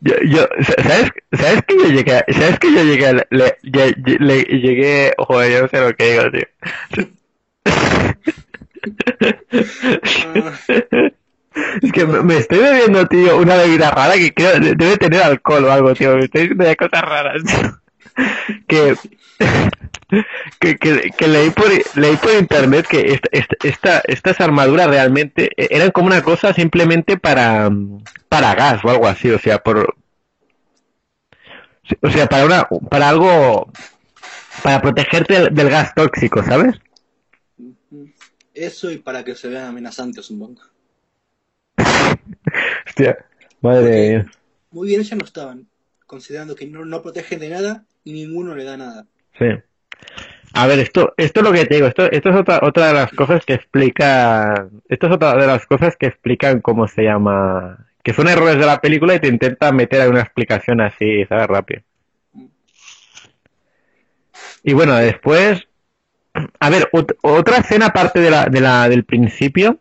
Speaker 2: Yo, yo, ¿sabes, sabes que yo llegué, sabes que yo llegué, a le, le- lle- le- llegué, joder, yo no sé lo que digo, tío. Es que me, estoy bebiendo, tío, una bebida rara que creo de- debe tener alcohol o algo, tío. Me estoy diciendo cosas raras, tío. Que, que, que, que leí por leí por internet que esta, esta, esta- estas armaduras realmente eh, eran como una cosa simplemente para para gas o algo así, o sea, por o sea, para una para algo para protegerte del, del gas tóxico, ¿sabes?
Speaker 1: Eso y para que se vean amenazantes, supongo. [laughs]
Speaker 2: Hostia, madre mía.
Speaker 1: Muy bien, ellas no estaban, considerando que no, no protegen de nada y ninguno le da nada.
Speaker 2: Sí. A ver, esto, esto es lo que te digo, esto, esto es otra, otra de las cosas que explica, esto es otra de las cosas que explican cómo se llama, que son errores de la película y te intentan meter a una explicación así, ¿sabes? Rápido. Y bueno, después, a ver, ot- otra escena aparte de la, de la, del principio,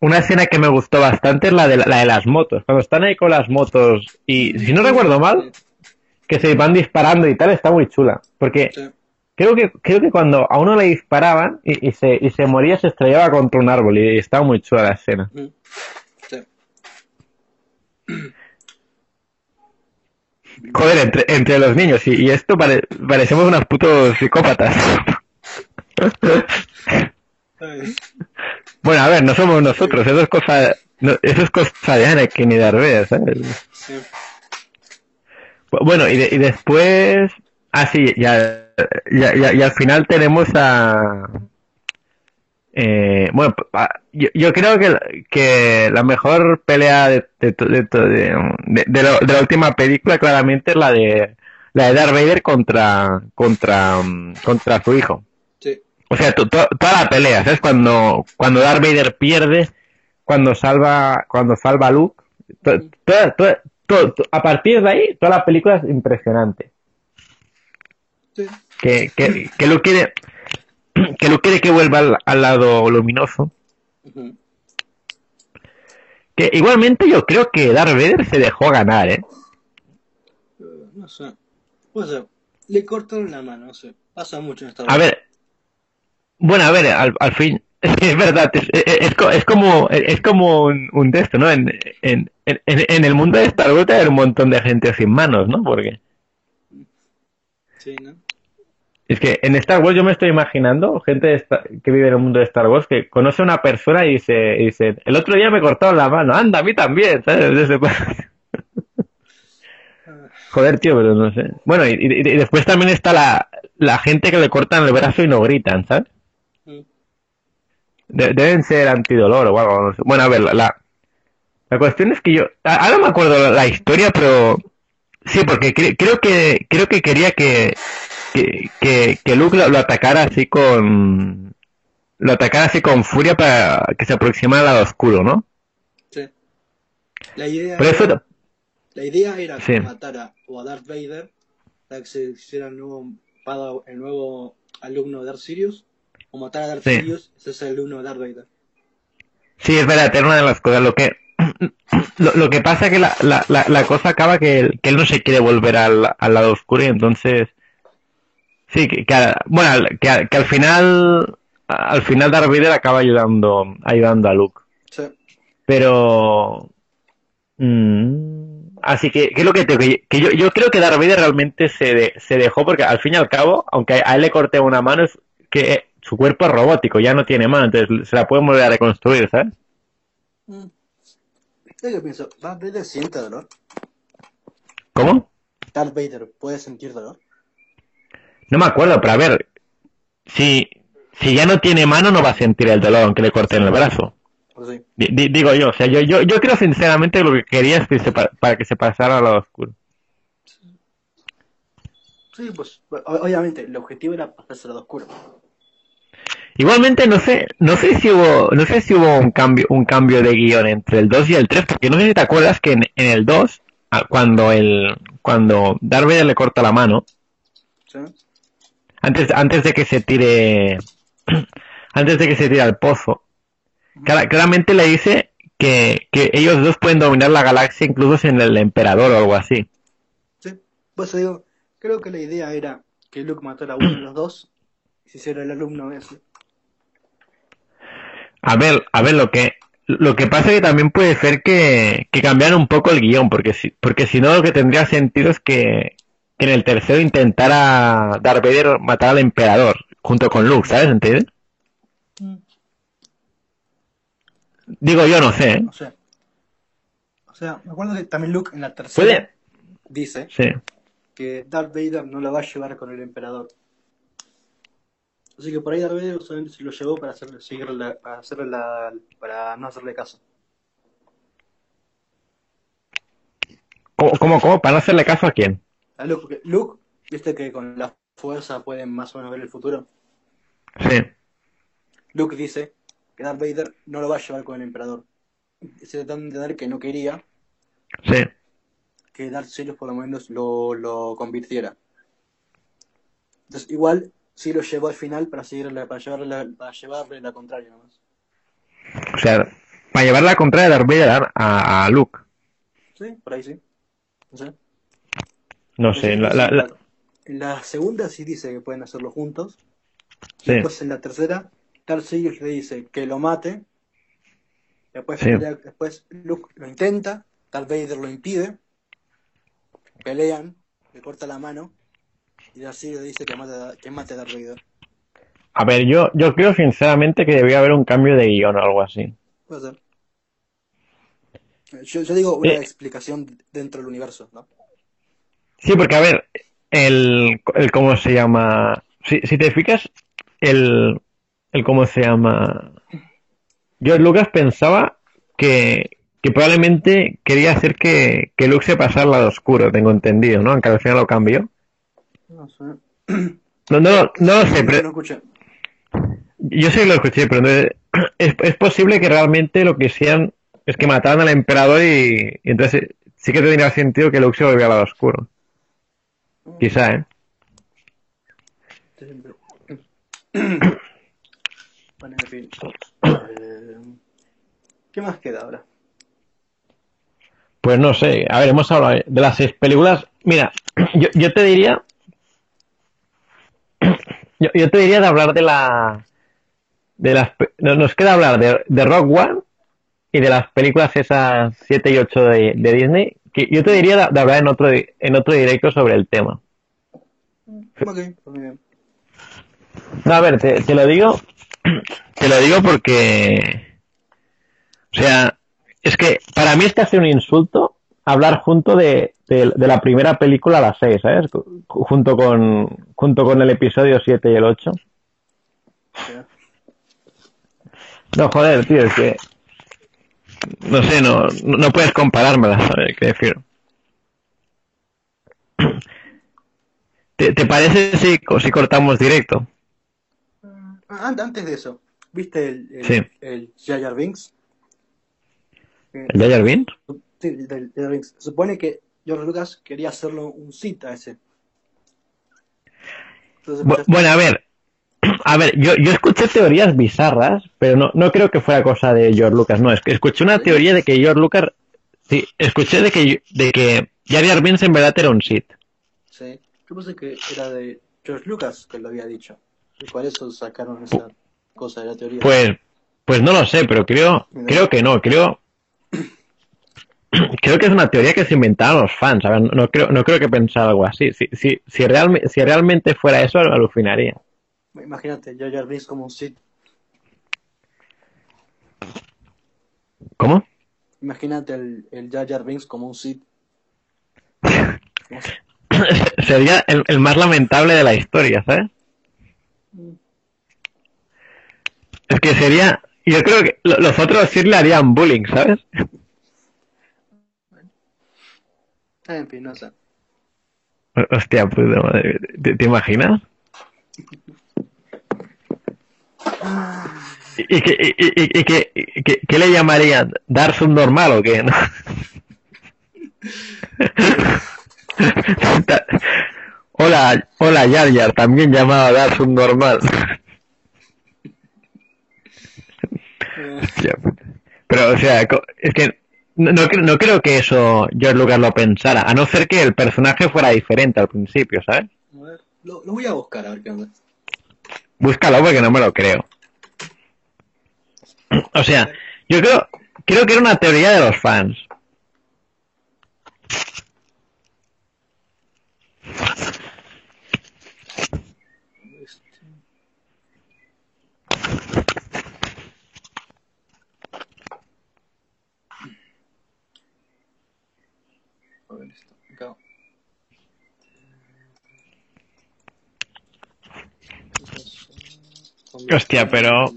Speaker 2: una escena que me gustó bastante es la de, la, de las motos. Cuando están ahí con las motos y, si no recuerdo mal, que se van disparando y tal, está muy chula. Porque. Creo que creo que cuando a uno le disparaban y, y se, y se moría se estrellaba contra un árbol y estaba muy chula la escena.
Speaker 1: Mm. Sí.
Speaker 2: Joder, entre, entre los niños y, y esto pare- parecemos unos putos psicópatas. Bueno, a ver, no somos nosotros, eso es cosa, no, eso es cosa de Anakin y ¿sabes?
Speaker 1: sí.
Speaker 2: Bueno, y, de- y después, ah sí, ya, ya, ya, y al final tenemos a, eh, bueno, yo, yo creo que, que la mejor pelea de, de, de, de, lo- la última película claramente es la de, la de Darth Vader contra, contra, mm, contra su hijo.
Speaker 1: Sí.
Speaker 2: O sea, to- to- toda la pelea, ¿sabes? Cuando, cuando Darth Vader pierde, cuando salva, cuando salva a Luke, to- a partir de ahí, toda la película es impresionante.
Speaker 1: Sí.
Speaker 2: Que, que, que Luke quiere, [clears throat] que Luke quiere que vuelva al, al lado luminoso.
Speaker 1: Ujú.
Speaker 2: Que igualmente yo creo que Darth Vader se dejó ganar, ¿eh?
Speaker 1: Eh, No sé. O sea, le cortaron la mano, no sé. Pasa mucho en esta
Speaker 2: A ver, bueno, a ver, al, al fin, [laughs] es verdad, es, es, es como, es como un, un de esto, ¿no? En, en, en, en el mundo de Star Wars hay un montón de gente sin manos, ¿no? Porque
Speaker 1: Sí, ¿no?
Speaker 2: Es que en Star Wars yo me estoy imaginando gente de que vive en el mundo de Star Wars que conoce a una persona y dice, y dice, el otro día me cortaron la mano, anda, a mí también, ¿sabes? [laughs] Joder, tío, pero no sé. Bueno, y, y- y después también está la, la gente que le cortan el brazo y no gritan, ¿sabes?
Speaker 1: mm.
Speaker 2: De- deben ser antidolor o algo. no sé. Bueno, a ver, la, la, la cuestión es que yo. Ahora me acuerdo la, la historia, pero. Sí, porque cre- creo que creo que quería que, que, que, que Luke lo, lo atacara así con. Lo atacara así con furia para que se aproximara al lado oscuro, ¿no?
Speaker 1: Sí. La idea,
Speaker 2: Pero eso.
Speaker 1: era, la idea era
Speaker 2: Sí.
Speaker 1: que matara o a Darth Vader para que se hiciera el nuevo, el nuevo alumno de Darth Sirius o matar a Darth
Speaker 2: Sí.
Speaker 1: Sirius ese es el alumno de Darth Vader.
Speaker 2: Sí, es verdad, era una de las cosas. Lo que, lo, lo que pasa es que la, la, la, la cosa acaba que él, que él no se quiere volver al, al lado oscuro y entonces. Sí, que, que bueno, al- que, al final. Al final Darth Vader acaba ayudando, ayudando a Luke.
Speaker 1: Sí.
Speaker 2: Pero. mm, así que, ¿qué es lo que te que, yo, yo creo que Darth Vader realmente se, de- se dejó porque al fin y al cabo, aunque a él le corté una mano, es que su cuerpo es robótico, ya no tiene mano, entonces se la pueden volver a reconstruir, ¿sabes?
Speaker 1: Mm. Yo pienso, Darth Vader siente dolor.
Speaker 2: ¿Cómo?
Speaker 1: Darth Vader puede sentir dolor.
Speaker 2: No me acuerdo, pero a ver, si, si ya no tiene mano no va a sentir el dolor aunque le corten el brazo.
Speaker 1: Sí.
Speaker 2: Di- digo yo, o sea, yo, yo, yo creo sinceramente que lo que quería es que se pa- para que se pasara al lado oscuro.
Speaker 1: Sí, pues obviamente el objetivo era pasarse al lado oscuro.
Speaker 2: Igualmente no sé, no sé si hubo, no sé si hubo un cambio, un cambio de guion entre el 2 y el 3, porque no sé si te acuerdas que en, en el 2, ah, cuando el, cuando Darth Vader le corta la mano,
Speaker 1: ¿Sí?
Speaker 2: Antes, antes de que se tire, [clears throat] antes de que se tire al pozo, clara- claramente le dice que, que ellos dos pueden dominar la galaxia incluso sin el emperador o algo así.
Speaker 1: Sí. Por eso digo, creo que la idea era que Luke matara a uno de los dos y se hiciera el alumno ese.
Speaker 2: A ver, a ver, lo que, lo que pasa es que también puede ser que, que cambiaran un poco el guion, porque si, porque si no lo que tendría sentido es que en el tercero intentara Darth Vader matar al emperador junto con Luke, ¿sabes? ¿Entiendes? Digo yo, no sé, ¿eh?
Speaker 1: O sea, o sea, me acuerdo que también Luke en la tercera
Speaker 2: Puede,
Speaker 1: dice
Speaker 2: sí.
Speaker 1: que Darth Vader no lo va a llevar con el emperador. Así que por ahí Darth Vader solamente se lo llevó para hacerle, seguirle la- para hacerle la, para no hacerle caso.
Speaker 2: ¿Cómo, cómo, cómo? ¿Para no hacerle caso a quién?
Speaker 1: A Luke, porque Luke, viste que con la fuerza pueden más o menos ver el futuro.
Speaker 2: Sí.
Speaker 1: Luke dice que Darth Vader no lo va a llevar con el emperador. Se da a entender que no quería
Speaker 2: Sí.
Speaker 1: que Darth Sidious por lo menos lo, lo convirtiera. Entonces, igual sí lo llevó al final para seguirle, para llevarle la, para llevarle la contraria nomás.
Speaker 2: O sea, para llevar la contraria de Darth Vader a, a- a Luke.
Speaker 1: Sí, por ahí sí. No sé.
Speaker 2: No sé, la, la, la-
Speaker 1: en la segunda sí dice que pueden hacerlo juntos.
Speaker 2: Sí.
Speaker 1: Después en la tercera, Darth Sidious le dice que lo mate. Después,
Speaker 2: Sí.
Speaker 1: pelea- después Luke lo intenta, Darth Vader lo impide. Pelean, le corta la mano. Y le dice que mate, a- que mate a Darth Vader.
Speaker 2: A ver, yo, yo creo sinceramente que debía haber un cambio de guion o algo así.
Speaker 1: Puede ser. Yo, yo digo una
Speaker 2: Eh.
Speaker 1: explicación dentro del universo, ¿no?
Speaker 2: Sí, porque a ver, el, el cómo se llama. Si, si te fijas, el, el cómo se llama. George Lucas pensaba que, que probablemente quería hacer que, que Luke se pasara al lado oscuro, tengo entendido, ¿no? Aunque al final lo cambió.
Speaker 1: No sé.
Speaker 2: No, no, no lo sé, pero
Speaker 1: escuché.
Speaker 2: yo sí que lo escuché, pero no- es, es posible que realmente lo que hicieran es que mataran al emperador y, y entonces sí que tendría sentido que Luke se volviera al lado oscuro. Quizá, ¿eh?
Speaker 1: Bueno, en fin. Eh, ¿Qué más queda ahora?
Speaker 2: Pues no sé, a ver, hemos hablado de las seis películas. Mira, yo, yo te diría. Yo, yo te diría de hablar de la. De las, nos queda hablar de, de Rock One y de las películas esas 7 y 8 de, de Disney. Que yo te diría de, hablar en otro, en otro directo sobre el tema.
Speaker 1: Ok, pues muy bien.
Speaker 2: No, a ver, te, te lo digo. [clears throat] Te lo digo porque. O sea, es que para mí es casi un insulto hablar junto de, de, de la primera película a las 6, ¿sabes? Ju- Junto con, junto con el episodio 7 y el 8.
Speaker 1: Ya.
Speaker 2: No, joder, tío, es que. No sé, no, no puedes comparármelas, ¿sabes? ¿Qué decir? ¿Te, te parece si, si cortamos directo?
Speaker 1: Ah, an- antes de eso, ¿viste el, el,
Speaker 2: Sí.
Speaker 1: el Jar Binks?
Speaker 2: ¿El Jar Binks?
Speaker 1: Sí, Jar Jar Binks. Supone que George Lucas quería hacerlo un cita ese. Entonces,
Speaker 2: Bu-
Speaker 1: pues,
Speaker 2: Bueno, a ver, [clears throat] a ver, yo, yo escuché teorías bizarras, pero no, no creo que fuera cosa de George Lucas, no, es que escuché una teoría de que George Lucas, sí, escuché de que, de que Jar Binks en verdad era un Sith.
Speaker 1: sí. Yo pensé que era de George Lucas que lo había dicho. Y por eso sacaron esa cosa de la teoría.
Speaker 2: Pues, pues no lo sé, pero creo, creo que no, creo, [clears throat] creo que es una teoría que se inventaron los fans, a ver, no creo, no creo que pensara algo así, si, si, si, realme- si realmente fuera eso, alucinaría.
Speaker 1: Imagínate, Jar Binks como un Sith.
Speaker 2: ¿Cómo?
Speaker 1: Imagínate el, el Jar Jar Binks como un Sith. No [laughs] sé.
Speaker 2: Sería el, el más lamentable de la historia, ¿sabes? Es que sería. Yo creo que lo- los otros sí le harían bullying, ¿sabes?
Speaker 1: En fin, no sé.
Speaker 2: Hostia, puta madre. ¿Te, te imaginas? [laughs] ¿Y, que- y, y- y qué le llamarían? ¿Dar subnormal o qué? [laughs] ¿No? Hola, hola Yar Yar, también llamado Dar subnormal. Pero, o sea, es que no, no creo que eso George Lucas lo pensara, a no ser que el personaje fuera diferente al principio, ¿sabes?
Speaker 1: A ver, lo, lo voy a buscar a ver qué onda.
Speaker 2: Búscalo porque no me lo creo. [clears throat] O sea, yo creo, creo que era una teoría de los fans.
Speaker 1: A ver esto. Acá.
Speaker 2: Hostia, pero-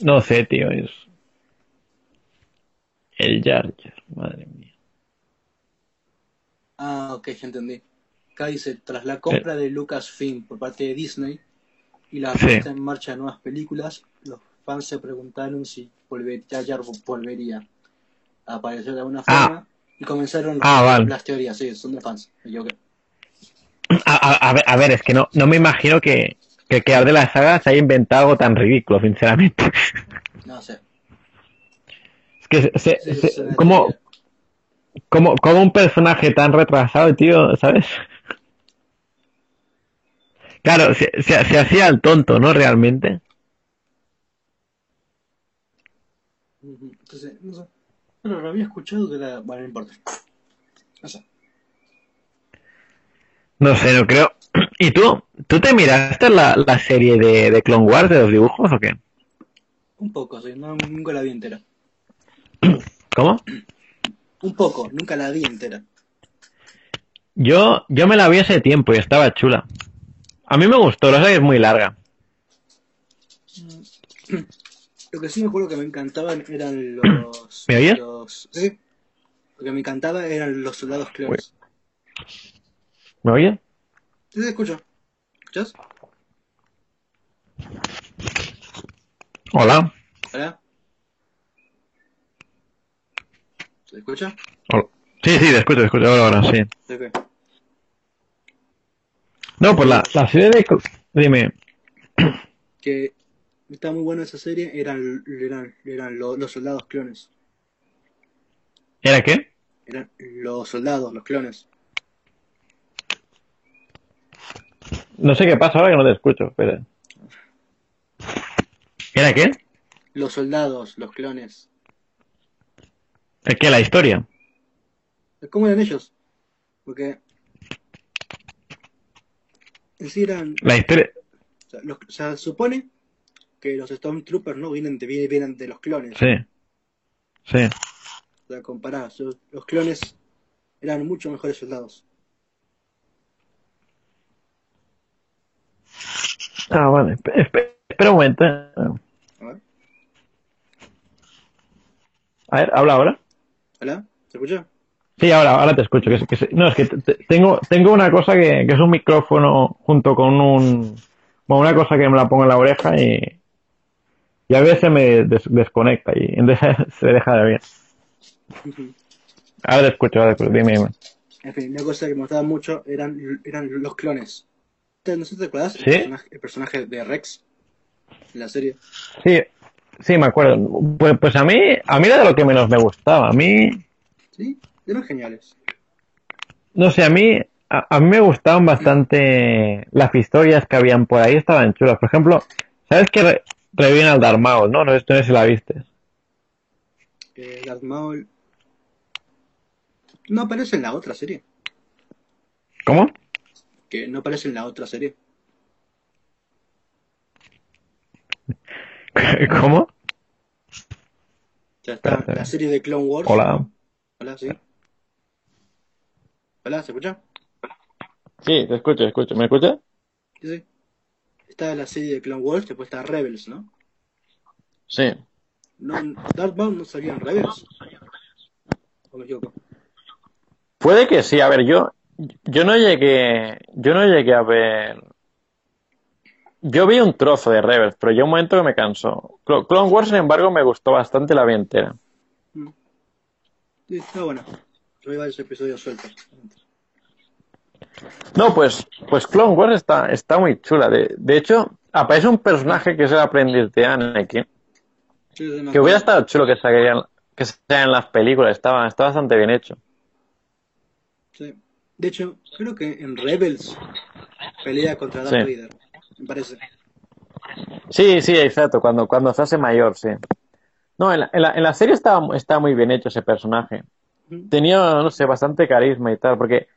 Speaker 2: No sé, tío, es... El Jar madre mía.
Speaker 1: Ah, ok, ya entendí. Acá dice, tras la compra de Lucasfilm por parte de Disney y la
Speaker 2: Sí.
Speaker 1: puesta en marcha de nuevas películas, los fans se preguntaron si volver, Jar Jar volvería a aparecer de alguna
Speaker 2: Ah.
Speaker 1: forma y comenzaron
Speaker 2: Ah, vale.
Speaker 1: las teorías, sí, son de fans. me equivoqué.
Speaker 2: A, a- a ver, es que no, no me imagino que, que el creador de la saga se haya inventado algo tan ridículo, sinceramente.
Speaker 1: No sé.
Speaker 2: Es que se, se-
Speaker 1: Sí,
Speaker 2: se-
Speaker 1: son de
Speaker 2: ¿cómo,
Speaker 1: teoría.
Speaker 2: como, como un personaje tan retrasado, tío, ¿sabes? Claro, se, se, se hacía el tonto, ¿no? Realmente.
Speaker 1: Entonces, no sé. Pero lo había escuchado que era. Bueno, no importa. No sé.
Speaker 2: No sé, no creo. ¿Y tú? ¿Tú te miraste la, la serie de, de Clone Wars de los dibujos o qué?
Speaker 1: Un poco, sí. No, nunca la vi entera.
Speaker 2: ¿Cómo?
Speaker 1: Un poco, nunca la vi entera.
Speaker 2: Yo, yo me la vi hace tiempo y estaba chula. A mí me gustó, sé que es muy larga.
Speaker 1: Lo que sí me acuerdo que me encantaban eran los.
Speaker 2: ¿Me oyes?
Speaker 1: los sí. Lo que me encantaba eran los soldados clones.
Speaker 2: ¿Me oyes?
Speaker 1: Sí, sí, escucho. ¿Escuchas?
Speaker 2: Hola.
Speaker 1: ¿Hola? ¿Se escucha?
Speaker 2: Hola. Sí, sí, te escucho, te escucho ahora, ahora, sí.
Speaker 1: Sí, ok.
Speaker 2: No, pues la, la serie de... Dime.
Speaker 1: Que está muy buena esa serie, eran, eran, eran lo- los soldados clones.
Speaker 2: ¿Era qué?
Speaker 1: Eran los soldados, los clones.
Speaker 2: No sé qué pasa ahora que no te escucho, espera. ¿Era qué?
Speaker 1: Los soldados, los clones.
Speaker 2: ¿Es que la historia?
Speaker 1: ¿Cómo eran ellos? Porque. En sí eran.
Speaker 2: La historia...
Speaker 1: O sea, los- o sea, supone que los Stormtroopers no vienen de, vienen- vienen de los clones.
Speaker 2: Sí. Sí.
Speaker 1: O sea, comparados. Los clones eran mucho mejores soldados.
Speaker 2: Ah, vale. Espe- espe- espera un momento.
Speaker 1: A ver.
Speaker 2: Habla ahora.
Speaker 1: ¿Hola? ¿Se escucha?
Speaker 2: Sí, ahora, ahora te escucho. Que, que no, es que te- te- tengo, tengo una cosa que, que es un micrófono junto con un... Bueno, una cosa que me la pongo en la oreja y, y a veces me des- desconecta y entonces [laughs] se deja de oír. [laughs] Ahora te escucho, ahora te escucho. Dime, dime.
Speaker 1: En fin, una cosa que me gustaba mucho eran, eran los clones. ¿Te- ¿No sé si te acuerdas?
Speaker 2: ¿Sí?
Speaker 1: El, personaje, el personaje de Rex en la serie.
Speaker 2: Sí, sí, me acuerdo. Pues, pues a mí, a mí era de lo que menos me gustaba. A mí,
Speaker 1: Sí, eran geniales.
Speaker 2: no sé, a mí, a, a mí me gustaban bastante las historias que habían por ahí, estaban chulas. Por ejemplo, ¿sabes que re- reviven al Darth Maul, no? No, esto no sé si la viste.
Speaker 1: Eh, Darth Maul. No aparece en la otra serie.
Speaker 2: ¿Cómo?
Speaker 1: Que no aparece en la otra serie. [laughs]
Speaker 2: ¿Cómo?
Speaker 1: Sea, está la serie de Clone Wars.
Speaker 2: Hola.
Speaker 1: Hola, sí. Hola, ¿se escucha?
Speaker 2: Sí, te escucho, te escucho. ¿Me escuchas?
Speaker 1: Sí, sí. Está la serie de Clone Wars, después está Rebels, ¿no?
Speaker 2: Sí.
Speaker 1: no Darth Maul no salía en Rebels. ¿O me equivoco?
Speaker 2: Puede que sí. A ver, yo, yo no llegué, yo no llegué a ver. Yo vi un trozo de Rebels, pero llegó un momento que me cansó. Clo- Clone Wars, sin embargo, me gustó bastante la vi entera.
Speaker 1: Mm. Sí, está bueno. Yo vi varios episodios sueltos.
Speaker 2: No, pues, pues Clone Wars está, está muy chula. De, de hecho, aparece un personaje que es el aprendiz de Anakin,
Speaker 1: Sí,
Speaker 2: que hubiera estado chulo que salga que sea en las películas. Estaba, está bastante bien hecho.
Speaker 1: Sí. De hecho, creo que en Rebels pelea contra Darth
Speaker 2: Sí.
Speaker 1: Vader, me parece.
Speaker 2: Sí, sí, exacto. Cuando, cuando se hace mayor, sí. No, en la, en la, en la serie estaba, estaba muy bien hecho ese personaje. Tenía, no sé, bastante carisma y tal, porque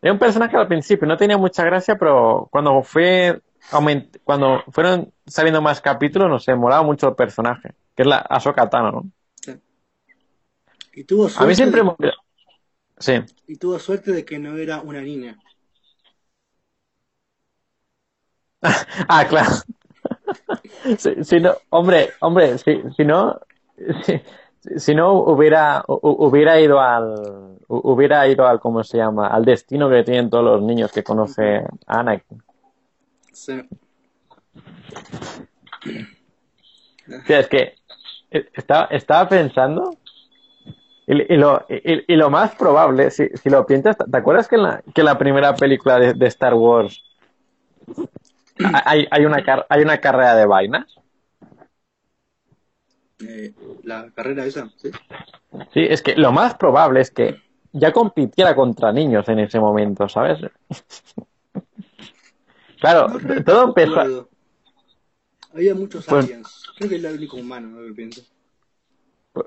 Speaker 2: era un personaje al principio, no tenía mucha gracia, pero cuando fue aument- cuando fueron saliendo más capítulos, no sé, molaba mucho el personaje, que es la Ahsoka Tano, ¿no?
Speaker 1: Y tuvo
Speaker 2: A mí siempre
Speaker 1: de.
Speaker 2: Sí.
Speaker 1: y tuvo suerte de que no era una niña. [laughs]
Speaker 2: Ah, claro. [laughs] Si, si no, hombre, hombre, si, si no, si, si no hubiera, hu- hubiera ido al, hu- hubiera ido al, ¿cómo se llama? Al destino que tienen todos los niños que conoce Anakin.
Speaker 1: Sí.
Speaker 2: Sí, es que eh, estaba, estaba pensando y, y lo, y, y lo más probable, si, si lo piensas, ¿te acuerdas que en la, que en la primera película de, de Star Wars hay, hay, una car- hay una carrera de vainas?
Speaker 1: Eh, la carrera esa, ¿sí?
Speaker 2: Sí, es que lo más probable es que ya compitiera contra niños en ese momento, ¿sabes? [laughs] claro,
Speaker 1: No
Speaker 2: todo empezó.
Speaker 1: Había muchos
Speaker 2: Pues-
Speaker 1: aliens. Creo que era el único humano, ¿no? que pienso.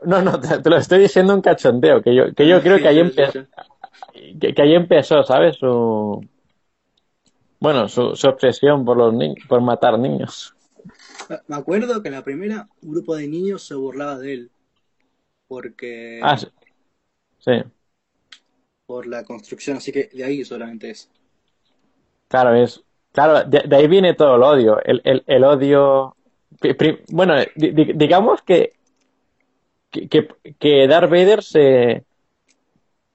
Speaker 2: No, no, te, te lo estoy diciendo un cachondeo, que yo, que yo creo que ahí,
Speaker 1: Sí, sí,
Speaker 2: empe-
Speaker 1: sí.
Speaker 2: que, que ahí empezó, ¿sabes? Su, bueno, su, su obsesión por los ni- por matar niños.
Speaker 1: Ah, Me acuerdo que en la primera un grupo de niños se burlaba de él. Porque.
Speaker 2: Ah, sí. Sí,
Speaker 1: Por la construcción, así que de ahí solamente es.
Speaker 2: claro, es, claro, de, de ahí viene todo el odio, el, el, el odio, bueno, di- di- digamos que, que, que, que Darth Vader se,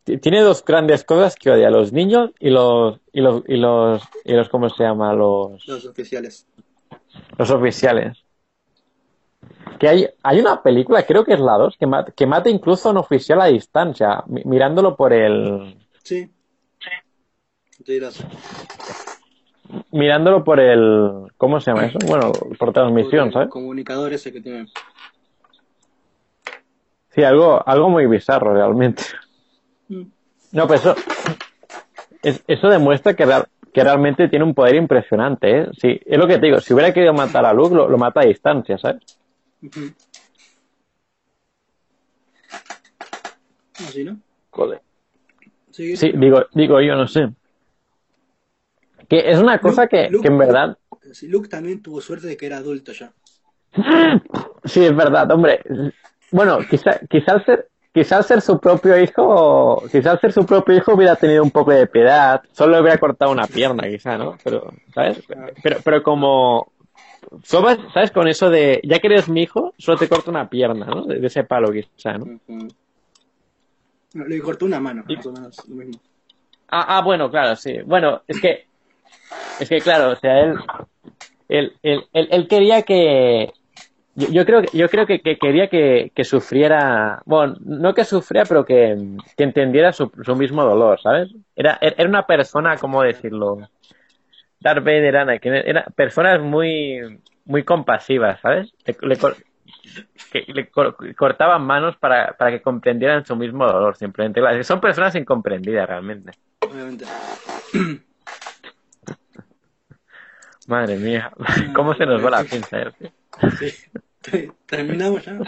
Speaker 2: ti- tiene dos grandes cosas que odia, los niños y los, y los, y los, y los, ¿cómo se llama? Los,
Speaker 1: Los oficiales.
Speaker 2: los oficiales. Que hay, hay una película, creo que es la 2, que, ma- que mata incluso a un oficial a distancia, mi- mirándolo por el,
Speaker 1: Sí. Te dirás.
Speaker 2: mirándolo por el, ¿cómo se llama eso? Bueno, por transmisión,
Speaker 1: Porque
Speaker 2: ¿sabes?
Speaker 1: El comunicador ese que tiene.
Speaker 2: Sí, algo, algo muy bizarro realmente.
Speaker 1: Mm.
Speaker 2: No, pues eso, es- eso demuestra que, real- que realmente tiene un poder impresionante, ¿eh? Sí, es lo que te digo, si hubiera querido matar a Luke, lo, lo mata a distancia, ¿sabes?
Speaker 1: Ujú. Así, ¿no? Sí,
Speaker 2: Sí, digo, digo yo, no sé. Que es una cosa que,
Speaker 1: Luke-
Speaker 2: que en verdad,
Speaker 1: Sí, Luke también tuvo suerte de que era adulto ya.
Speaker 2: sí, es verdad, hombre. Bueno, quizá, quizá al ser, quizá al ser su propio hijo, quizá al ser su propio hijo hubiera tenido un poco de piedad, solo le hubiera cortado una pierna, quizá, ¿no? Pero, ¿sabes? Pero, pero como, ¿sabes? Con eso de, ya que eres mi hijo, solo te corto una pierna, ¿no? De, de ese palo, quizá, ¿no?
Speaker 1: No, Le cortó una mano, más o menos lo mismo.
Speaker 2: Ah, ah, bueno, claro, sí. Bueno, es que, es que claro, o sea, él, él, él, él, él quería que, yo, yo creo que, yo creo que, que quería que, que sufriera, bueno, no que sufriera, pero que, que entendiera su, su mismo dolor, ¿sabes? Era, era una persona, ¿cómo decirlo? Darth Vader, Anakin, era personas muy, muy compasivas, ¿sabes? Le, que le cor- cortaban manos para, para que comprendieran su mismo dolor, simplemente. Son personas incomprendidas realmente.
Speaker 1: Obviamente.
Speaker 2: Madre mía, [laughs] ¿cómo se nos va la pinza? eh?
Speaker 1: Sí. [laughs] Terminamos ya.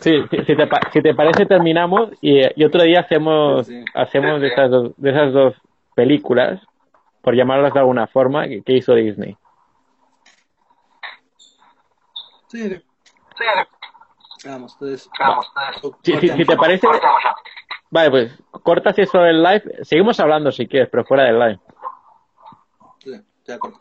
Speaker 2: Sí, si, si te, si te parece terminamos y, y otro día hacemos
Speaker 1: Sí.
Speaker 2: hacemos de esas dos, de esas dos películas, por llamarlas de alguna forma, que, que hizo Disney.
Speaker 1: Sí, sí. Vamos, entonces.
Speaker 2: Si, si- si te parece, vale, pues cortas eso del live, seguimos hablando si quieres, pero fuera del live.
Speaker 1: Sí, ya corto.